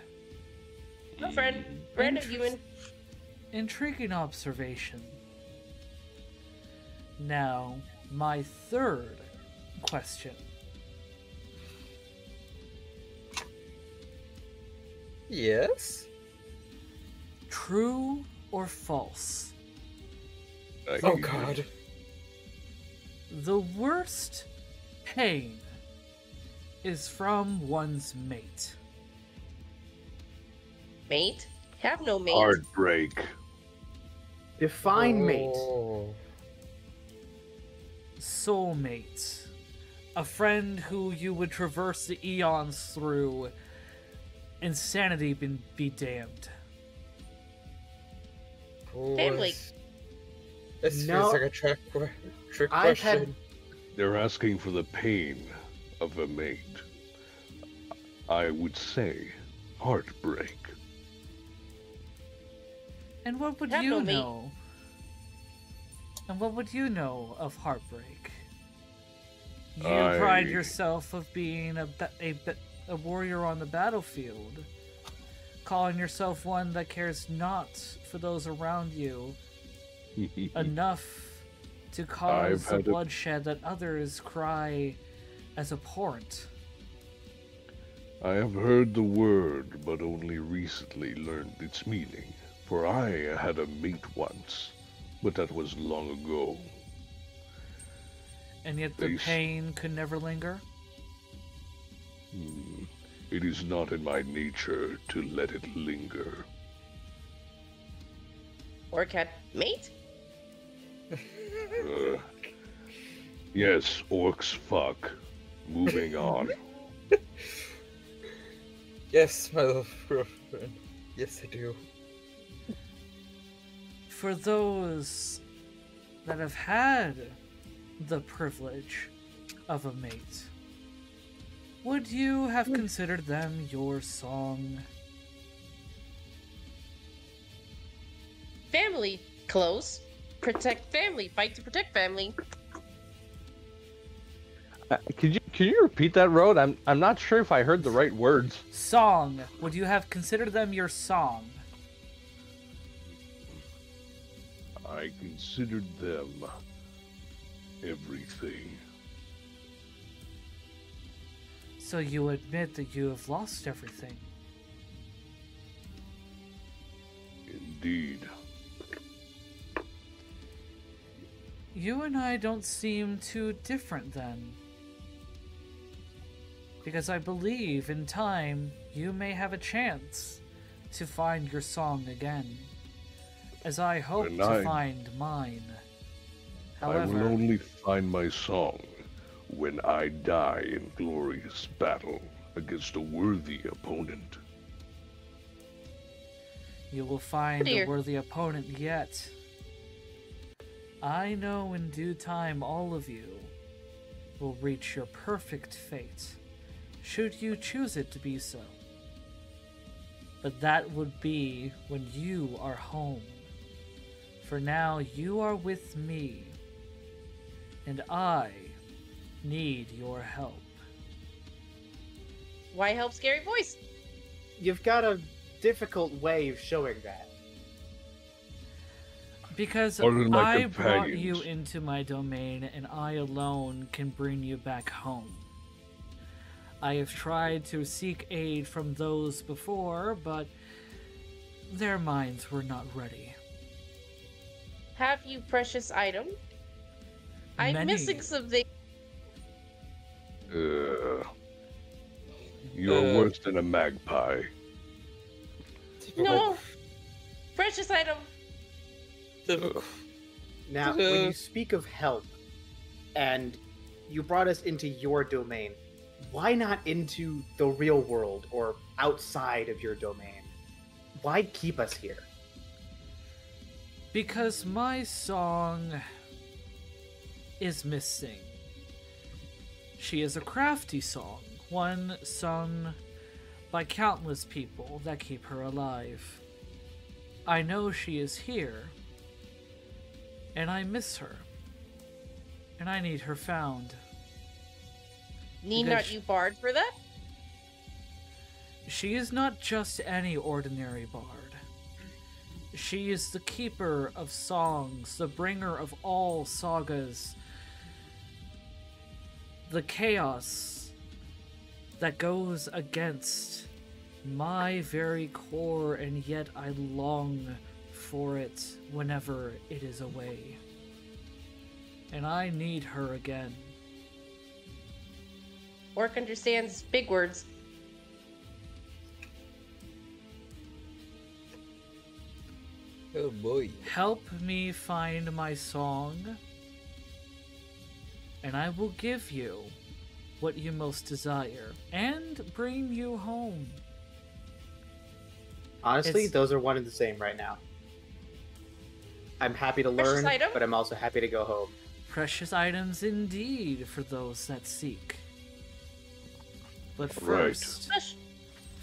No friend, random Interest- human. Intriguing observation. Now, my third question. Yes? True or false? I Oh hear. god. The worst pain is from one's mate. Mate? Have no mate. Heartbreak. Define oh. mate. Oh. soulmate, a friend who you would traverse the eons through, insanity be, be damned. Oh, Family. This, this No. feels like a trick, trick I've question. had They're asking for the pain of a mate. I would say heartbreak. And what would Have you no mate. know? And what would you know of heartbreak? You pride yourself of being a, ba- a, ba- a warrior on the battlefield, calling yourself one that cares not for those around you *laughs* enough to cause the had a- bloodshed that others cry as abhorrent. I have heard the word, but only recently learned its meaning. For I had a mate once, but that was long ago. And yet the They pain could never linger? Hmm. It is not in my nature to let it linger. Or cat mate? Uh, yes, orcs fuck. Moving *laughs* on. Yes, my little girlfriend. Yes, I do. For those that have had the privilege of a mate, would you have considered them your song? Family. Close. Protect family. Fight to protect family. Uh, could you could you repeat that road? I'm I'm not sure if I heard the right words. Song. Would you have considered them your song? I considered them everything. So you admit that you have lost everything. Indeed. You and I don't seem too different then. Because I believe in time you may have a chance to find your song again. As I hope And to I- find mine. However, I will only find my song when I die in glorious battle against a worthy opponent. you will find Dear. a worthy opponent yet. I know in due time all of you will reach your perfect fate, should you choose it to be so. But that would be when you are home. For now, you are with me, and I need your help. Why help scary voice? You've got a difficult way of showing that. Because Other than I brought you into my domain, and I alone can bring you back home. I have tried to seek aid from those before, but their minds were not ready. Have you precious item? I'm missing something. Uh, you're Uh. worse than a magpie. No. Precious item. typical- Now, when you speak of help, and you brought us into your domain, why not into the real world or outside of your domain? Why keep us here? Because my song is missing. She is a crafty song, one sung by countless people that keep her alive. I know she is here, and I miss her, and I need her found. Need not you bard for that? She is not just any ordinary bard. She is the keeper of songs, the bringer of all sagas, the chaos that goes against my very core, and yet I long for it whenever it is away. and I need her again. Orc understands big words. Oh boy. Help me find my song, and I will give you what you most desire and bring you home. Honestly, It's- those are one and the same right now. I'm happy to Precious learn, item? but I'm also happy to go home. Precious items indeed for those that seek. But first, Hush.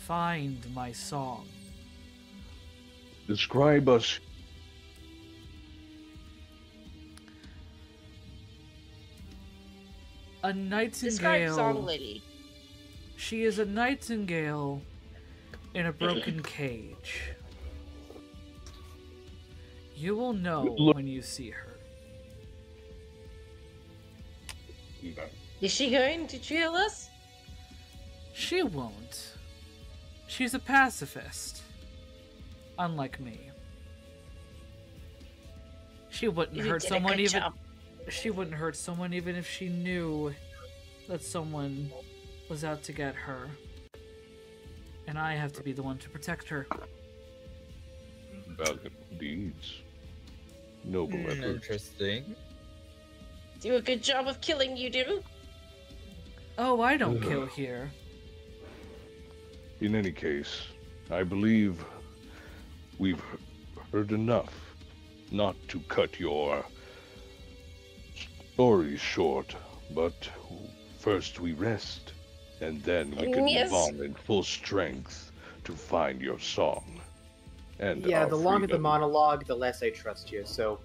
find my song. Describe us. A Describe song nightingale. lady. She is a nightingale in a broken *clears throat* cage. You will know Look- when you see her. Is she going to kill us? She won't. She's a pacifist. Unlike me. She wouldn't You hurt someone even job. She wouldn't hurt someone even if she knew that someone was out to get her. And I have to be the one to protect her. Valiant deeds. Noble Hmm, effort. interesting. Do a good job of killing you, do? Oh, I don't kill here. In any case, I believe we've heard enough not to cut your story short, but first we rest, and then we can Yes. move on in full strength to find your song. And yeah, our the longer the monologue, the less I trust you. So,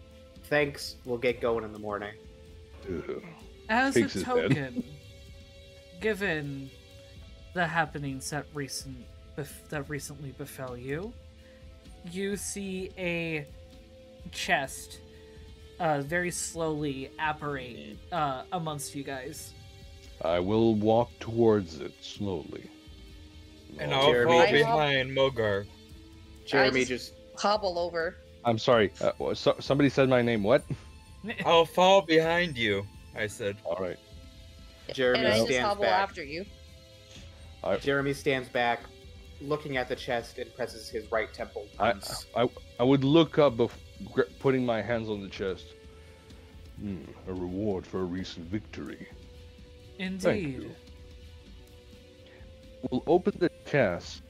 thanks. We'll get going in the morning. Ugh. As Shakes a token, given the happenings that recent bef- that recently befell you, you see a chest uh, very slowly apparate uh, amongst you guys. I will walk towards it slowly. And Oh, I'll Jeremy. fall behind Mogar. Jeremy just- just Hobble over. I'm sorry. Uh, so, somebody said my name. What? *laughs* I'll fall behind you. I said. All right. Jeremy and I just stands hobble back. after you. Jeremy stands back, looking at the chest, and presses his right temple I, once. I, I would look up, bef- gr- putting my hands on the chest. Hmm, a reward for a recent victory. Indeed. We'll open the chest,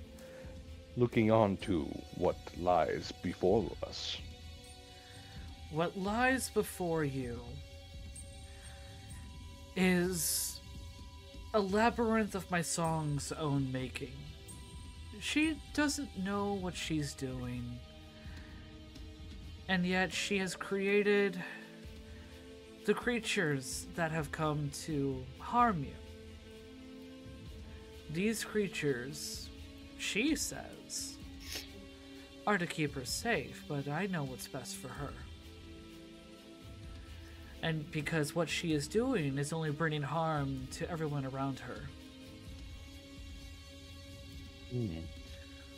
looking on to what lies before us. What lies before you is a labyrinth of my song's own making. She doesn't know what she's doing, and yet she has created the creatures that have come to harm you. These creatures, she says, are to keep her safe, but I know what's best for her. And because what she is doing is only bringing harm to everyone around her. Hmm.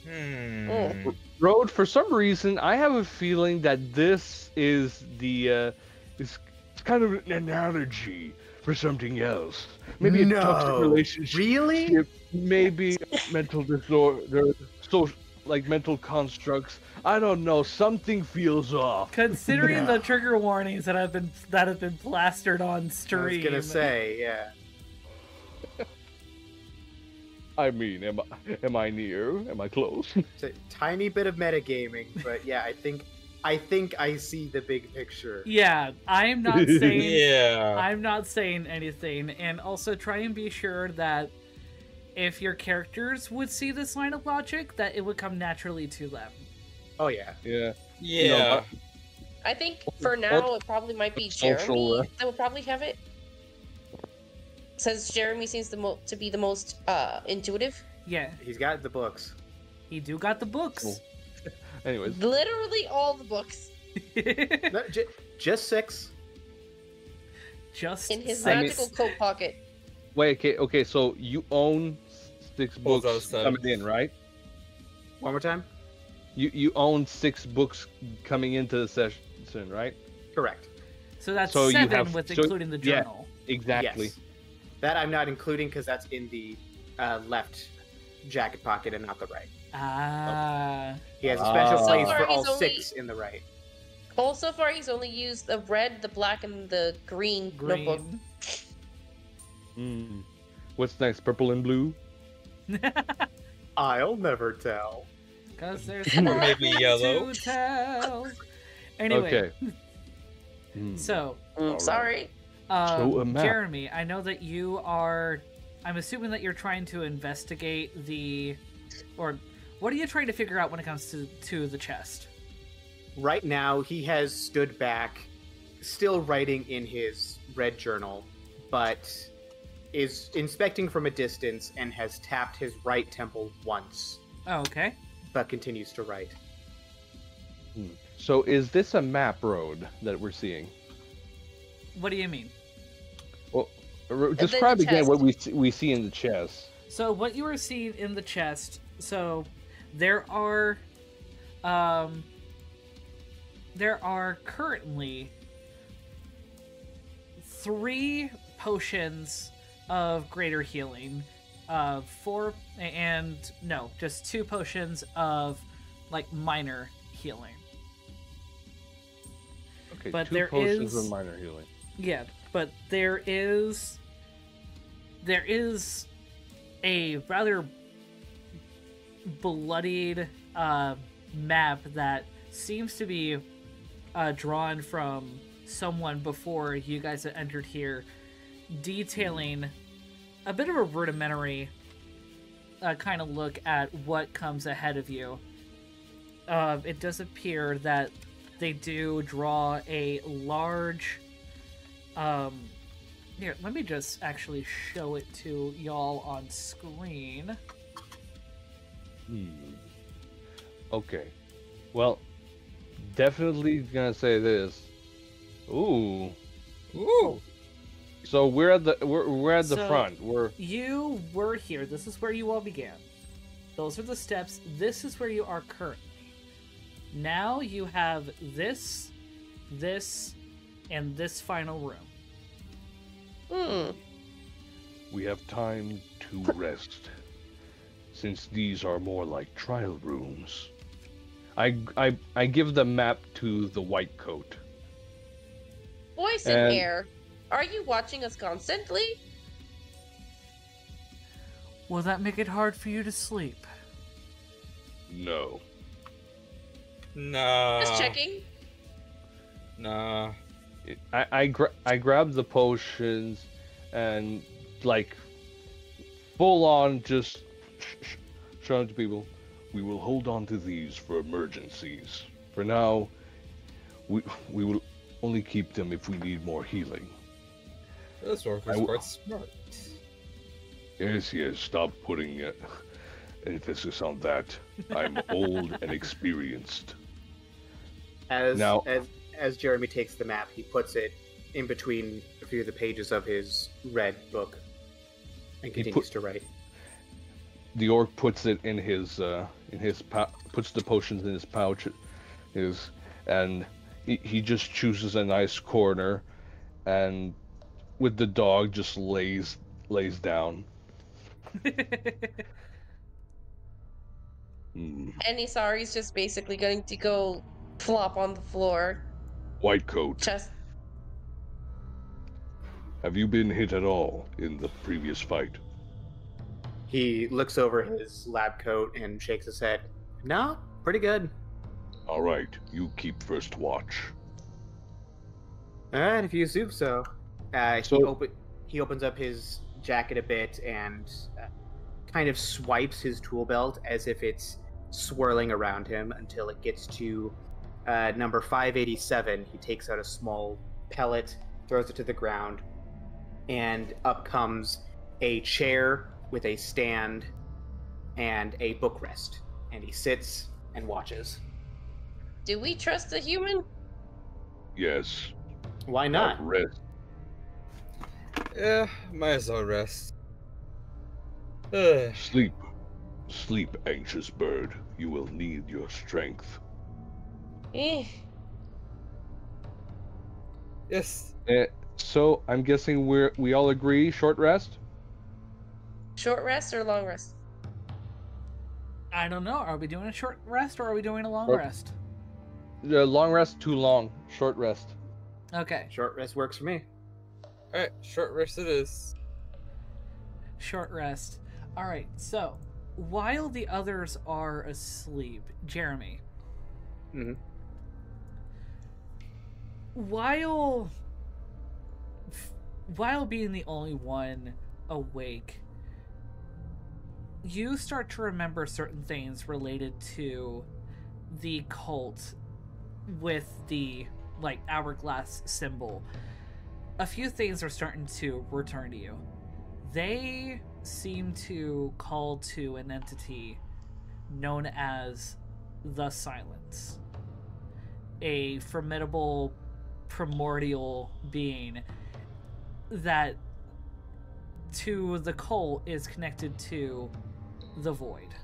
Hmm. Oh. Road, for some reason, I have a feeling that this is the. Uh, It's, it's kind of an analogy for something else. Maybe a toxic relationship. Really? Maybe mental disorder, so like mental constructs. I don't know. Something feels off. Considering Yeah. the trigger warnings that have been that have been plastered on stream. I was gonna say, yeah. I mean, am I am I near? Am I close? *laughs* It's a tiny bit of metagaming, but yeah, I think I think I see the big picture. yeah, I'm not saying *laughs* Yeah. I'm not saying anything, and also try and be sure that if your characters would see this line of logic, that it would come naturally to them. Oh yeah. yeah. Yeah. I think for now it probably might be social, Jeremy that would probably have it. Since Jeremy seems the mo- to be the most uh, intuitive. Yeah, He's got the books. he do got the books. Cool. *laughs* Anyways, Literally all the books *laughs* No, j- just six. Just in his six. magical coat pocket. wait. Okay. Okay. So you own six books seven. coming in, right? One more time. You you own six books coming into the session, right? Correct. So that's So you seven have- with so- including the yeah. journal. Exactly. Yes. That I'm not including because that's in the uh, left jacket pocket and not the right. Ah. He has a special Ah. place So for all only- six in the right. Well, so far he's only used the red, the black, and the green, notebook. Mm. What's next? Purple and blue? *laughs* I'll never tell. Because there's *laughs* Or nothing maybe yellow. to tell. Anyway, Okay. *laughs* Hmm. so Mm, Alright. Sorry. Um, So a map. Jeremy, I know that you are. I'm assuming that you're trying to investigate the, or what are you trying to figure out when it comes to to the chest? Right now, he has stood back, still writing in his red journal, but is inspecting from a distance and has tapped his right temple once, Oh, okay. but continues to write. So is this a map road that we're seeing? What do you mean? R- the Describe again what we see, we see in the chest. So what you are seeing in the chest. So there are, um, there are currently three potions of greater healing, uh, four and no, just two potions of like minor healing. Okay, But two there potions is- of minor healing. Yeah, but there is there is a rather bloodied uh, map that seems to be uh, drawn from someone before you guys had entered here, detailing a bit of a rudimentary uh, kind of look at what comes ahead of you. Uh, it does appear that they do draw a large um, here, let me just actually show it to y'all on screen. Hmm. Okay. Well, definitely gonna say this. Ooh. Ooh. So we're at the we're, we're at the So- front. We're You were here. This is where you all began. Those are the steps. This is where you are currently. Now you have this, this, and this final room. Hmm. We have time to rest, since these are more like trial rooms. I I I give the map to the white coat. Voice in And- air. Are you watching us constantly? Will that make it hard for you to sleep? No. Nah. Just checking. Nah. I I, gra- I grab the potions and like full on just sh- sh- to people. We will hold on to these for emergencies. For now, we we will only keep them if we need more healing. This I worker's w- quite smart. Yes, yes, stop putting uh, emphasis on that. I'm *laughs* old and experienced. As Now- as as Jeremy takes the map, he puts it in between a few of the pages of his red book and continues put- to write. The orc puts it in his uh in his pou- puts the potions in his pouch, his and he, he just chooses a nice corner, and with the dog just lays lays down. *laughs* Hmm. And Isari's just basically going to go flop on the floor. White coat, Chest. have you been hit at all in the previous fight? He looks over his lab coat and shakes his head. No, pretty good. All right, you keep first watch. All right, if you assume so. Uh, he, So- open, he opens up his jacket a bit and uh, kind of swipes his tool belt as if it's swirling around him until it gets to uh, number 587. He takes out a small pellet, throws it to the ground, and up comes a chair with a stand and a bookrest. And he sits and watches. Do we trust the human? Yes. Why now not? Rest. Yeah, might as well rest. Ugh. Sleep. Sleep, anxious bird. You will need your strength. Eh. Yes. Uh, so I'm guessing we're we all agree short rest. Short rest or long rest? I don't know. Are we doing a short rest or are we doing a long Short- rest? Uh, long rest too long. Short rest. Okay, Short rest works for me. Alright, short rest it is. short rest. All right. So, while the others are asleep, Jeremy. Mhm. While while being the only one awake, you start to remember certain things related to the cult with the like hourglass symbol. A few things are starting to return to you. They seem to call to an entity known as the Silence, a formidable primordial being that to the cult is connected to the void.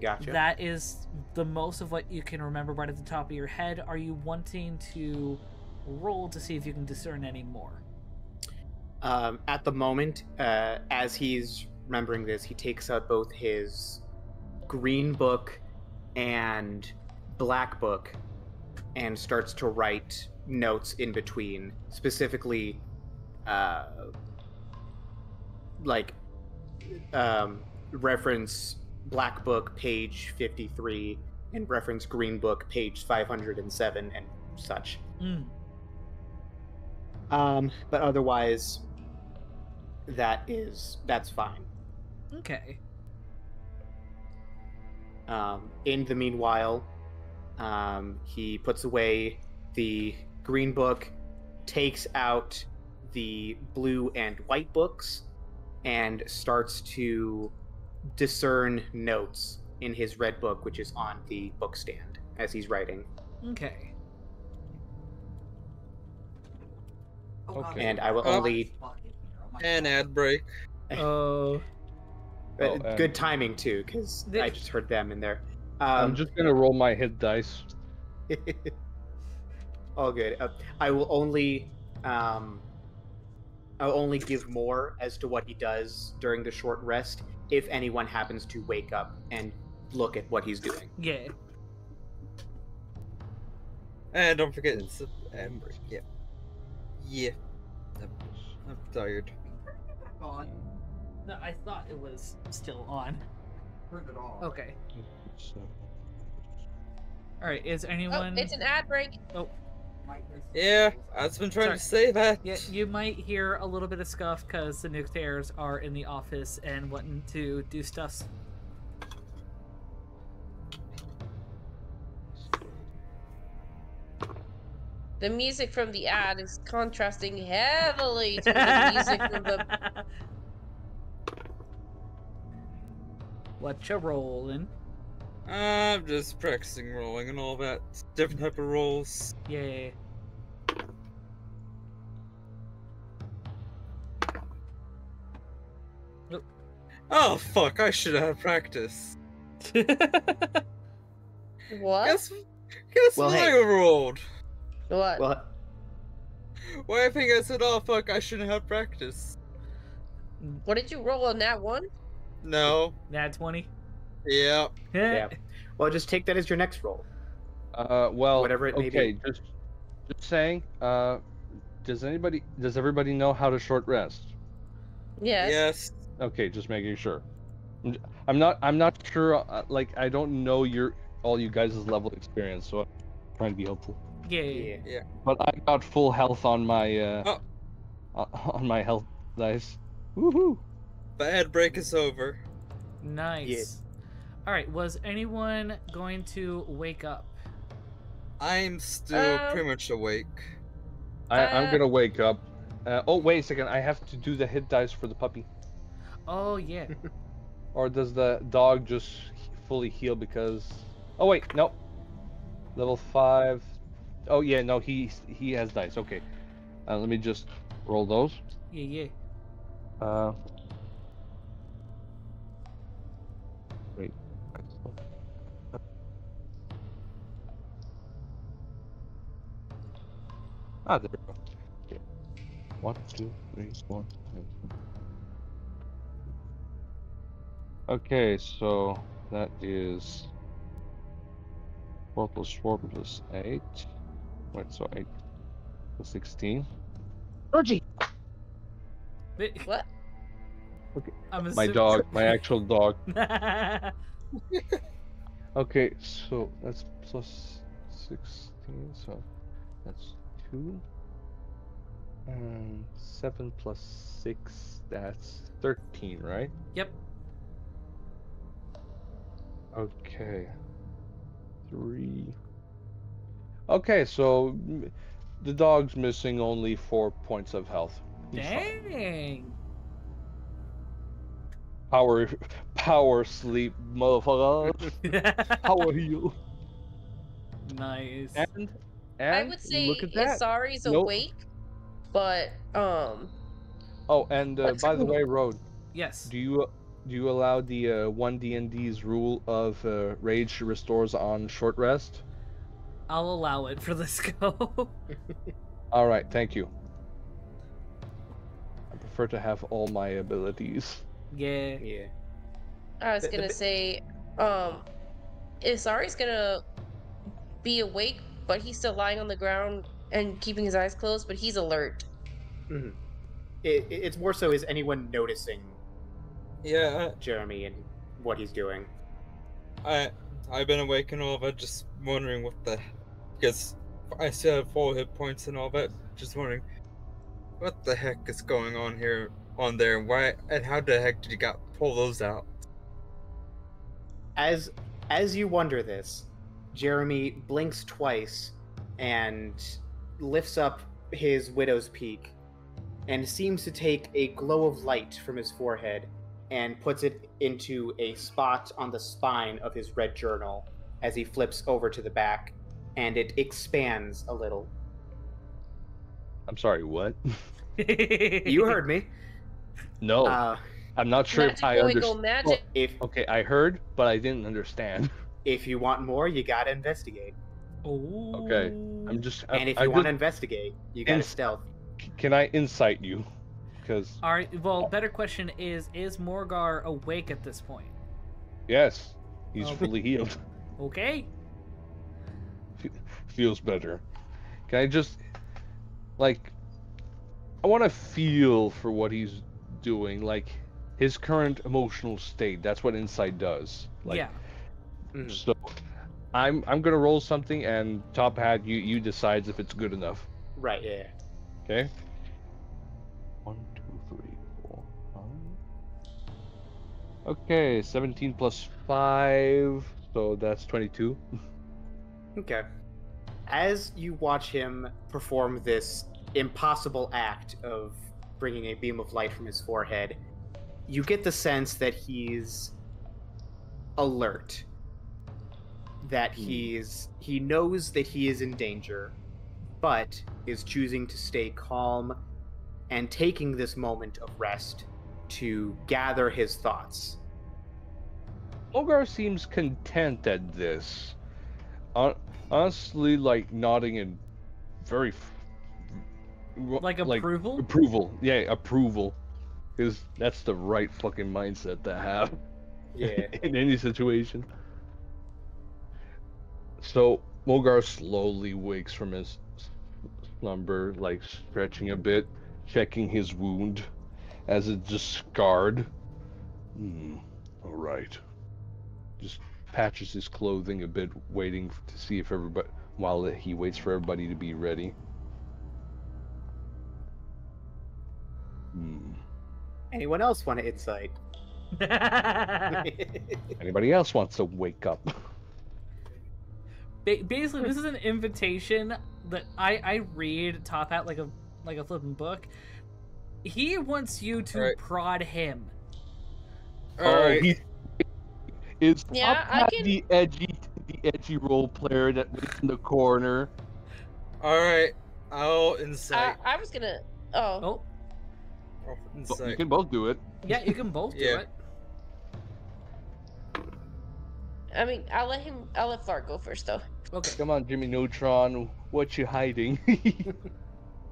Gotcha. That is the most of what you can remember right at the top of your head. Are you wanting to roll to see if you can discern any more? Um, at the moment, uh, as he's remembering this, he takes out both his green book and black book and starts to write notes in between, specifically, uh, like, um, reference black book page 53 and reference green book page 507 and such. Mm. Um, but otherwise, that is that's fine. Okay. Um, in the meanwhile, um, he puts away the green book, takes out the blue and white books, and starts to discern notes in his red book, which is on the book stand as he's writing. Okay. Oh, Okay. And I will Oh. only Fuck it, oh my And ad break. Oh. *laughs* uh, Oh, good timing too, because I just heard them in there. I'm Um, just gonna roll my hit dice. *laughs* All good. Uh, I will only, um, I'll only give more as to what he does during the short rest if anyone happens to wake up and look at what he's doing. Yeah. And don't forget it's an ad. Yeah. Yeah. I'm, I'm tired. On. No, I thought it was still on. Turned it off. Okay. So- All right. Is Oh, anyone? it's an ad break. Oh. Yeah, I've been trying Sorry. to say that. Yeah, you might hear a little bit of scuff because the nuclears are in the office and wanting to do stuff. The music from the ad is contrasting heavily *laughs* to the music from the. what you rolling? I'm just practicing rolling and all that. Different type of rolls. Yeah. Oh fuck! I should have practice. *laughs* What? Guess, guess Well, what hey. I rolled. What? Well, Why I think I said, oh fuck, I shouldn't have practice. What did you roll on that one? No. Nat twenty. Yeah. yeah. Well, just take that as your next roll. Uh, well, Whatever it may okay, be. just just saying. Uh, does anybody, does everybody know how to short rest? Yes. Yes. Okay, just making sure. I'm, not, I'm not sure. Uh, like, I don't know your all you guys' level of experience, so I'm trying to be helpful. Yeah. yeah. yeah. But I got full health on my uh, Oh. on my health dice. Woohoo! The ad break is over. Nice. All right. Was anyone going to wake up? I'm still Um, pretty much awake. I, I'm Uh, gonna wake up. Uh, oh wait a second, I have to do the hit dice for the puppy. Oh yeah. *laughs* Or does the dog just fully heal because? Oh wait, no. Level five. Oh yeah, no, he he has dice. Okay, uh, let me just roll those. Yeah. Yeah. Uh. Ah, there we go. Okay. One, two, three, four. Okay, so that is four plus four plus eight. Wait, so eight plus sixteen. Georgie, Wait, *laughs* What? I'm my dog, my *laughs* actual dog. *laughs* Okay, so that's plus 16, so that's 2. And 7 plus 6, that's 13, right? yep. Okay. 3. Okay, so the dog's missing only 4 points of health. He's fine. Dang. Power, *laughs* power sleep, motherfucker. *laughs* Power heal. nice. And, I would say look at that. Isari's Nope. awake, but um, Oh, and uh, Let's by the way, Road, Yes. do you do you allow the uh, one D and D's rule of uh, rage restores on short rest? I'll allow it for this *laughs* go. *laughs* All right, thank you. I prefer to have all my abilities. yeah. Yeah. I was The- the gonna bi- say, um, Isari's gonna be awake, but he's still lying on the ground and keeping his eyes closed, but he's alert. Mm-hmm. It, it- it's more so is anyone noticing Yeah, Jeremy and what he's doing? I I've been awake and all that, just wondering what the because I still have full hit points and all that. Just wondering what the heck is going on here on there. Why and how the heck did you got pull those out? As as you wonder this, Jeremy blinks twice and lifts up his widow's peak and seems to take a glow of light from his forehead and puts it into a spot on the spine of his red journal as he flips over to the back and it expands a little. I'm sorry, what? *laughs* You heard me. No, Uh, I'm not sure if I boy understand. magic. if Okay, I heard, but I didn't understand. If you want more, you gotta investigate. Oh. Okay, I'm just. I- And if I you want to investigate, you gotta Ins- stealth. can I insight you? Because All right. Well, oh. better question is: Is Morgar awake at this point? yes, he's Okay. fully healed. Okay. feels better. Can I just like I want to feel for what he's doing, like his current emotional state. That's what insight does. Like yeah. Mhm. so I'm I'm going to roll something and top hat you you decides if it's good enough, Right, yeah. okay? One, two, three, four, five. Okay, 17 plus 5, so that's 22. *laughs* Okay. As you watch him perform this impossible act of bringing a beam of light from his forehead, you get the sense that he's alert. That hmm. he's he knows that he is in danger, but is choosing to stay calm and taking this moment of rest to gather his thoughts. Olgar seems content at this. Honestly, like nodding in very f- w- Like approval. approval. Yeah, approval. Because that's the right fucking mindset to have Yeah. *laughs* in any situation. So Mulgar slowly wakes from his slumber, like stretching a bit, checking his wound as it's just scarred. Hmm. All right. Just patches his clothing a bit, waiting to see if everybody, while he waits for everybody to be ready. Hmm. Anyone else want to insight? Anybody else wants to wake up? Ba- basically, this is an invitation that I I read Top Hat like a like a flipping book. He wants you to Right. prod him. Alright. Oh, he is Yeah, I can- the edgy the edgy role player that waits in the corner. Alright. I'll I, insight. Uh, I was gonna. Oh, Oh, you can both do it. yeah, you can both do Yeah. it. I mean, I'll let him. I'll let Flarg go first, though. Okay. Come on, Jimmy Neutron. What you hiding? *laughs*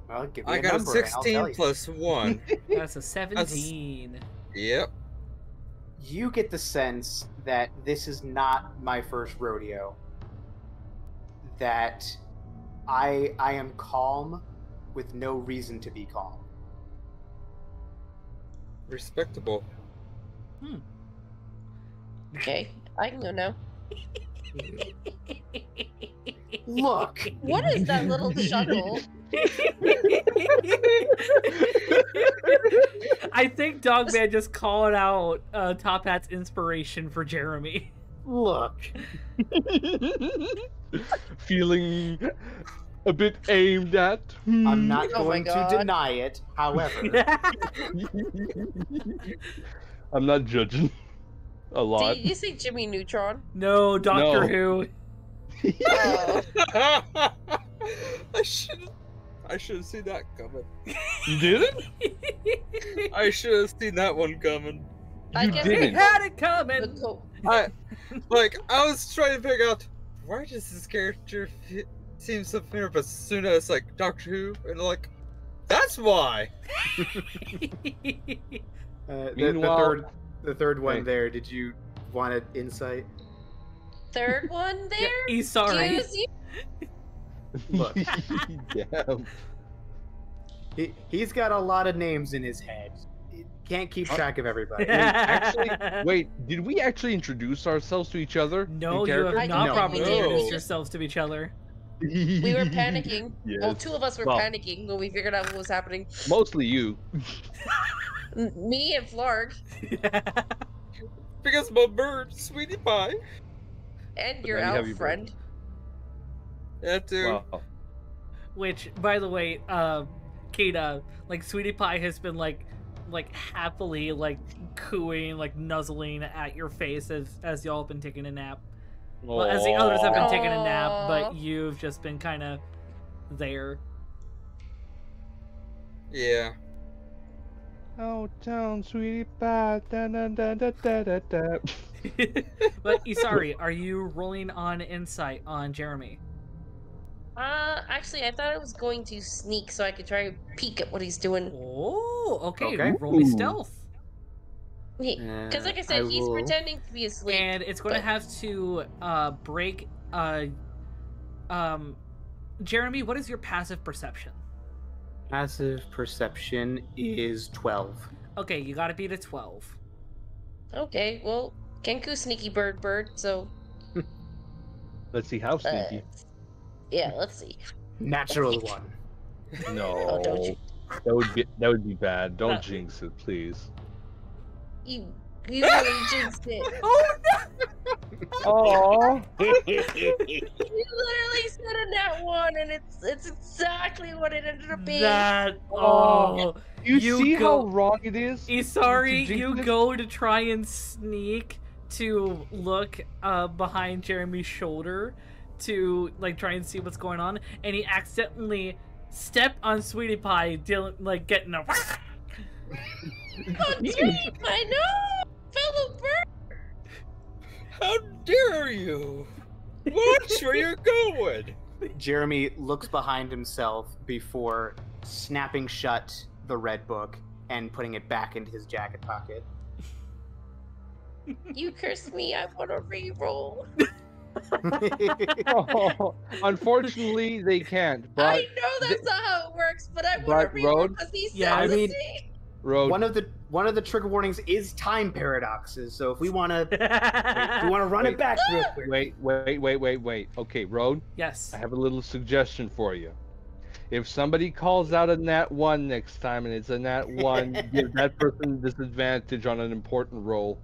Well, give me I a got a number and 16 plus 1. *laughs* That's a 17. yep. You get the sense that this is not my first rodeo. That I I am calm with no reason to be calm. Respectable. Hmm. Okay, I can go now. Look, What is that little chuckle? I think Dogman just called out uh, Top Hat's inspiration for Jeremy. look. *laughs* Feeling a bit aimed at. I'm not Oh going to deny it. However, *laughs* I'm not judging. A lot. Did you say Jimmy Neutron? no, Doctor No. Who. Oh, *laughs* I should I should have seen that coming. You didn't? I should have seen that one coming. I You guess He didn't. had it coming. I like I was trying to figure out why does this character f- seem so familiar, but as soon as like Doctor Who, and like that's why. *laughs* uh, the, the Meanwhile- third the third one Wait. there. Did you want an insight? third *laughs* one Yeah, there? he's sorry. You? *laughs* Look. *laughs* Damn. He he's got a lot of names in his head. He can't keep uh, track of everybody. actually, Wait, did we actually introduce ourselves to each other? No, you character? have not don't properly think we introduced yourselves to each other. We were panicking. Well, two of us were Well- panicking when we figured out what was happening. Mostly you. M- Me and Flarg, *laughs* Because my bird, Sweetie Pie. and But your now you have elf friend. That too. Well, Which, by the way, uh, Kata, like Sweetie Pie has been like, like happily like cooing, like nuzzling at your face as as y'all have been taking a nap. Well, as the others have been taking a nap, but you've just been kind of there. yeah. Oh, down, sweetie pie. Da, da, da, da, da, da, da. *laughs* but Isari, are you rolling on insight on Jeremy? Uh, actually, I thought I was going to sneak so I could try and peek at what he's doing. Oh, okay. Okay. Roll me Ooh. stealth. Because, like I Uh, said, he's will- pretending to be asleep. and it's going to have to uh break uh um Jeremy, what is your passive perception? Passive perception is twelve. Okay, you got to beat a 12. Okay, well, Kenku sneaky bird bird, so. *laughs* Let's see how Uh, sneaky. yeah, let's see. Natural one. no, *laughs* Oh, don't you? that would be that would be bad. Don't Uh, jinx it, please. You, you really jinxed it. *laughs* Oh, *laughs* You literally said a nat one, and it's it's exactly what it ended up being. That oh, you, You see go- how wrong it is? Isari, To jinx you this? go to try and sneak to look uh behind Jeremy's shoulder to like try and see what's going on, and he accidentally step on Sweetie Pie, dealing like getting a. Oh, sweet, I know, fellow bird. How dare you? Watch where you're going. *laughs* Jeremy looks behind himself before snapping shut the red book and putting it back into his jacket pocket. *laughs* You curse me. I want to re-roll. *laughs* Oh, unfortunately, they can't. But I know that's not how it works, but I want but to re-roll because he said Yeah, I the mean- same. Road. one of the one of the trigger warnings is time paradoxes. So if we want to, *laughs* if we want to run Wait. it back real quick. Wait, wait, wait, wait, wait. Okay, road. yes. I have a little suggestion for you. If somebody calls out a nat one next time and it's a nat *laughs* one, give that person disadvantage on an important roll.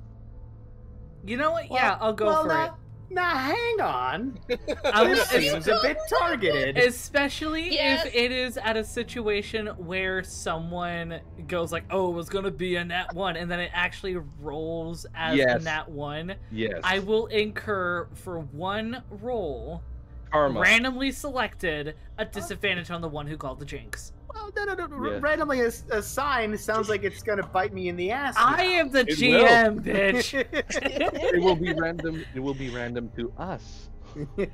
You know what? yeah, I'll go well, for now, Now hang on. *laughs* I This was- seems a bit targeted. Especially Yes. if it is at a situation where someone goes like, "Oh, it was gonna be a nat one," and then it actually rolls as a Yes. nat one. Yes. I will incur for one roll, Karma. randomly selected, a oh. disadvantage on the one who called the jinx. Well, no, no, no. Yeah. Randomly a, a sign sounds like it's gonna bite me in the ass. I am the It GM, bitch. *laughs* it will be random. It will be random to us.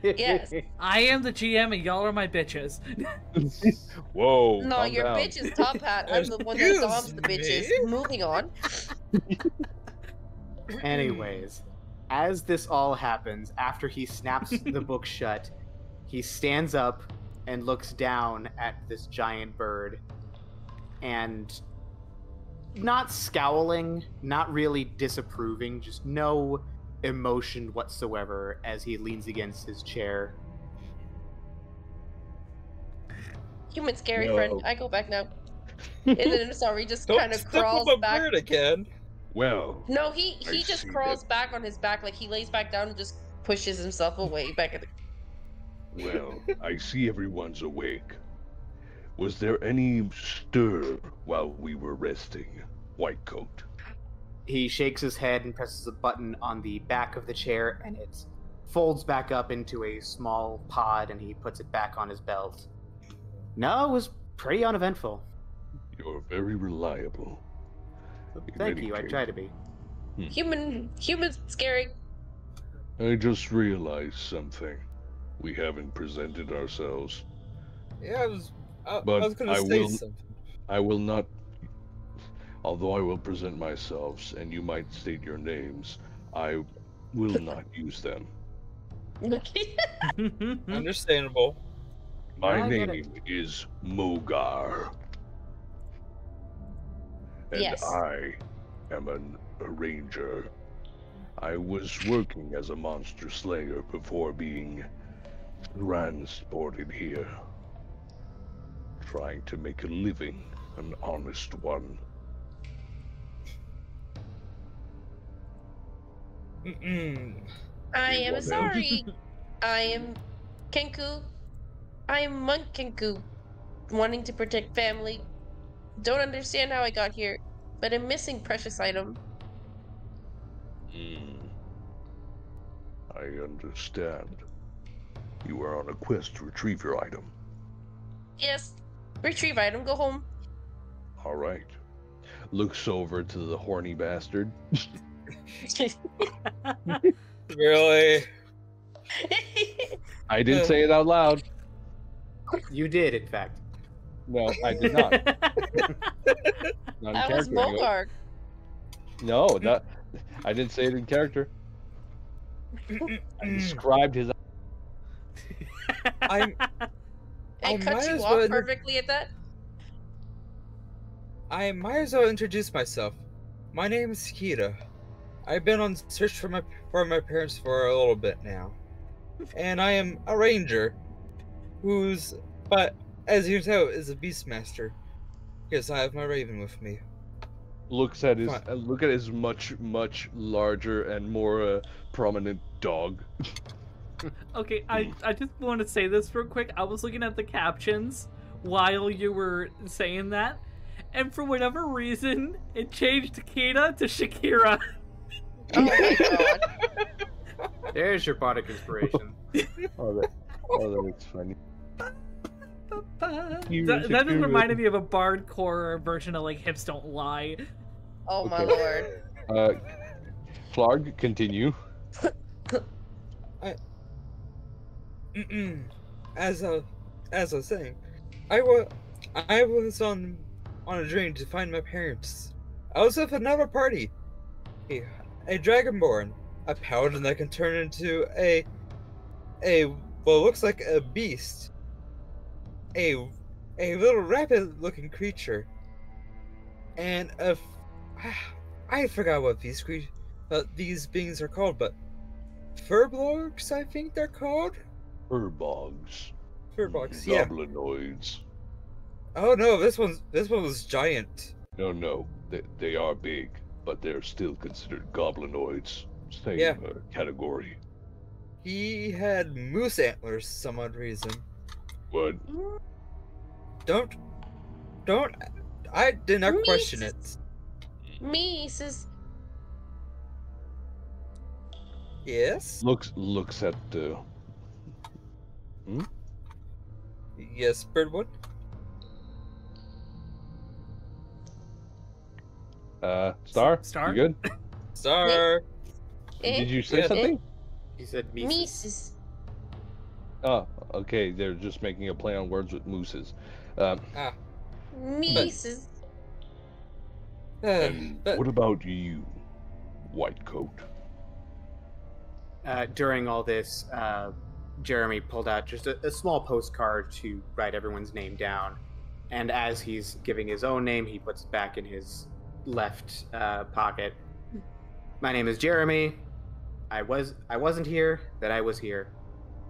Yes. I am the GM and y'all are my bitches. *laughs* Whoa. No, calm your down. bitch is top hat. I'm the one that Excuse doms the bitches. Moving on. *laughs* Anyways, as this all happens, after he snaps the book shut, he stands up and looks down at this giant bird and not scowling, not really disapproving, just no emotion whatsoever as he leans against his chair. Human scary No. friend. I go back now. And then sorry, just Don't kind of step on crawls my back. bird again. Well, No, he I he just crawls that. back on his back, like he lays back down and just pushes himself away back at the. Well, I see everyone's awake. Was there any stir while we were resting, White Coat? He shakes his head and presses a button on the back of the chair, and it folds back up into a small pod, and he puts it back on his belt. No, it was pretty uneventful. You're very reliable. Thank any you. I try to be. Hmm. Human, human scary. I just realized something. We haven't presented ourselves. Yeah, I was. I, But I was gonna I say will- something. I will not. Although I will present myself, and you might state your names, I will *laughs* not use them. *laughs* Understandable. My I get name is Mogar. And Yes. I am an, a ranger. I was working as a monster slayer before being transported here. Trying to make a living, an honest one. Mm-mm. I am else? sorry. *laughs* I am Kenku. I am Monk Kenku, wanting to protect family. Don't understand how I got here, but I'm missing precious item. Hmm. I understand. You are on a quest to retrieve your item. Yes, retrieve item. Go home. All right. Looks over to the horny bastard. *laughs* Really? *laughs* I didn't say it out loud. You did, in fact. No, I did not. *laughs* Not that was character, No, that I didn't say it in character. I described his. I'm. *laughs* I I cut might you as off well- perfectly at that. I might as well introduce myself. My name is Kita. I've been on search for my for my parents for a little bit now, *laughs* and I am a ranger, who's but as you can tell is a beastmaster, because I have my raven with me. looks at his Fine. uh, look at his much much larger and more uh, prominent dog. *laughs* Okay, I, I just want to say this real quick. I was looking at the captions while you were saying that, and for whatever reason, it changed Kita to Shakira. Oh god. *laughs* There's your product inspiration. *laughs* Oh, that, oh, that's funny. *laughs* That, that just reminded me of a bardcore version of like "Hips Don't Lie." Oh my Okay. lord. Uh, Flarg, continue. As a, as I was saying, I was, I was on, on a journey to find my parents. I was with another party, a, a dragonborn, a paladin that can turn into a, a what looks like a beast, a, a little rabbit-looking creature, and a, *sighs* I forgot what these cre- uh, these beings are called, but furbolgs, I think they're called. Urbogs. Furbolgs, yeah. Goblinoids. Oh no, this one's this one was giant. No, no. They, they are big, but they're still considered goblinoids. Same Yeah. uh, category. He had moose antlers for some odd reason. What? Don't, don't. I did not question it. Moose. Me says Yes, Looks looks at uh, yes, Birdwood. uh Star. Star? You good? *coughs* Star. eh, Did you say Yeah. something? He said me Mises. Oh, okay. They're just making a play on words with mooses. Um, Mises. Uh, but- what about you, White Coat? Uh, during all this, uh, Jeremy pulled out just a, a small postcard to write everyone's name down. And as he's giving his own name, he puts it back in his left uh, pocket. My name is Jeremy. I was I wasn't here. That I was here.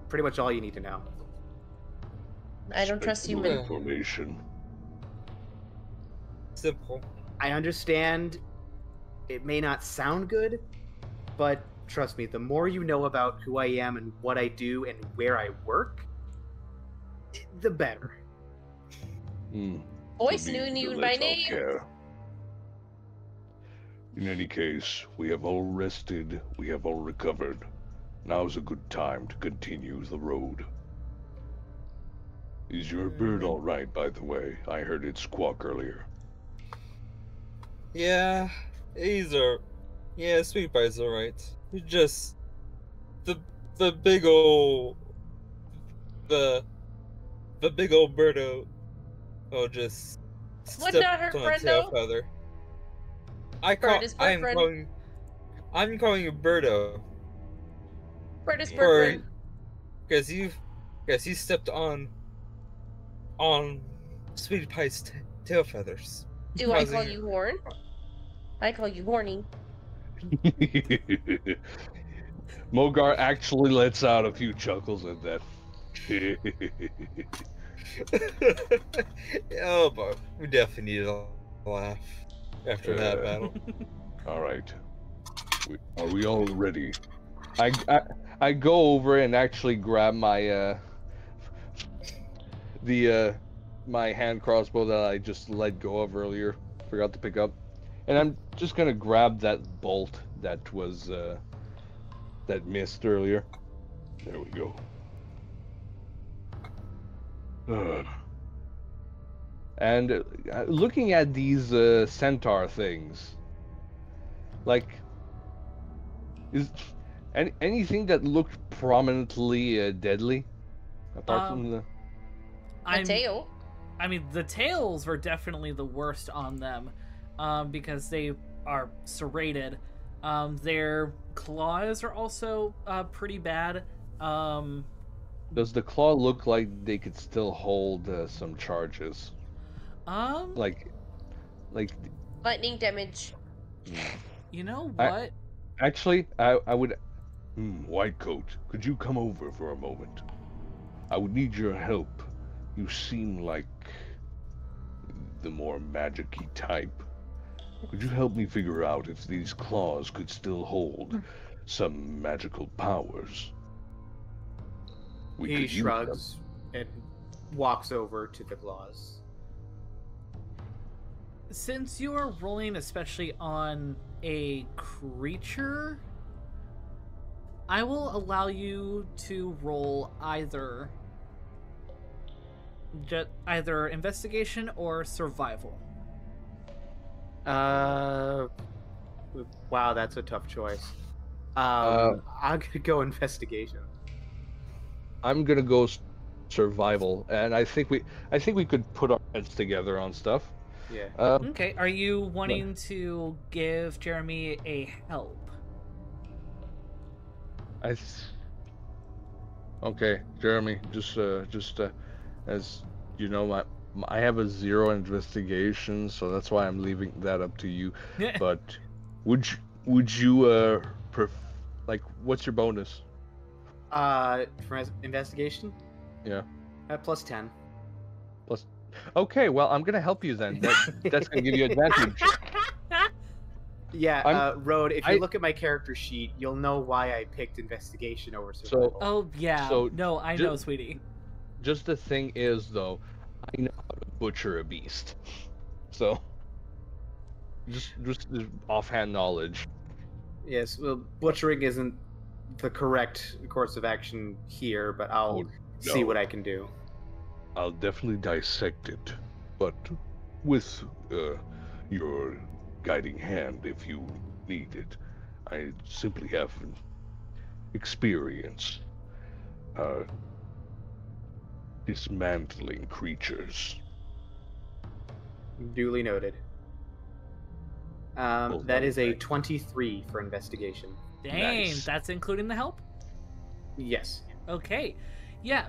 Pretty much all you need to know. I don't trust you, Spectacular. Information. simple. I understand it may not sound good, but trust me, the more you know about who I am and what I do and where I work, the better. hmm. Voice knew you the by less I'll name. care. In any case, we have all rested, we have all recovered. Now's a good time to continue the road. Is your bird all right, by the way? I heard it squawk earlier. Yeah, he's are. Yeah, Sweet Pie's alright. Just the the big ol' the the big old birdo oh just What not her a tail feather. I call I am friend. calling I'm calling you Birdo Or- bird because you because you stepped on on Sweet Pie's tail feathers. Do I call you horn? I call you horny. *laughs* Mogar actually lets out a few chuckles at that. *laughs* oh, but we definitely need a laugh after that battle. *laughs* all right. We, are we all ready? I, I I go over and actually grab my uh the uh my hand crossbow that I just let go of earlier. Forgot to pick up. And I'm just gonna grab that bolt that was uh that missed earlier. There we go. Uh, And uh, looking at these uh, centaur things, like, is any, anything that looked prominently uh, deadly, apart from Um, the tail. I mean, the tails were definitely the worst on them, um, because they are serrated. Um, their claws are also uh, pretty bad. Um, does the claw look like they could still hold uh, some charges, um, like, like Lightning damage. you know I- what? actually, I I would hmm, White Coat, could you come over for a moment? I would need your help. You seem like the more magic-y type. Could you help me figure out if these claws could still hold hmm. some magical powers? We he could use them. shrugs and walks over to the claws. Since you are rolling, especially on a creature, I will allow you to roll either either investigation or survival. Uh, wow, that's a tough choice. Um, Uh, I'm gonna go investigation. I'm gonna go survival, and I think we I think we could put our heads together on stuff. Yeah. Um, Okay, are you wanting to give Jeremy a help? I. Th- okay, Jeremy, just uh, just uh, as you know, my, my I have a zero investigation, so that's why I'm leaving that up to you. *laughs* But would you, would you uh, pref- like what's your bonus? Uh, for investigation. Yeah. Uh, plus ten. Okay, well I'm gonna help you then. That, that's gonna give you advantage. *laughs* Yeah, uh, Road. If you I- look at my character sheet, you'll know why I picked investigation over survival. Oh yeah. So, no, I ju- know, sweetie. Just the thing is, though, I know how to butcher a beast. So, just just offhand knowledge. Yes, well, butchering isn't the correct course of action here, but I'll Oh, see what I can do. I'll definitely dissect it, but with uh, your guiding hand if you need it. I simply have experience. Uh, dismantling creatures. Duly noted. Um, Well that done, is a 23 for investigation. Dang, Nice. that's including the help? Yes. Okay. Yeah.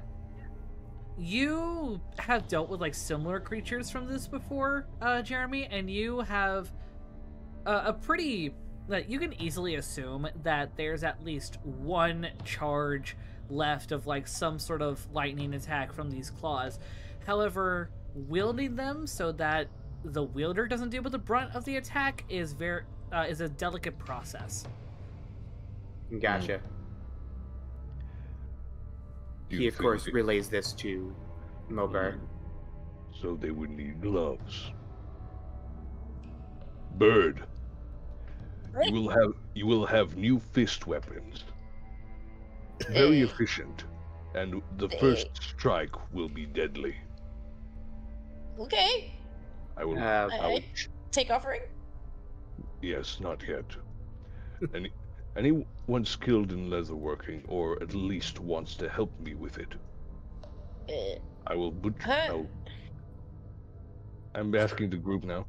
You have dealt with like similar creatures from this before, uh, Jeremy, and you have a, a pretty that you can easily assume that there's at least one charge left of like some sort of lightning attack from these claws. However, wielding them so that the wielder doesn't deal with the brunt of the attack is very uh, is a delicate process. Gotcha. Do He, of course, they- relays this to Mogar. So they would need gloves. Bird, you will have you will have new fist weapons. Very Eh. efficient, and the Eh. first strike will be deadly. Okay. I will. Uh, I will Take offering. Yes, not yet. *laughs* Any, anyone skilled in leatherworking, or at least wants to help me with it, Uh, I will butcher. Huh? I will- I'm asking the group now,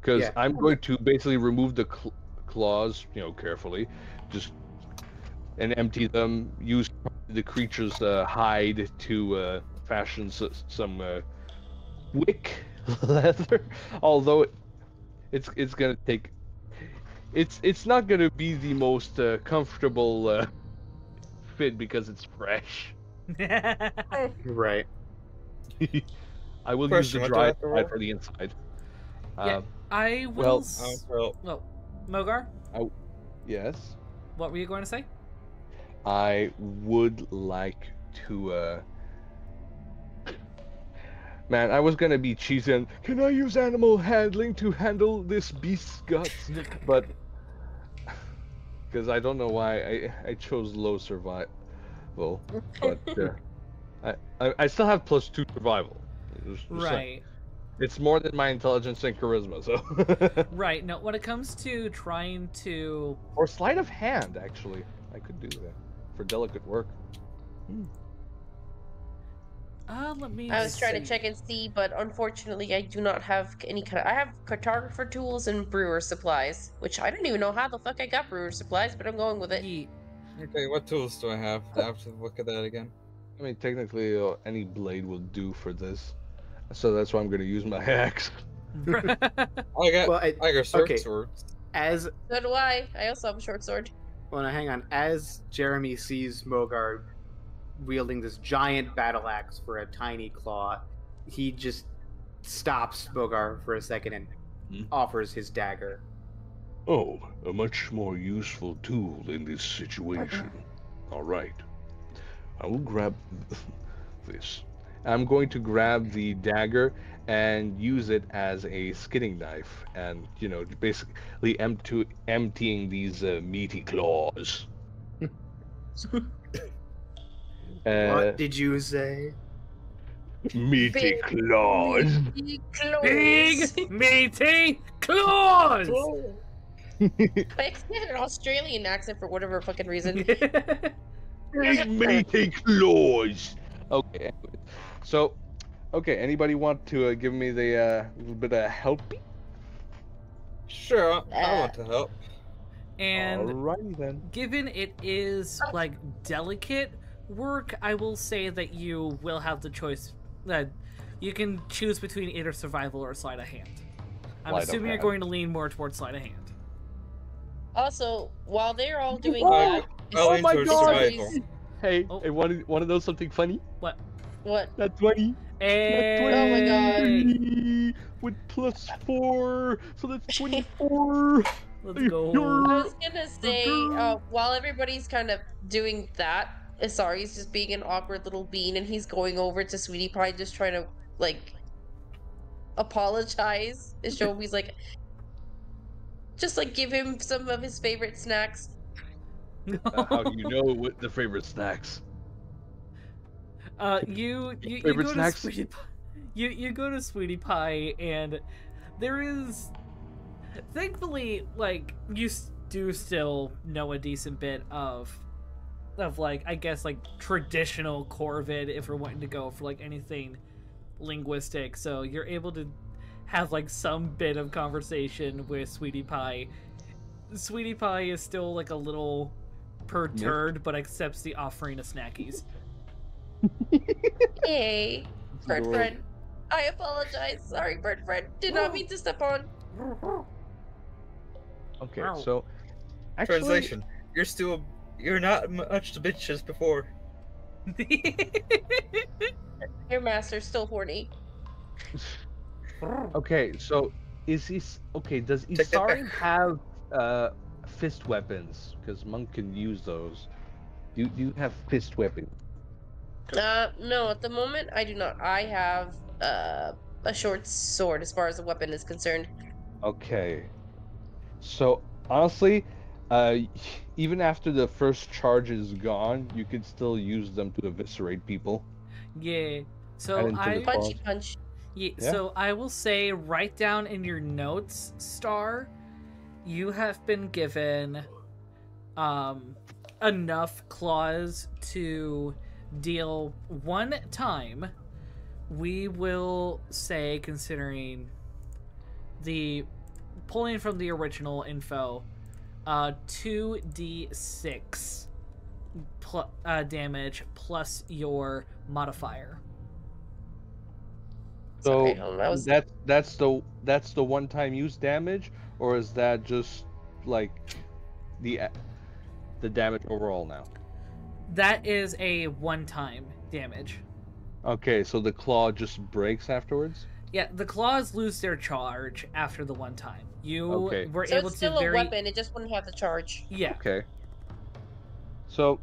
because Yeah. I'm going to basically remove the cl- claws, you know, carefully, just and empty them. Use the creature's uh, hide to uh, fashion s- some uh, wick *laughs* leather. Although it, it's it's gonna take. It's it's not gonna be the most uh, comfortable uh, fit because it's fresh. *laughs* Right. *laughs* I will Question, use the dry have side for the inside. Yeah. Um, I will. Well- s- well, well, Mogar, yes. what were you going to say? I would like to. uh Man, I was gonna be cheesy and can I use animal handling to handle this beast's guts? *laughs* But because I don't know why I I chose low survival, but *laughs* uh, I, I I still have plus two survival. Just- right, It's more than my intelligence and charisma, so. *laughs* right. No, when it comes to trying to, or sleight of hand, actually, I could do that for delicate work. uh, let me. I was trying to check and see, but unfortunately, I do not have any kind of. I have cartographer tools and brewer supplies, which I don't even know how the fuck I got brewer supplies, but I'm going with it. Yeet. okay, what tools do I have? I have to look at that again. I mean, technically, uh, any blade will do for this, so that's why I'm gonna use my *laughs* axe. *laughs* I got, Well, I, I got short okay. swords. as So do I. I also have a short sword. Well, now hang on. As Jeremy sees Mogar wielding this giant battle axe for a tiny claw, he just stops Mogar for a second and Hmm. offers his dagger. Oh, a much more useful tool in this situation. All right, I will grab *laughs* this. I'm going to grab the dagger and use it as a skinning knife, and you know, basically empty emptying these uh, meaty claws. *laughs* uh, what did you say? meaty Big claws. Meaty claws. Big meaty claws. I had an Australian accent for whatever fucking reason. *laughs* Big meaty claws. Okay. Anyways. So, okay. Anybody want to uh, give me the uh, little bit of help? Sure, I Uh, want to help. and Alrighty then. given it is like delicate work, I will say that you will have the choice that you can choose between either survival or sleight of hand. I'm Sleight of assuming you're hand. going to lean more towards sleight of hand. Also, while they're all doing Oh, that, I'll Oh my God. survival. Hey, Oh. hey, want to want to know something funny? what? That's twenty. Hey! Oh my God. 20 with plus four, so that's *laughs* twenty-four. Let's go. You're- I was gonna say, uh, while everybody's kind of doing that, Asari's just being an awkward little bean, and he's going over to Sweetie Pie, just trying to like apologize and show him he's like, just like give him some of his favorite snacks. Uh, *laughs* how do you know what the favorite snacks? Uh, you you, you go snacks? to Sweetie Pie. You you go to Sweetie Pie, and there is, thankfully, like you do still know a decent bit of of like I guess like traditional Corvid if we're wanting to go for like anything linguistic. So you're able to have like some bit of conversation with Sweetie Pie. Sweetie Pie is still like a little perturbed, but accepts the offering of snackies. *laughs* Hey, bird Adorable. friend. I apologize. Sorry, bird friend. Did not mean to step on. Okay, Wow. so actually, Translation: You're still you're not much to bitch as before. *laughs* Your master's still horny. *laughs* Okay, so is he okay? Does Take Isari have uh, fist weapons? Because monk can use those. Do, do you have fist weapons? Uh, no, at the moment I do not. I have uh a short sword as far as the weapon is concerned. Okay. So honestly, uh, *laughs* even after the first charge is gone, you can still use them to eviscerate people. yeah. So I Punchy punch. Yeah, Yeah. So I will say, write down in your notes, Star, you have been given um, enough claws to deal one time. We will say, considering the pulling from the original info, uh, two d six pl- uh, damage plus your modifier. So Sorry, hold that was that that's the that's the one-time use damage, or is that just like the the damage overall now? That is a one-time damage. Okay, so the claw just breaks afterwards. Yeah, the claws lose their charge after the one time. You Okay. were so able it's to still very a weapon. It just wouldn't have the charge. yeah. Okay. So,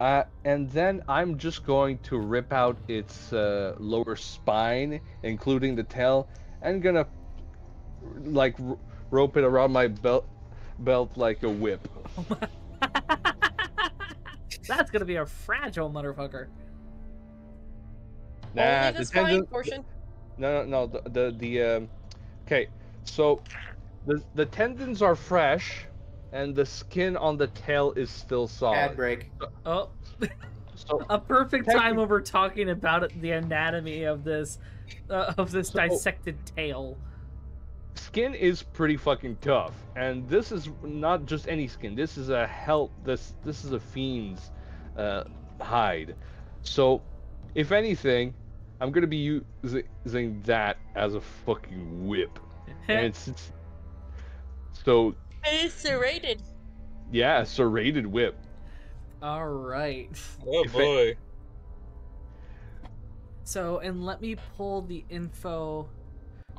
uh, and then I'm just going to rip out its uh, lower spine, including the tail, and gonna like r- rope it around my belt belt like a whip. *laughs* That's gonna be a fragile motherfucker. Nah, Only the the spine tendon- portion. No, no, no. The the, the um. Okay, so the the tendons are fresh, and the skin on the tail is still solid. Ad break. Oh, So *laughs* a perfect time Technic- when we're talking about the anatomy of this uh, of this So- dissected tail. skin is pretty fucking tough, and this is not just any skin. This is a hell. This this is a fiend's uh, hide. So, if anything, I'm gonna be using that as a fucking whip. *laughs* And it's, it's so It's serrated. yeah, serrated whip. All right. Oh If it- boy. So, and let me pull the info.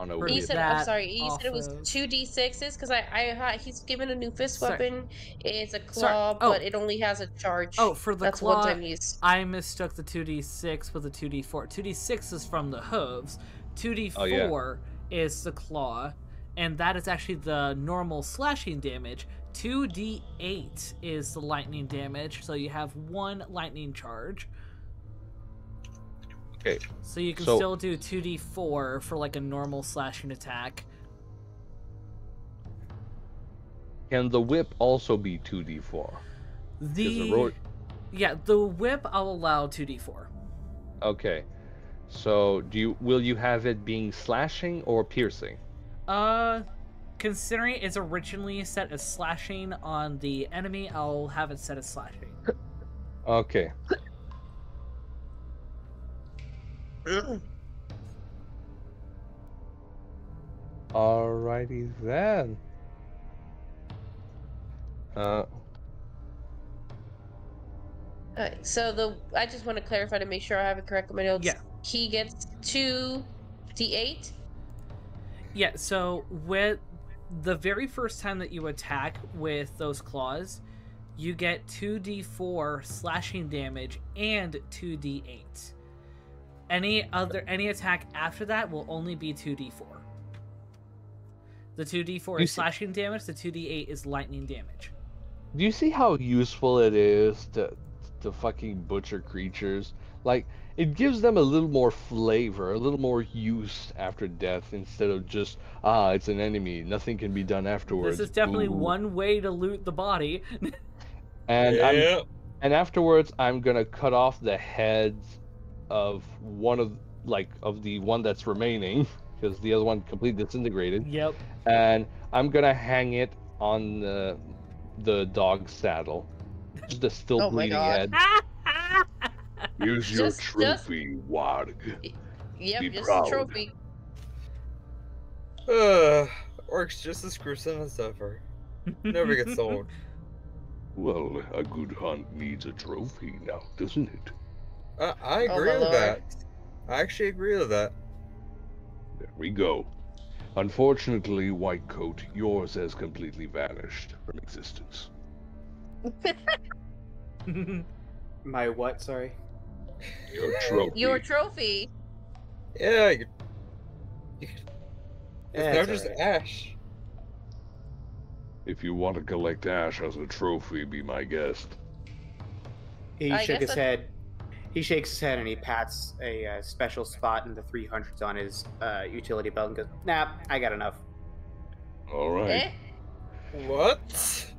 On a For He Read whip. said, "I'm sorry." He said it was two d sixes because I, I, he's given a new fist Sorry. weapon. It's a claw, Oh. but it only has a charge. Oh, for the that's claw, one time use. I mistook the 2d6 with the 2d4. 2d6 is from the hooves. 2d4 Oh, is the claw, and that is actually the normal slashing damage. 2d8 is the lightning damage, so you have one lightning charge. Okay. So you can So- still do 2d4 for like a normal slashing attack. Can the whip also be 2d4? The, the ro- yeah, the whip I'll allow 2d4. Okay. So, do you will you have it being slashing or piercing? Uh, considering it's originally set as slashing on the enemy, I'll have it set as slashing. Okay. *clears throat* Alrighty then. Uh, Alright, so the I just want to clarify to make sure I have it correct in my notes. Yeah. He gets two d8. Yeah, so with the very first time that you attack with those claws, you get 2d4 slashing damage and 2d8. Any other any attack after that will only be 2d4. The 2d4 is see- slashing damage, the 2d8 is lightning damage. do you see how useful it is to to fucking butcher creatures? Like it gives them a little more flavor, a little more use after death instead of just ah, it's an enemy, nothing can be done afterwards. This is definitely Ooh. one way to loot the body. *laughs* And I'm yeah. and afterwards I'm gonna cut off the heads of one of like of the one that's remaining *laughs* because the other one completely disintegrated, Yep. and I'm gonna hang it on the the dog's saddle. Just the still Oh my bleeding God. head. *laughs* Here's your Just- just- trophy, Warg. Yep, Be just proud. a trophy. Uh, works just as gruesome as ever. Never gets *laughs* old. Well, a good hunt needs a trophy now, doesn't it? Uh, I Oh, agree my with lord. that. I actually agree with that. There we go. Unfortunately, White Coat, yours has completely vanished from existence. *laughs* My what? Sorry. Your trophy. Your trophy. Yeah, you, you, it's not it's just alright. ash. If you want to collect ash as a trophy, be my guest. He I shook his I- head. He shakes his head and he pats a uh, special spot in the 300s on his uh, utility belt and goes, "Nah, I got enough." All right. Eh? What?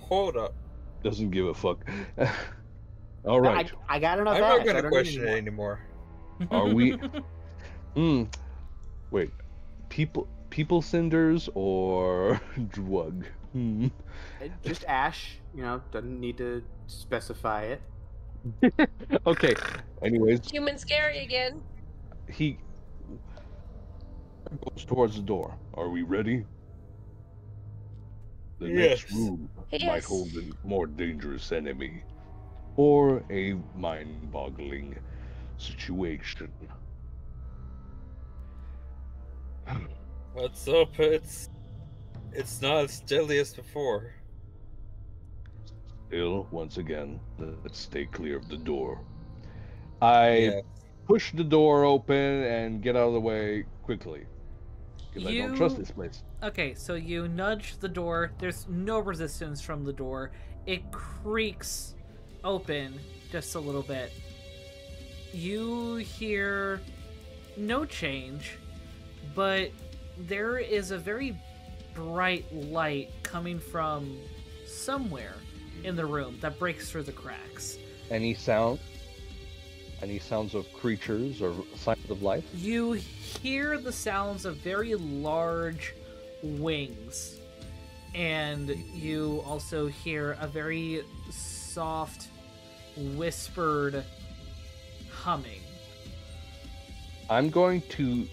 Hold up. Doesn't give a fuck. *laughs* All right. I, I got enough. I'm ash. not I gonna question it anymore. anymore. Are we- *laughs* Hmm. Wait. People people cinders or *laughs* drug? Hmm. Just ash. You know, doesn't need to specify it. *laughs* Okay. Anyways, Human scary again. He goes towards the door. are we ready? The next Yes. room might hold a more dangerous enemy, or a mind-boggling situation. Let's hope it's it's not as deadly as before. Still, once again, let's stay clear of the door. I Yeah. push the door open and get out of the way quickly. Because I don't trust You- this place. Okay, so you nudge the door. There's no resistance from the door. It creaks open just a little bit. You hear no change, but there is a very bright light coming from somewhere in the room that breaks through the cracks. Any sound? Any sounds of creatures or signs of life? You hear the sounds of very large wings, and you also hear a very soft, whispered humming. I'm going to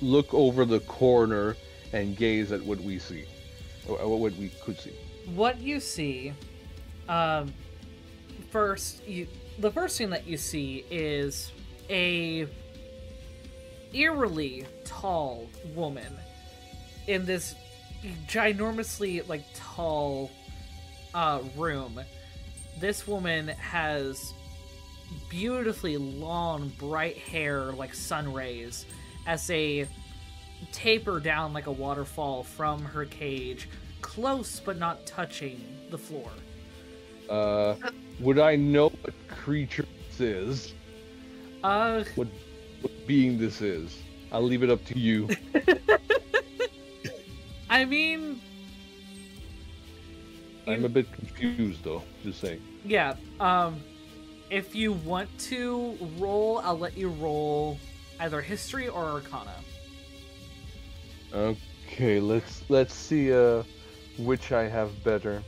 look over the corner and gaze at what we see. What we could see. What you see, um, first, you the first thing that you see is a eerily tall woman in this ginormously like tall uh, room. This woman has beautifully long, bright hair like sun rays as they taper down like a waterfall from her cage, close but not touching the floor. Uh, would I know what creature this is? Uh, What, what being this is? I'll leave it up to you. *laughs* I mean, I'm a bit confused though. Just saying. yeah. Um, if you want to roll, I'll let you roll either history or arcana. Okay, let's let's see uh which I have better.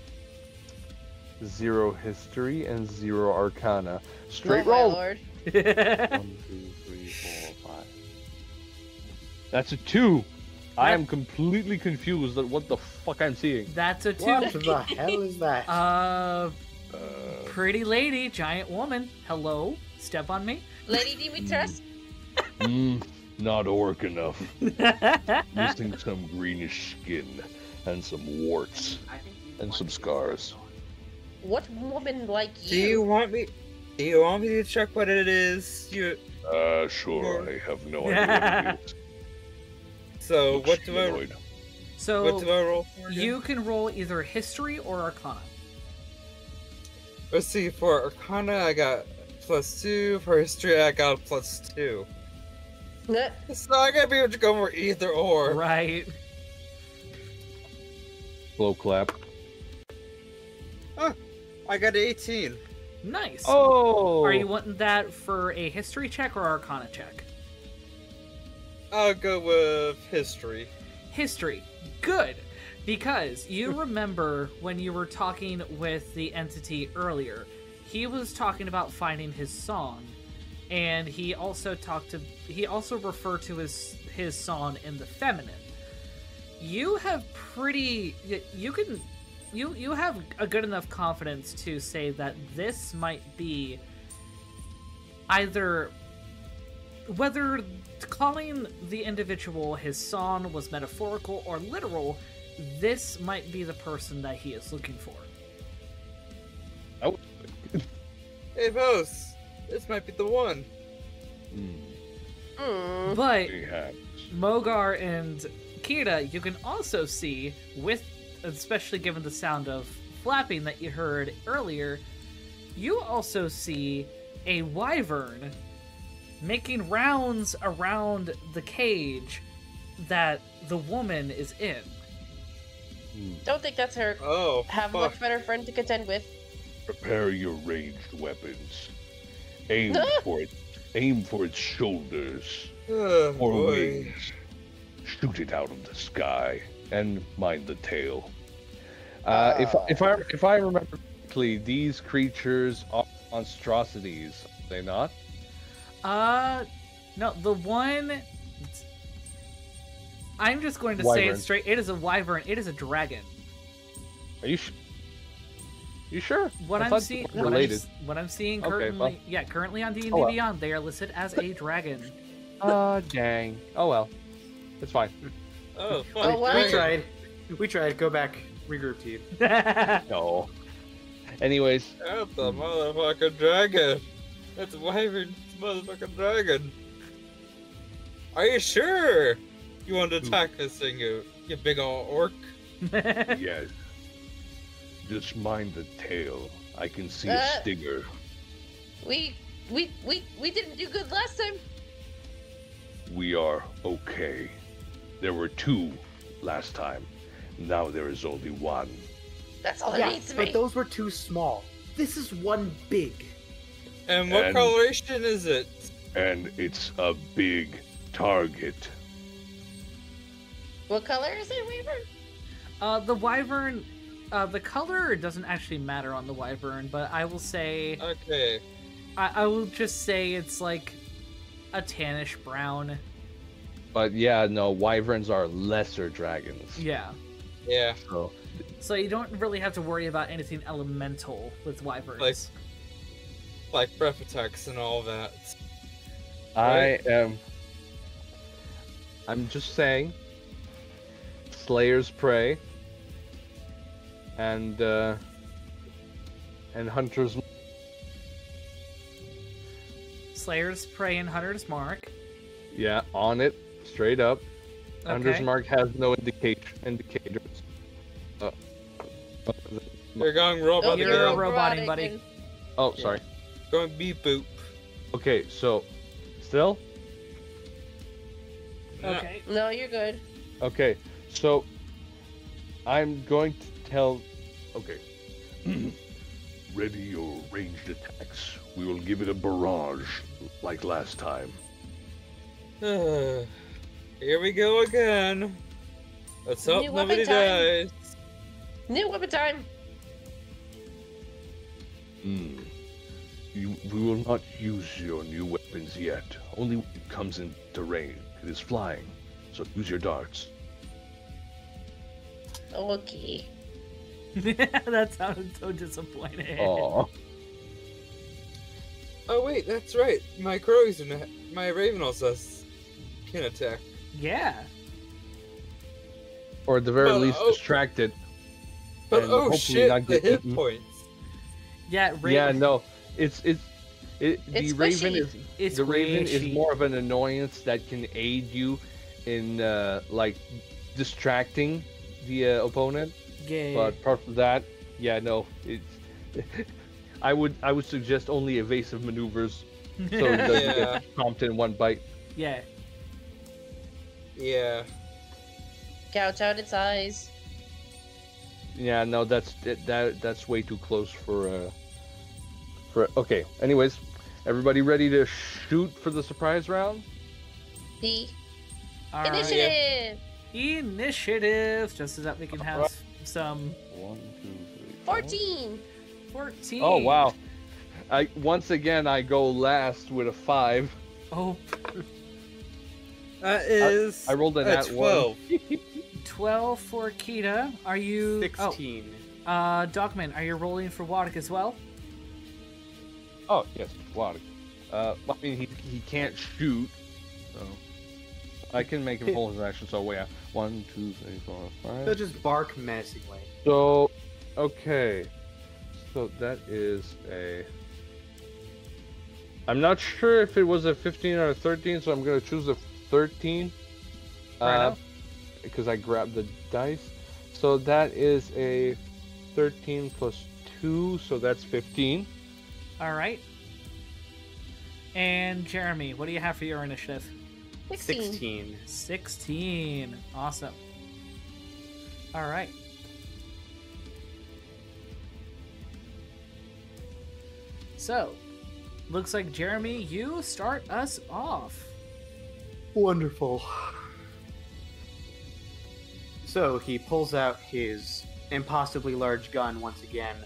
Zero history and zero arcana. Straight oh, roll. Lord. *laughs* One, two, three, four, five. That's a two. I am completely confused at what the fuck I'm seeing. That's a two. What the hell is that? Uh, *laughs* Uh, pretty lady, giant woman. Hello, step on me. Lady Dimitrescu. *laughs* mm, not orc enough. Missing some greenish skin and some warts and some scars. What woman like you? Do you want me? Do you want me to check what it is? You. Uh, sure, I have no idea what. *laughs* So Looks what do I? humanoid. So What do I roll for? again? you can roll either history or arcana. Let's see. For Arcana, I got plus two. For History, I got plus two. Eh, So I gotta be able to go for either or. Right. Slow clap. I got 18. Nice. Oh. Are you wanting that for a history check or arcana check? I'll go with history. History. Good. Because you *laughs* remember when you were talking with the entity earlier, he was talking about finding his song. And he also talked to he also referred to his his song in the feminine. You have pretty you can you you have a good enough confidence to say that this might be either whether calling the individual his son was metaphorical or literal, this might be the person that he is looking for. Oh. *laughs* hey, boss. This might be the one. Hmm, Mm. But Mogar and Kita, you can also see, with especially given the sound of flapping that you heard earlier, you also see a wyvern making rounds around the cage that the woman is in. Hmm. Don't think that's her. Oh, Have a much better friend to contend with. Prepare your ranged weapons. Aim *laughs* for it. Aim for its shoulders Oh, or boy. wings. Shoot it out of the sky and mind the tail. Uh, if if I if I remember correctly, these creatures are monstrosities. Are they not? Uh, no, the one. I'm just going to say it straight. It is a wyvern. It is a dragon. Are you? Sh- you sure? What I I'm seeing, what I'm, related. what I'm seeing Okay, currently, well. yeah, currently on D and Oh, D. Beyond, they are listed as a dragon. Ah, dang. Oh well, it's fine. Oh, fuck. Oh, wow. We tried. We tried. Go back. Regroup team. *laughs* No. Anyways, That's a motherfucking dragon. That's a wyvern motherfucking dragon. Are you sure you want to attack this thing, you, you big ol' orc? *laughs* Yes. Just mind the tail. I can see a Uh. stinger. We we we we didn't do good last time. We are okay. There were two last time. Now there is only one. That's all there Yeah, needs to but those were too small. This is one big. And what And- coloration is it? And it's a big target. What color is it, Weaver? uh, the wyvern, uh, the color doesn't actually matter on the wyvern, but I will say, Okay. I, I will just say it's like a tannish brown. But yeah, no, wyverns are lesser dragons. Yeah. Yeah. So So you don't really have to worry about anything elemental with wyverns. Like- Like breath attacks and all that. I am. I'm just saying. Slayer's prey. And uh, and hunters. Slayer's prey and hunter's mark. Yeah, on it, straight up. Hunter's Okay. mark has no indication indicators. Uh, You're going Oh, robot you're again. a roboting, buddy. and- oh, sorry. Going beep boop. Okay, so still Okay. No, you're good. okay. So I'm going to tell. Okay. *clears throat* Ready your ranged attacks. We will give it a barrage, like last time. *sighs* Here we go again. Let's hope New nobody dies. New weapon time. Hmm. You, we will not use your new weapons yet. Only when it comes into range. It is flying, so use your darts. Okay. *laughs* that sounded so disappointing. Oh, Oh wait, that's right. My crows and my raven also s- can attack. Yeah. or at the very Well, least oh. distracted. But And oh hopefully shit, not the get hit eaten. points. Yeah. Ra- Yeah, no, it's it's it, the It's raven is It's the raven is more of an annoyance that can aid you in uh, like distracting the uh, opponent. Yeah. But apart from that, yeah, no, it's. *laughs* I would I would suggest only evasive maneuvers so it *laughs* doesn't Yeah. get stomped in one bite. yeah. Yeah. Gouge out its eyes. Yeah, no, that's that, that that's way too close for uh For okay. Anyways, everybody ready to shoot for the surprise round? The All right. initiative. Initiative, just so that we can have s- some One, two, three. four. 14. 14. Oh wow. I once again I go last with a five. Oh, That is. I rolled a a nat 12. *laughs* 12 for Kita. Are you. Sixteen. Oh, uh, Dogman, are you rolling for Waddick as well? Oh yes, wow. Uh, I mean he he can't shoot, so I can make him hold his action. So wait, One, two, three, four, five. They'll just bark menacingly. So, okay, so that is a. I'm not sure if it was a 15 or a 13, so I'm gonna choose a 13. Right Uh, because I grabbed the dice. So that is a 13 plus 2, so that's 15. All right. And Jeremy, what do you have for your initiative? 16. Sixteen. 16. Awesome. All right. So, looks like Jeremy, you start us off. Wonderful. So he pulls out his impossibly large gun once again,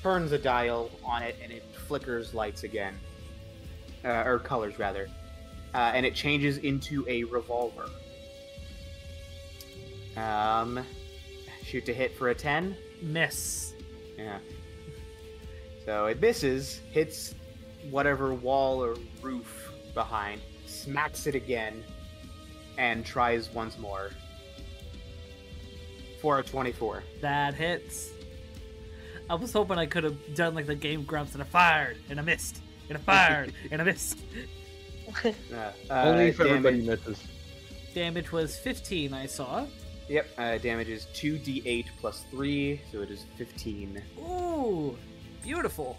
turns a dial on it, and it flickers lights again. Uh, or colors, rather. Uh, and it changes into a revolver. Um, shoot to hit for a 10. Miss. Yeah. So it misses, hits whatever wall or roof behind, smacks it again, and tries once more. For a 24. That hits. I was hoping I could have done like the Game Grumps and I fired and I missed and I fired *laughs* and I missed. *laughs* Uh, Only uh, if everybody damage- misses. Damage was 15, I saw. Yep, uh, damage is 2d8 plus 3, so it is 15. Ooh, beautiful.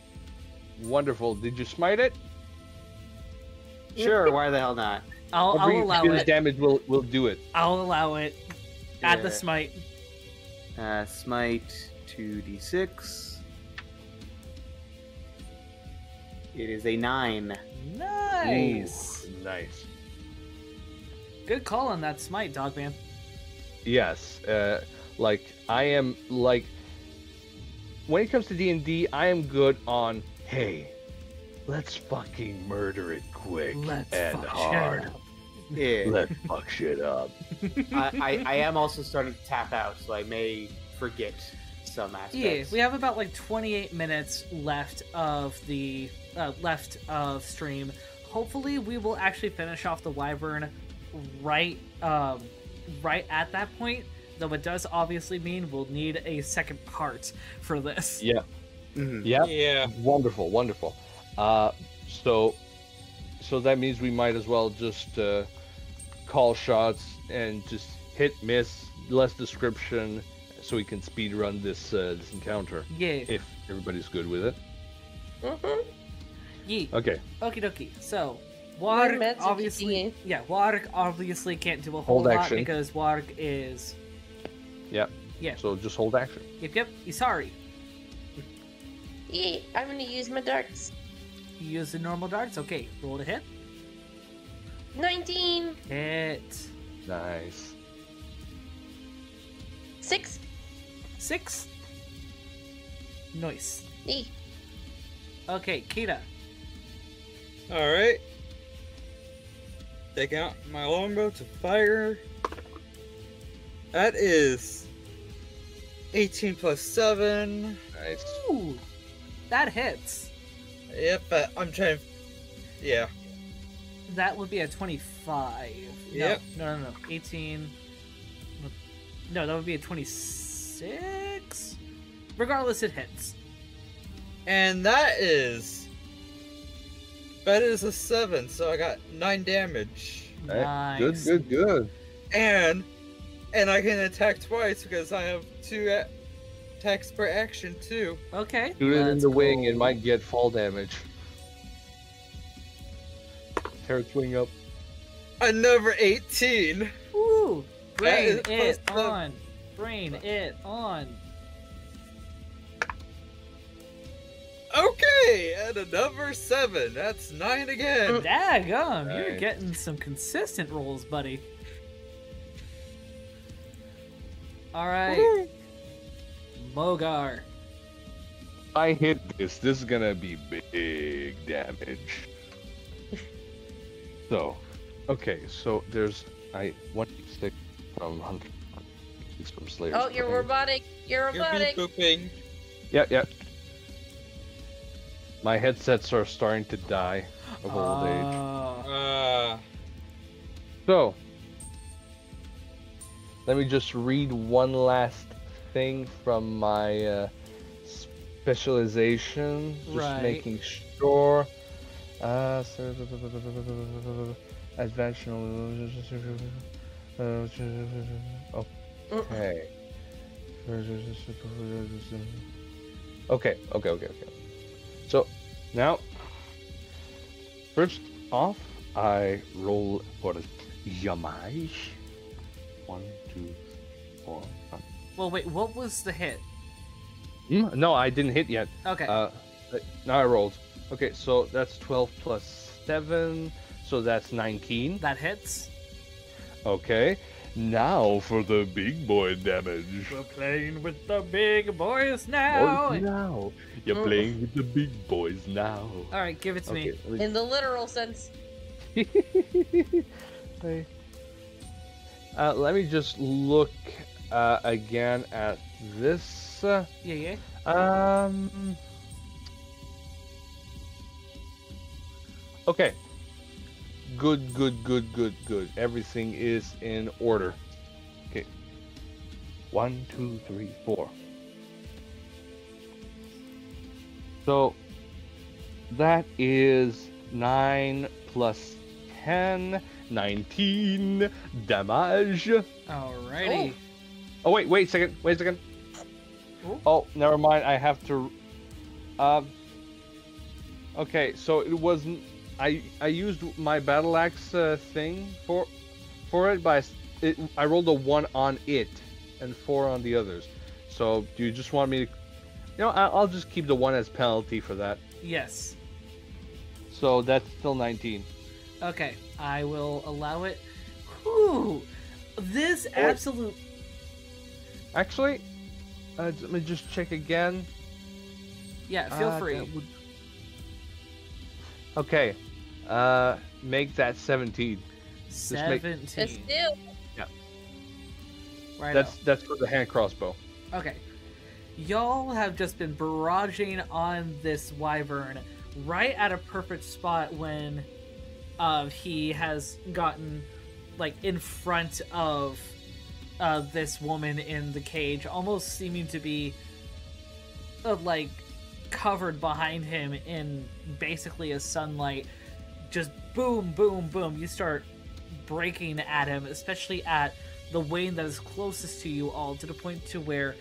Wonderful. Did you smite it? Sure, *laughs* why the hell not? I'll, I'll allow bit of it. damage will will do it. I'll allow it. Add the smite. Uh, smite 2d6. It is a 9. Nice. Ooh, nice. Good call on that smite, Dogman. Yes. Uh, like I am like when it comes to D and D, I am good on hey, let's fucking murder it quick Let's and fuck hard. shit up. Yeah. Let's fuck shit up. *laughs* I, I, I am also starting to tap out, so I may forget some Yeah, aspects. we have about like 28 minutes left of the uh, left of stream. Hopefully, we will actually finish off the wyvern right um, right at that point. Though it does obviously mean we'll need a second part for this. Yeah. Mhm. Yeah. Yeah. Wonderful. Wonderful. Uh, so, so that means we might as well just uh, call shots and just hit miss, less description, so we can speed run this uh, this encounter Yeah, if everybody's good with it. Mhm. yeah. Okay. Okie dokie. So, Why Warg obviously, yeah, Warg obviously can't do a whole Hold lot action. because Warg is. Yeah. Yeah. So just hold action. Yep, yep. Isari. Yeah, I'm gonna use my darts. You use the normal darts. Okay, roll to hit. 19, Hit. Nice. 6, Six. Nice. E. Okay, Kita. Alright. Taking out my longbow to fire. That is 18 plus 7. Nice. Ooh, that hits. Yep, but I'm trying. Yeah. That would be a 25. Yep. No, no, no, no. 18. No, that would be a 26. Regardless, it hits. And that is. That is a 7, so I got 9 damage. Nice. Good, good, good. And. And I can attack twice because I have 2 a- attacks per action too. Okay. Shoot it in let's the wing, it might get fall damage. Tear its wing up. Another 18. Woo! Brain it on. Brain it on. Okay, and a number seven. That's nine again. *laughs* Daggum, you're getting some consistent rolls, buddy. All right, Mogar. I hit this. This is gonna be big damage. *laughs* so, okay, so there's I one six from hunter. He's from Slayer. oh, you're robotic. You're robotic. You're robotic. beep booping. Yep, yep. My headsets are starting to die of old age. Uh, Uh, So, let me just read one last thing from my uh, specialization. Just Right. making sure. Uh, so- advanced. Okay. Okay, okay, okay, okay. So now, first off, I roll for Yamash. One, two, four, five. Well, wait, what was the hit? Hmm, No, I didn't hit yet. Okay, Uh, now I rolled. Okay, so that's 12 plus 7, so that's 19. that hits. Okay, now for the big boy damage. We're playing with the big boys now. Boys now. You're Mm. playing with the big boys now. All right, give it to Okay, me. me- In the literal sense. *laughs* Uh, let me just look uh, again at this. Uh, Yeah, yeah. Um. Okay. Good, good, good, good, good. Everything is in order. Okay. One, two, three, four. So that is nine plus 10, 19 damage. Alrighty. Oh wait, wait a second, wait a second. Oh. Oh, never mind. I have to. Um. Okay, so it wasn't. I I used my battle axe uh, thing for for it, but I, it, I rolled a one on it and four on the others. So do you just want me to? You know, I, I'll just keep the one as penalty for that. Yes. So that's still 19. Okay, I will allow it. Whew. This Oh, absolute. Actually, uh, let me just check again. Yeah, feel Uh, free. would- Okay, uh, make that 17. make- Seventeen. It's still. Right. That's that's for the hand crossbow. Okay. Y'all have just been barraging on this wyvern right at a perfect spot when uh, he has gotten like in front of uh, this woman in the cage, almost seeming to be uh, like covered behind him in basically a sunlight. Just boom, boom, boom. You start breaking at him, especially at the Wayne that is closest to you all, to the point to where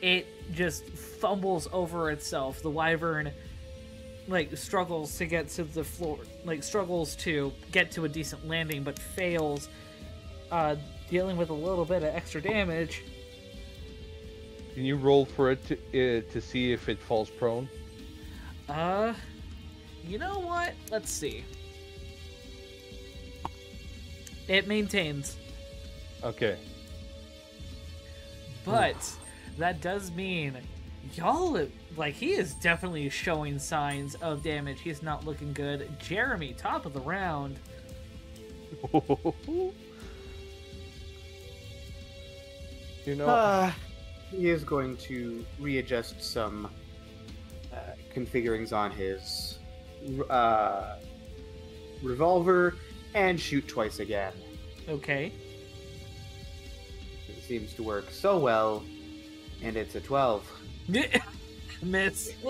it just fumbles over itself. The wyvern like struggles to get to the floor, like struggles to get to a decent landing, but fails, uh, dealing with a little bit of extra damage. Can you roll for it to uh, to see if it falls prone? Uh, you know what? Let's see. It maintains, Okay. but that does mean y'all like he is definitely showing signs of damage. He's not looking good. Jeremy, top of the round. *laughs* you know, Uh, he is going to readjust some uh, configurings on his uh, revolver and shoot twice again. Okay. It seems to work so well, and it's a 12. *laughs* Miss. *laughs*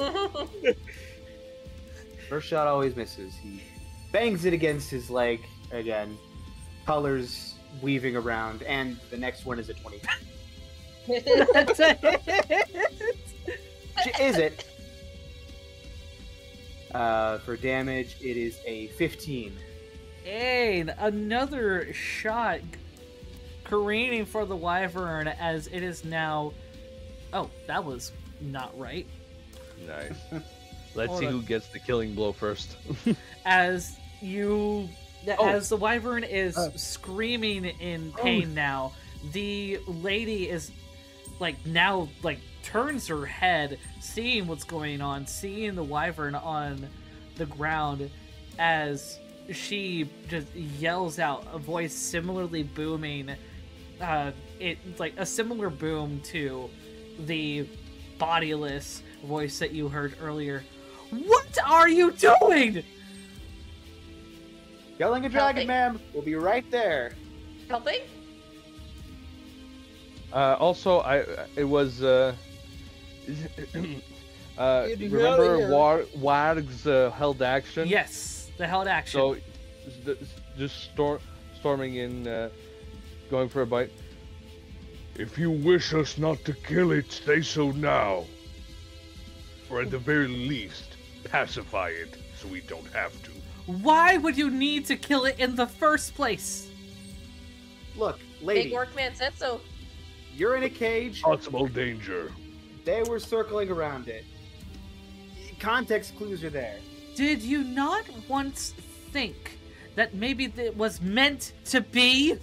First shot always misses. He bangs it against his leg again, colors weaving around, and the next one is a 20. *laughs* That's it. Is it? Uh, for damage, it is a 15. And another shot careening for the wyvern as it is now. Oh, that was not right. nice. *laughs* Let's Hold see on. who gets the killing blow first. *laughs* as you Oh. as the wyvern is Uh. screaming in pain now the lady is like now like turns her head seeing what's going on seeing the wyvern on the ground as she just yells out a voice similarly booming uh it like a similar boom to the bodiless voice that you heard earlier what are you doing Yelling a dragon, ma'am. We'll be right there. Helping? Uh, also, I it was uh, *coughs* uh, remember. War Warg's uh, held action. Yes, the held action. So, s- s- just storm storming in, uh, going for a bite. If you wish us not to kill it, say so now. Or at the very least, pacify it so we don't have to. Why would you need to kill it in the first place? Look, lady. Big Workman said so. You're in a cage. Possible danger. They were circling around it. Context clues are there. Did you not once think that maybe it was meant to be?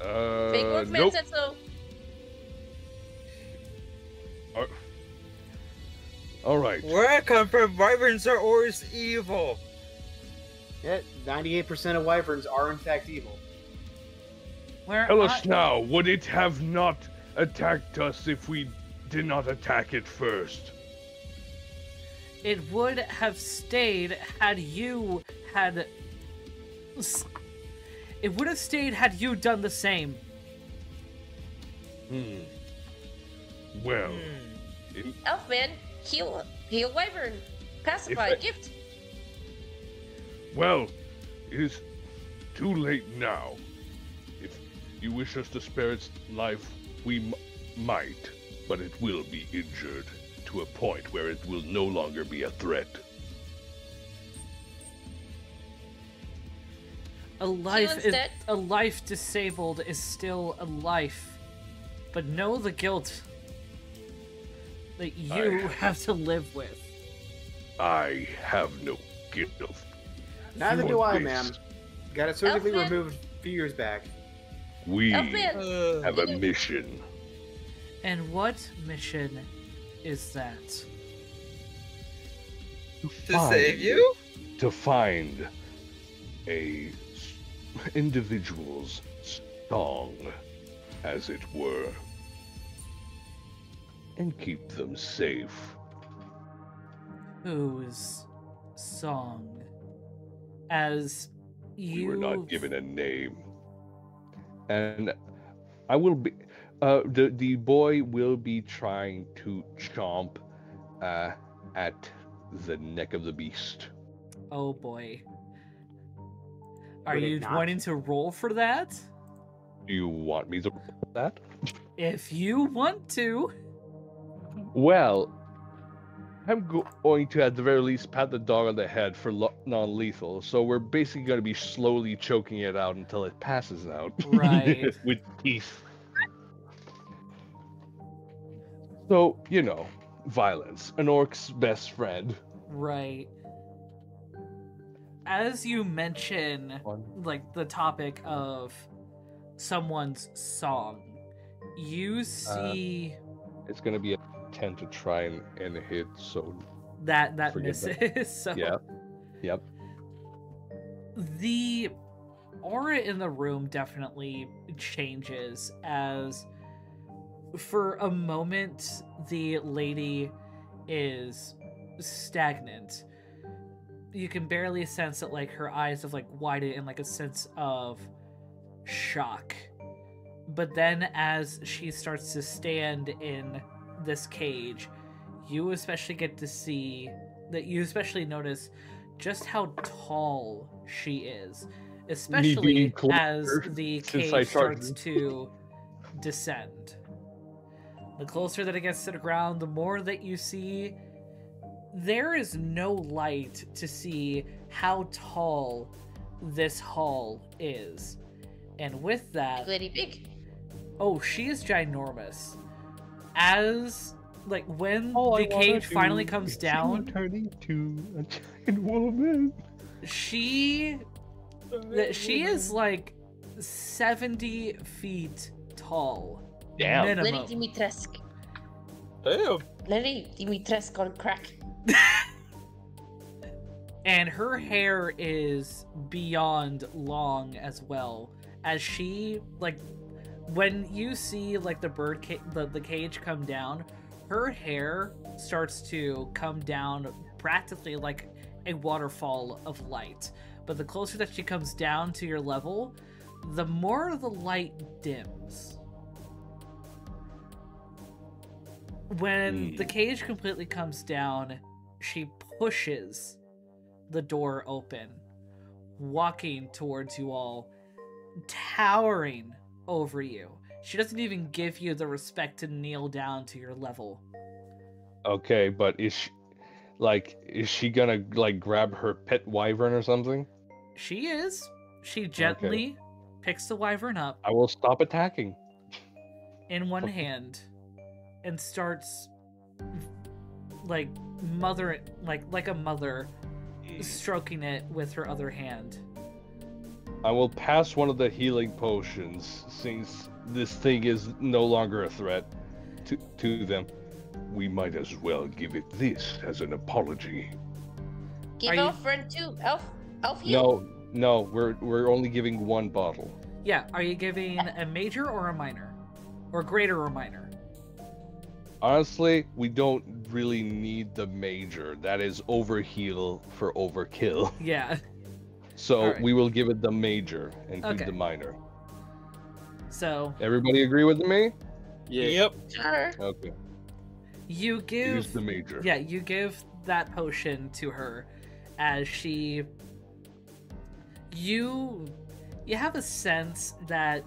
Uh, Big nope. said so. All right. Where I come from, wyverns are always evil. Yeah, 98% of wyverns are in fact evil. Where Tell I- us now, would it have not attacked us if we did not attack it first? it would have stayed had you had. It would have stayed had you done the same. Hmm. Well, Hmm. in- Elfman, heal, heal Wyvern. Pacify, I- gift. well, it is too late now. If you wish us to spare its life, we m- might, but it will be injured to a point where it will no longer be a threat. A life is a life disabled is still a life, but know the guilt that you I- have to live with. I have no guilt. Neither for do I, this. ma'am. Got it surgically Elfman. removed a few years back. We Uh, have a mission. And what mission is that? to save you? to find a individual's song, as it were, and keep them safe. Whose song? As We you were not given a name. And I will be. Uh, the the boy will be trying to chomp uh, at the neck of the beast. Oh boy. Are Would you not? wanting to roll for that? Do you want me to roll that? If you want to. Well, I'm go- going to, at the very least, pat the dog on the head for lo- non-lethal. So we're basically going to be slowly choking it out until it passes out. *laughs* Right. *laughs* With teeth. So you know, violence, an orc's best friend. Right. As you mention like the topic of someone's song, you uh, see It's going to be a ten to try and, and hit. So that that misses. that. *laughs* so yeah, yep. the aura in the room definitely changes as for a moment the lady is stagnant you can barely sense that like her eyes have like widened in like a sense of shock but then as she starts to stand in this cage you especially get to see that you especially notice just how tall she is especially as the cage starts to descend the closer that it gets to the ground the more that you see there is no light to see how tall this hall is and with that Lady Big. Oh, she is ginormous. As like when All the wanna cage finally comes down, turning to a giant woman. she that she is like 70 feet tall. Damn. Lenny Minimum. Dimitrescu. Damn. Lenny Dimitrescu on crack. *laughs* And her hair is beyond long as well. As she like when you see like the bird ca- the, the cage come down, her hair starts to come down practically like a waterfall of light. But the closer that she comes down to your level, the more the light dims. When the Hmm. cage completely comes down, she pushes the door open, walking towards you all, towering over you. She doesn't even give you the respect to kneel down to your level. Okay, but is she like is she gonna like grab her pet wyvern or something? She is. She gently picks the wyvern up I will stop attacking. in one Okay. hand and starts like mother like like a mother mm. stroking it with her other hand. I will pass one of the healing potions since this thing is no longer a threat to to them. We might as well give it this as an apology. Give Are you- Elf friend too. Elf. Elf heal. No, no, we're we're only giving one bottle. Yeah, are you giving a major or a minor? Or greater or minor? Honestly, we don't really need the major. That is overheal for overkill. *laughs* Yeah. So Alright. we will give it the major and keep Okay. the minor. So Everybody agree with me? Yeah. Yep. Sure. Okay. you give Here's the major. Yeah, you give that potion to her as she you you have a sense that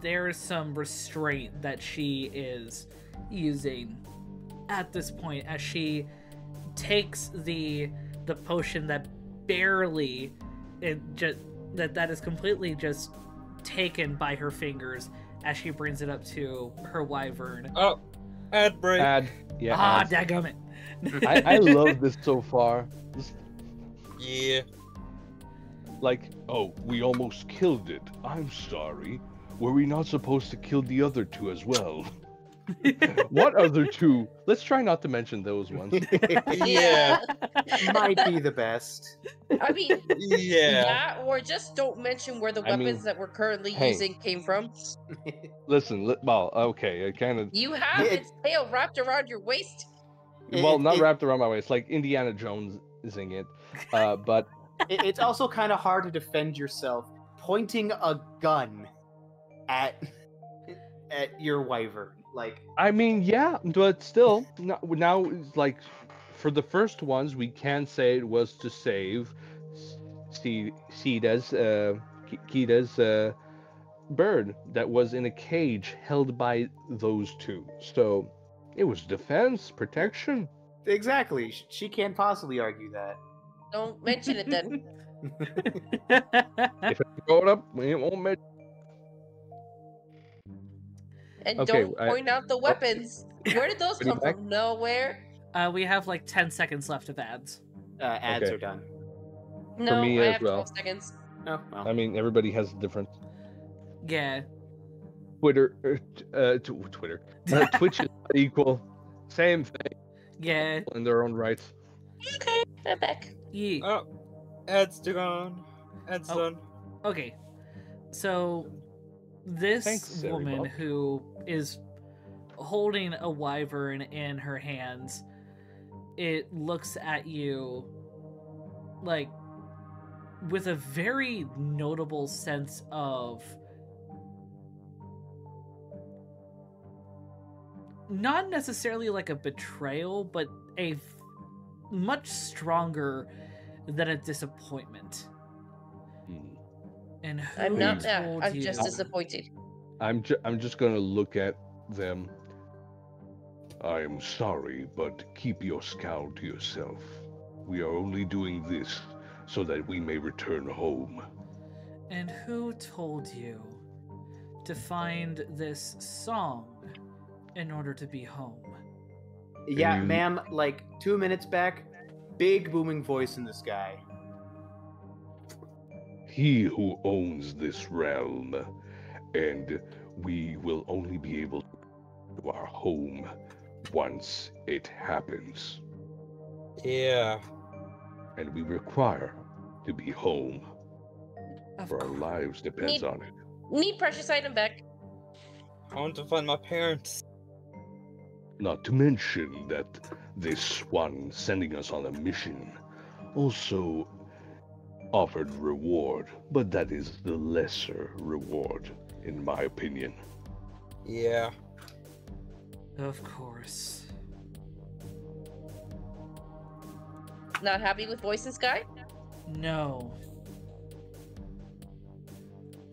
there's some restraint that she is using at this point as she takes the the potion that barely it just that that is completely just taken by her fingers as she brings it up to her wyvern. Oh, ad break. Add. Yeah. ah, add. dadgummit. I, I *laughs* love this so far. This, yeah. like, Oh, we almost killed it. I'm sorry. Were we not supposed to kill the other two as well? *laughs* what other two? Let's try not to mention those ones. *laughs* Yeah. Might be the best. I mean, Yeah. yeah, or just don't mention where the I mean, weapons that we're currently hey. using came from. Listen, li- well, okay, I kind of, You have It- its tail wrapped around your waist. well, not it- wrapped around my waist, like Indiana Jones ising it, uh, but *laughs* it- it's also kind of hard to defend yourself pointing a gun at at your wyvern. Like, I mean, yeah, but still, no- now, like, for the first ones, we can say it was to save C- Sida's, uh, Ki- Kita's, uh, bird that was in a cage held by those two. So, it was defense, protection. exactly. She can't possibly argue that. Don't mention it then. *laughs* If I throw it up, it won't matter. And Okay, don't I- point out the weapons. Where did those *laughs* come from? Nowhere. uh, we have like 10 seconds left of ads. Uh, ads Okay. are done. No, me I as have well. 12 seconds. Oh, well. I mean, everybody has a different Yeah. Twitter, uh, t- Twitter, *laughs* uh, Twitch is equal, same thing Yeah. in their own rights. Okay, I'm back. Ye- Oh, ads gone. Ads Oh. done. Okay. So this Thanks, woman everybody. who is holding a wyvern in her hands, it looks at you like with a very notable sense of not necessarily like a betrayal, but a f- much stronger than a disappointment. Hmm. And who I'm not. Please. Yeah, I'm you? just disappointed. I'm ju- I'm just gonna look at them. I am sorry, but keep your scowl to yourself. We are only doing this so that we may return home. And who told you to find this song in order to be home? Yeah, you- ma'am, like two minutes back, big booming voice in the sky. He who owns this realm, and we will only be able to our home once it happens. Yeah. And we require to be home, Of for our lives depends Need- on it. Need precious item back. I want to find my parents. Not to mention that this one sending us on a mission also offered reward, but that is the lesser reward, in my opinion. Yeah. Of course. Not happy with voices guy? No.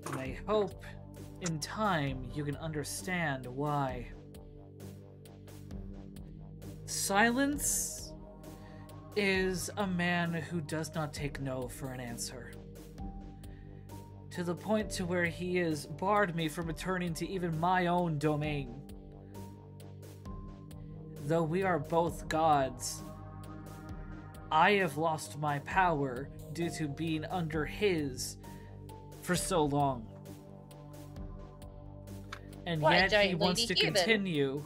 And I hope in time you can understand why. Silence is a man who does not take no for an answer. To the point to where he has barred me from returning to even my own domain. Though we are both gods, I have lost my power due to being under his for so long. And Why, yet he wants to here, then? continue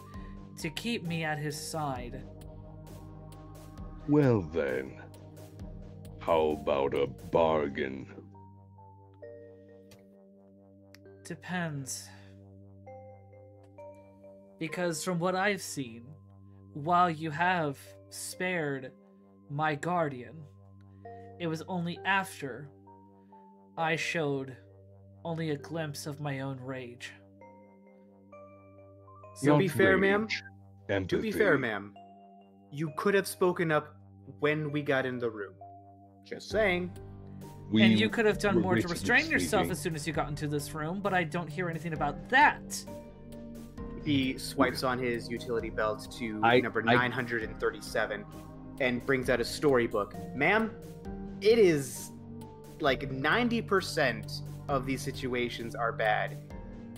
to keep me at his side. Well then, how about a bargain? Depends. Because from what I've seen, while you have spared my guardian, it was only after I showed only a glimpse of my own rage. To be Not fair, ma'am, rage, to be fair, ma'am, you could have spoken up when we got in the room. Just saying. We and you could have done more to basically restrain yourself as soon as you got into this room, but I don't hear anything about that. He swipes on his utility belt to I- number I- 937 and brings out a storybook. Ma'am, it is like 90% of these situations are bad.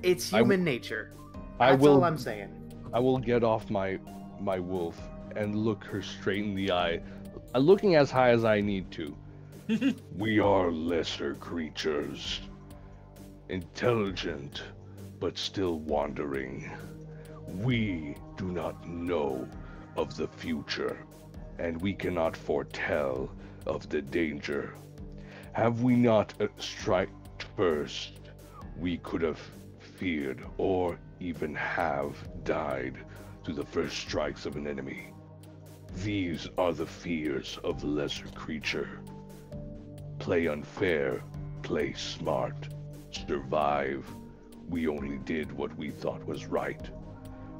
It's I w- human nature. I will. all I'm saying. I will get off my my wolf and look her straight in the eye, looking as high as I need to. *laughs* We are lesser creatures. Intelligent, but still wandering. We do not know of the future, and we cannot foretell of the danger. Have we not striked first, we could have feared or even have died to the first strikes of an enemy. These are the fears of lesser creature. Play unfair, play smart, survive. We only did what we thought was right,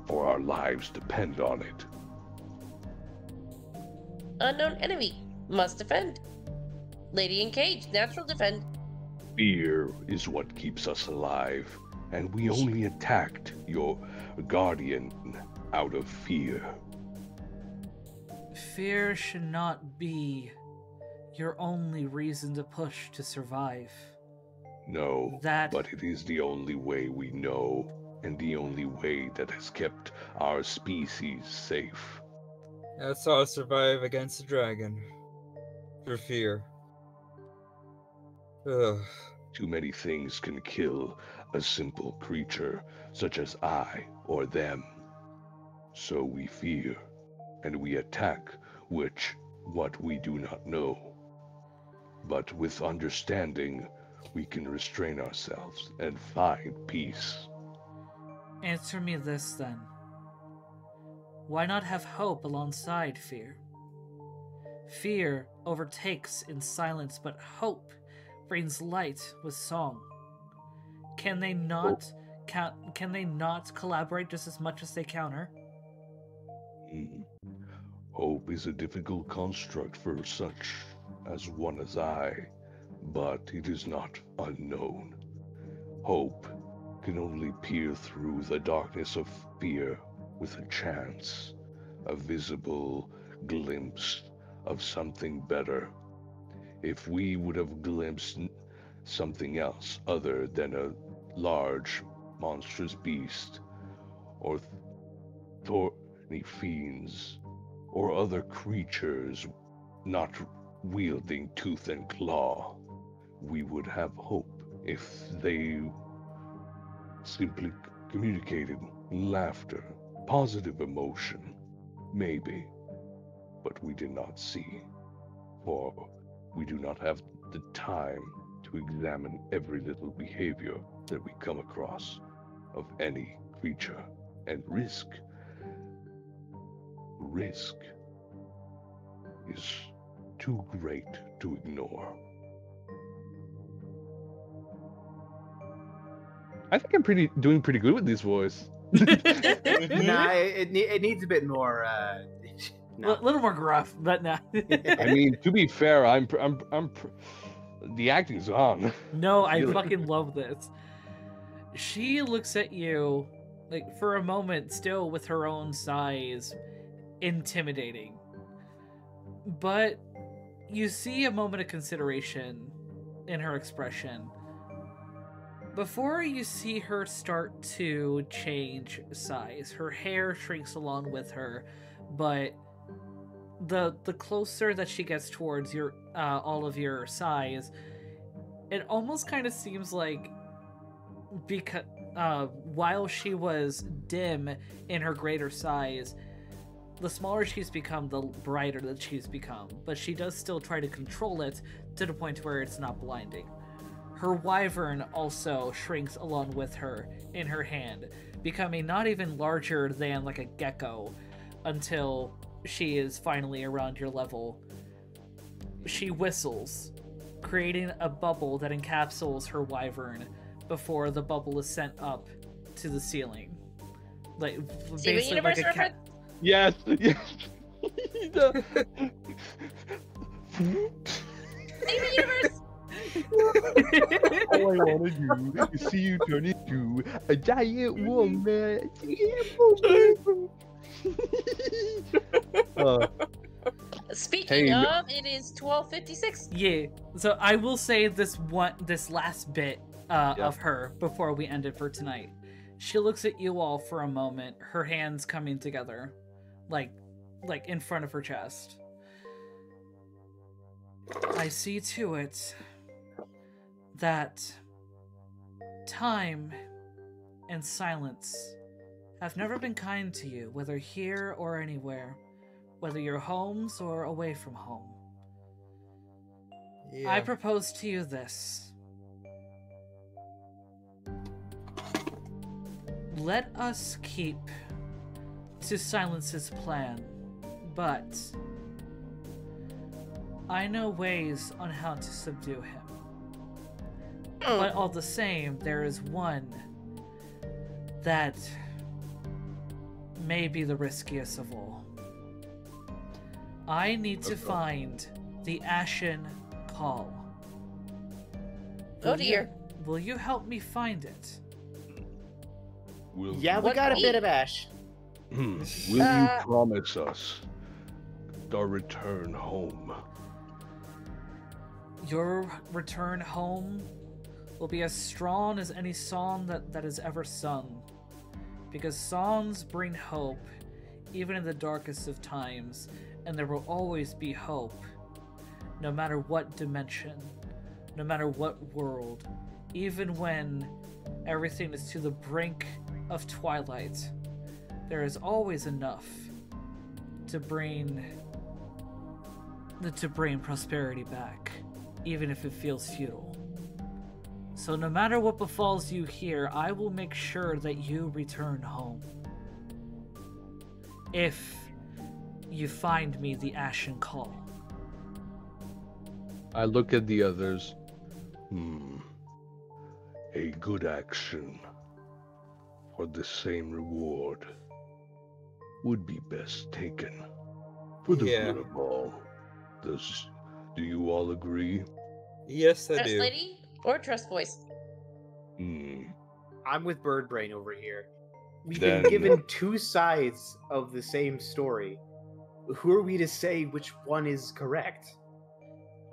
for our lives depend on it. Unknown enemy. Must defend. Lady in cage. Natural defend. Fear is what keeps us alive, and we only attacked your guardian out of fear. Fear should not be your only reason to push to survive. No, That but it is the only way we know, and the only way that has kept our species safe. That's how I survive against a dragon. For fear. Ugh. Too many things can kill a simple creature such as I or them. So we fear, and we attack which what we do not know. But with understanding, we can restrain ourselves and find peace. Answer me this then. Why not have hope alongside fear? Fear overtakes in silence, but hope brings light with song. Can they not count? Can they not collaborate just as much as they counter? Hmm. Hope is a difficult construct for such as one as I, but it is not unknown. Hope can only peer through the darkness of fear with a chance, a visible glimpse of something better. If we would have glimpsed something else other than a large, monstrous beast, or thorny fiends or other creatures not wielding tooth and claw, we would have hope if they simply communicated laughter, positive emotion, maybe. But we did not see, for we do not have the time to examine every little behavior that we come across of any creature and risk. Risk is too great to ignore. I think I'm pretty doing pretty good with this voice. *laughs* nah, *laughs* it, it, it needs a bit more. Uh, *laughs* A little more gruff, but no. I mean, to be fair, I'm I'm I'm pr- the acting's on. no, I fucking love this. She looks at you, like, for a moment, still with her own size, intimidating. But you see a moment of consideration in her expression. Before you see her start to change size, her hair shrinks along with her, but the the closer that she gets towards your uh, all of your size, it almost kind of seems like because uh, while she was dim in her greater size, the smaller she's become, the brighter that she's become. But she does still try to control it to the point where it's not blinding. Her wyvern also shrinks along with her in her hand, becoming not even larger than like a gecko until she is finally around your level. She whistles, creating a bubble that encapsulates her wyvern before the bubble is sent up to the ceiling. Like basically like a cat. Reference? Yes, *laughs* yes. The- Steven Universe! All I wanna do is see you turn into a giant woman. *laughs* uh, Speaking Hey, of, it is 1256. Yeah. So I will say this one, this last bit uh, Yeah. of her before we end it for tonight. She looks at you all for a moment, her hands coming together, like, like in front of her chest. I see to it that time and silence have never been kind to you, whether here or anywhere, whether you're homes or away from home. Yeah. I propose to you this. Let us keep to silence his plan, but I know ways on how to subdue him. Oh. But all the same, there is one that may be the riskiest of all. I need to Okay. find the Ashen Call. Oh Will you- dear. will you help me find it? Will, Yeah, we got a we- bit of ash. Hmm. will Uh, you promise us our return home? Your return home will be as strong as any song that, that is ever sung. Because songs bring hope, even in the darkest of times, and there will always be hope, no matter what dimension, no matter what world, even when everything is to the brink of twilight. There is always enough to bring the to bring prosperity back, even if it feels futile. So, no matter what befalls you here, I will make sure that you return home. If you find me the Ashen Call. I look at the others. Hmm. A good action for the same reward would be best taken for the Yeah. good of all. Does do you all agree? Yes, I Trust do. lady or trust voice? Hmm. I'm with Bird Brain over here. We've Then- been given two sides of the same story. Who are we to say which one is correct?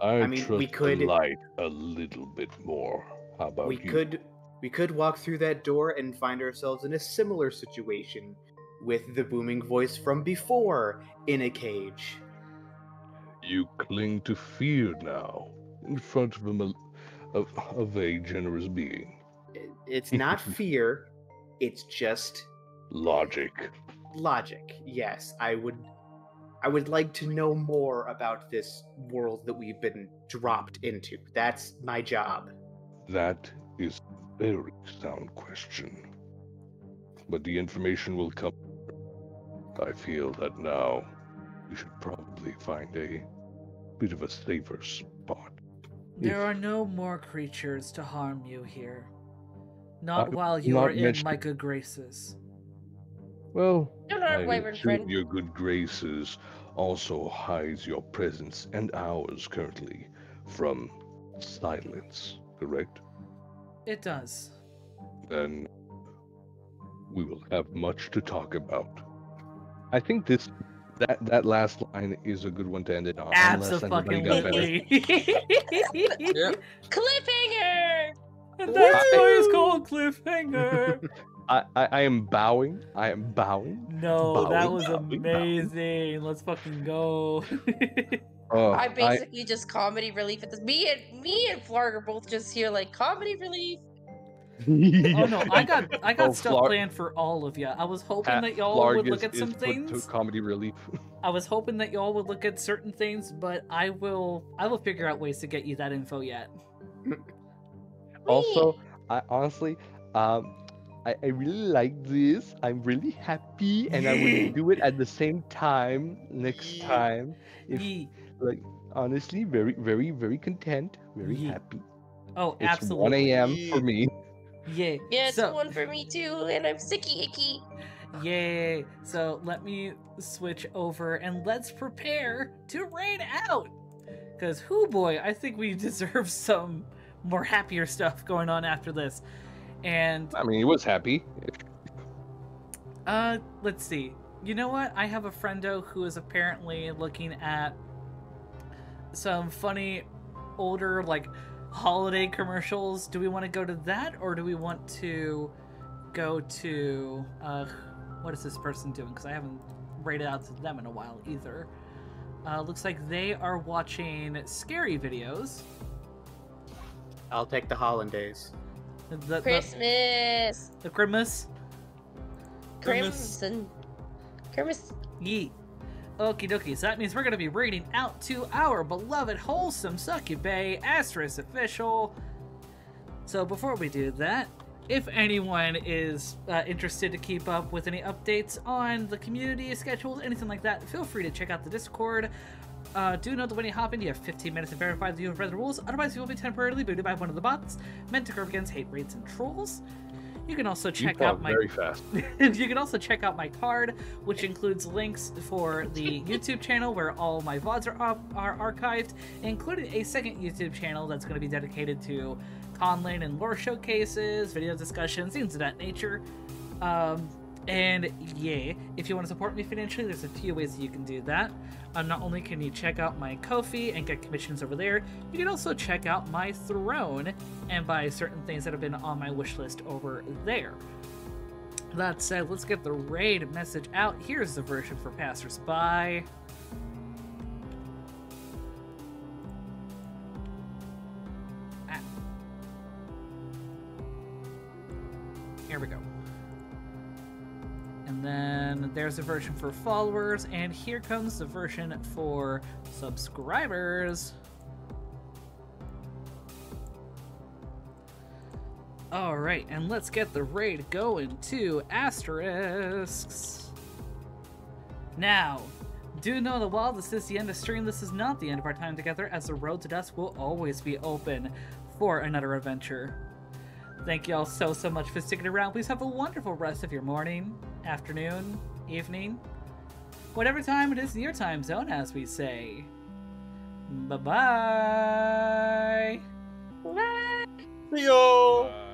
I, I mean, trust we could- the light a little bit more. How about we you? could we could walk through that door and find ourselves in a similar situation with the booming voice from before in a cage. You cling to fear now in front of a, mal- of, of a generous being. It's not *laughs* fear, it's just Logic. logic. Yes, I would I would like to know more about this world that we've been dropped into. That's my job. That is a very sound question. But the information will come. I feel that now we should probably find a bit of a safer spot. There If- are no more creatures to harm you here. Not Uh, while you not are in my good graces. Well, I Wyvern assume friend. your good graces also hides your presence and ours currently from silence, correct? It does. Then we will have much to talk about. I think this that that last line is a good one to end it on. unless anybody got. Absolutely. Yep. Cliffhanger! And that's why it's called cliffhanger. *laughs* I, I, I am bowing. I am bowing. No, that was bowing, bowing. amazing. Let's fucking go. *laughs* Oh, I basically just comedy relief at this. Me and me and Flarg are both just here like comedy relief. Oh no, I got *laughs* I got Oh, stuff Flar- planned for all of you. I was hoping Ha- that y'all Flarg would look at some put to things. comedy relief. *laughs* I was hoping that y'all would look at certain things, but I will I will figure out ways to get you that info yet. *laughs* also, I honestly, um, I, I really like this. I'm really happy, and I will do it at the same time next time. If like honestly, very, very, very content, very happy. Oh, It's absolutely. 1 a.m. for me. Yeah. Yeah, it's so, one for me too, and I'm sicky icky. Yay! So let me switch over and let's prepare to rain out. Cause whoo boy, I think we *laughs* deserve some more happier stuff going on after this. And I mean, he was happy. uh let's see. You know what? I have a friendo who is apparently looking at some funny older like holiday commercials. Do we want to go to that or do we want to go to uh what is this person doing because I haven't rated out to them in a while either. Uh, looks like they are watching scary videos. I'll take the hollandaise. The, the, Christmas, the Christmas. Grimace. crimson, Christmas. Yeet. Okie dokie, so that means we're going to be reading out to our beloved wholesome succubay, Asterisk Official. So before we do that, if anyone is uh, interested to keep up with any updates on the community schedules, anything like that, feel free to check out the Discord. Uh, do note that when you hop in, you have 15 minutes to verify that you have read the rules, otherwise you will be temporarily booted by one of the bots meant to curb against hate raids and trolls. You can also check out my very fast. *laughs* you can also check out my Carrd, which includes links for the *laughs* YouTube channel where all my VODs are, up, are archived, including a second YouTube channel that's going to be dedicated to conlang and lore showcases, video discussions, things of that nature. Um, and yeah, if you want to support me financially, there's a few ways you can do that. Uh, not only can you check out my Ko-fi and get commissions over there, you can also check out my Throne and buy certain things that have been on my wish list over there. That said, let's get the raid message out. Here's the version for passersby. Ah. Here we go. And then there's a version for followers, and here comes the version for subscribers. Alright, and let's get the raid going to asterisks. Now, do know that while this is the end of stream, this is not the end of our time together, as the road to dusk will always be open for another adventure. Thank you all so, so much for sticking around. Please have a wonderful rest of your morning, afternoon, evening, whatever time it is in your time zone, as we say. Bye bye. Bye. Yo. Uh,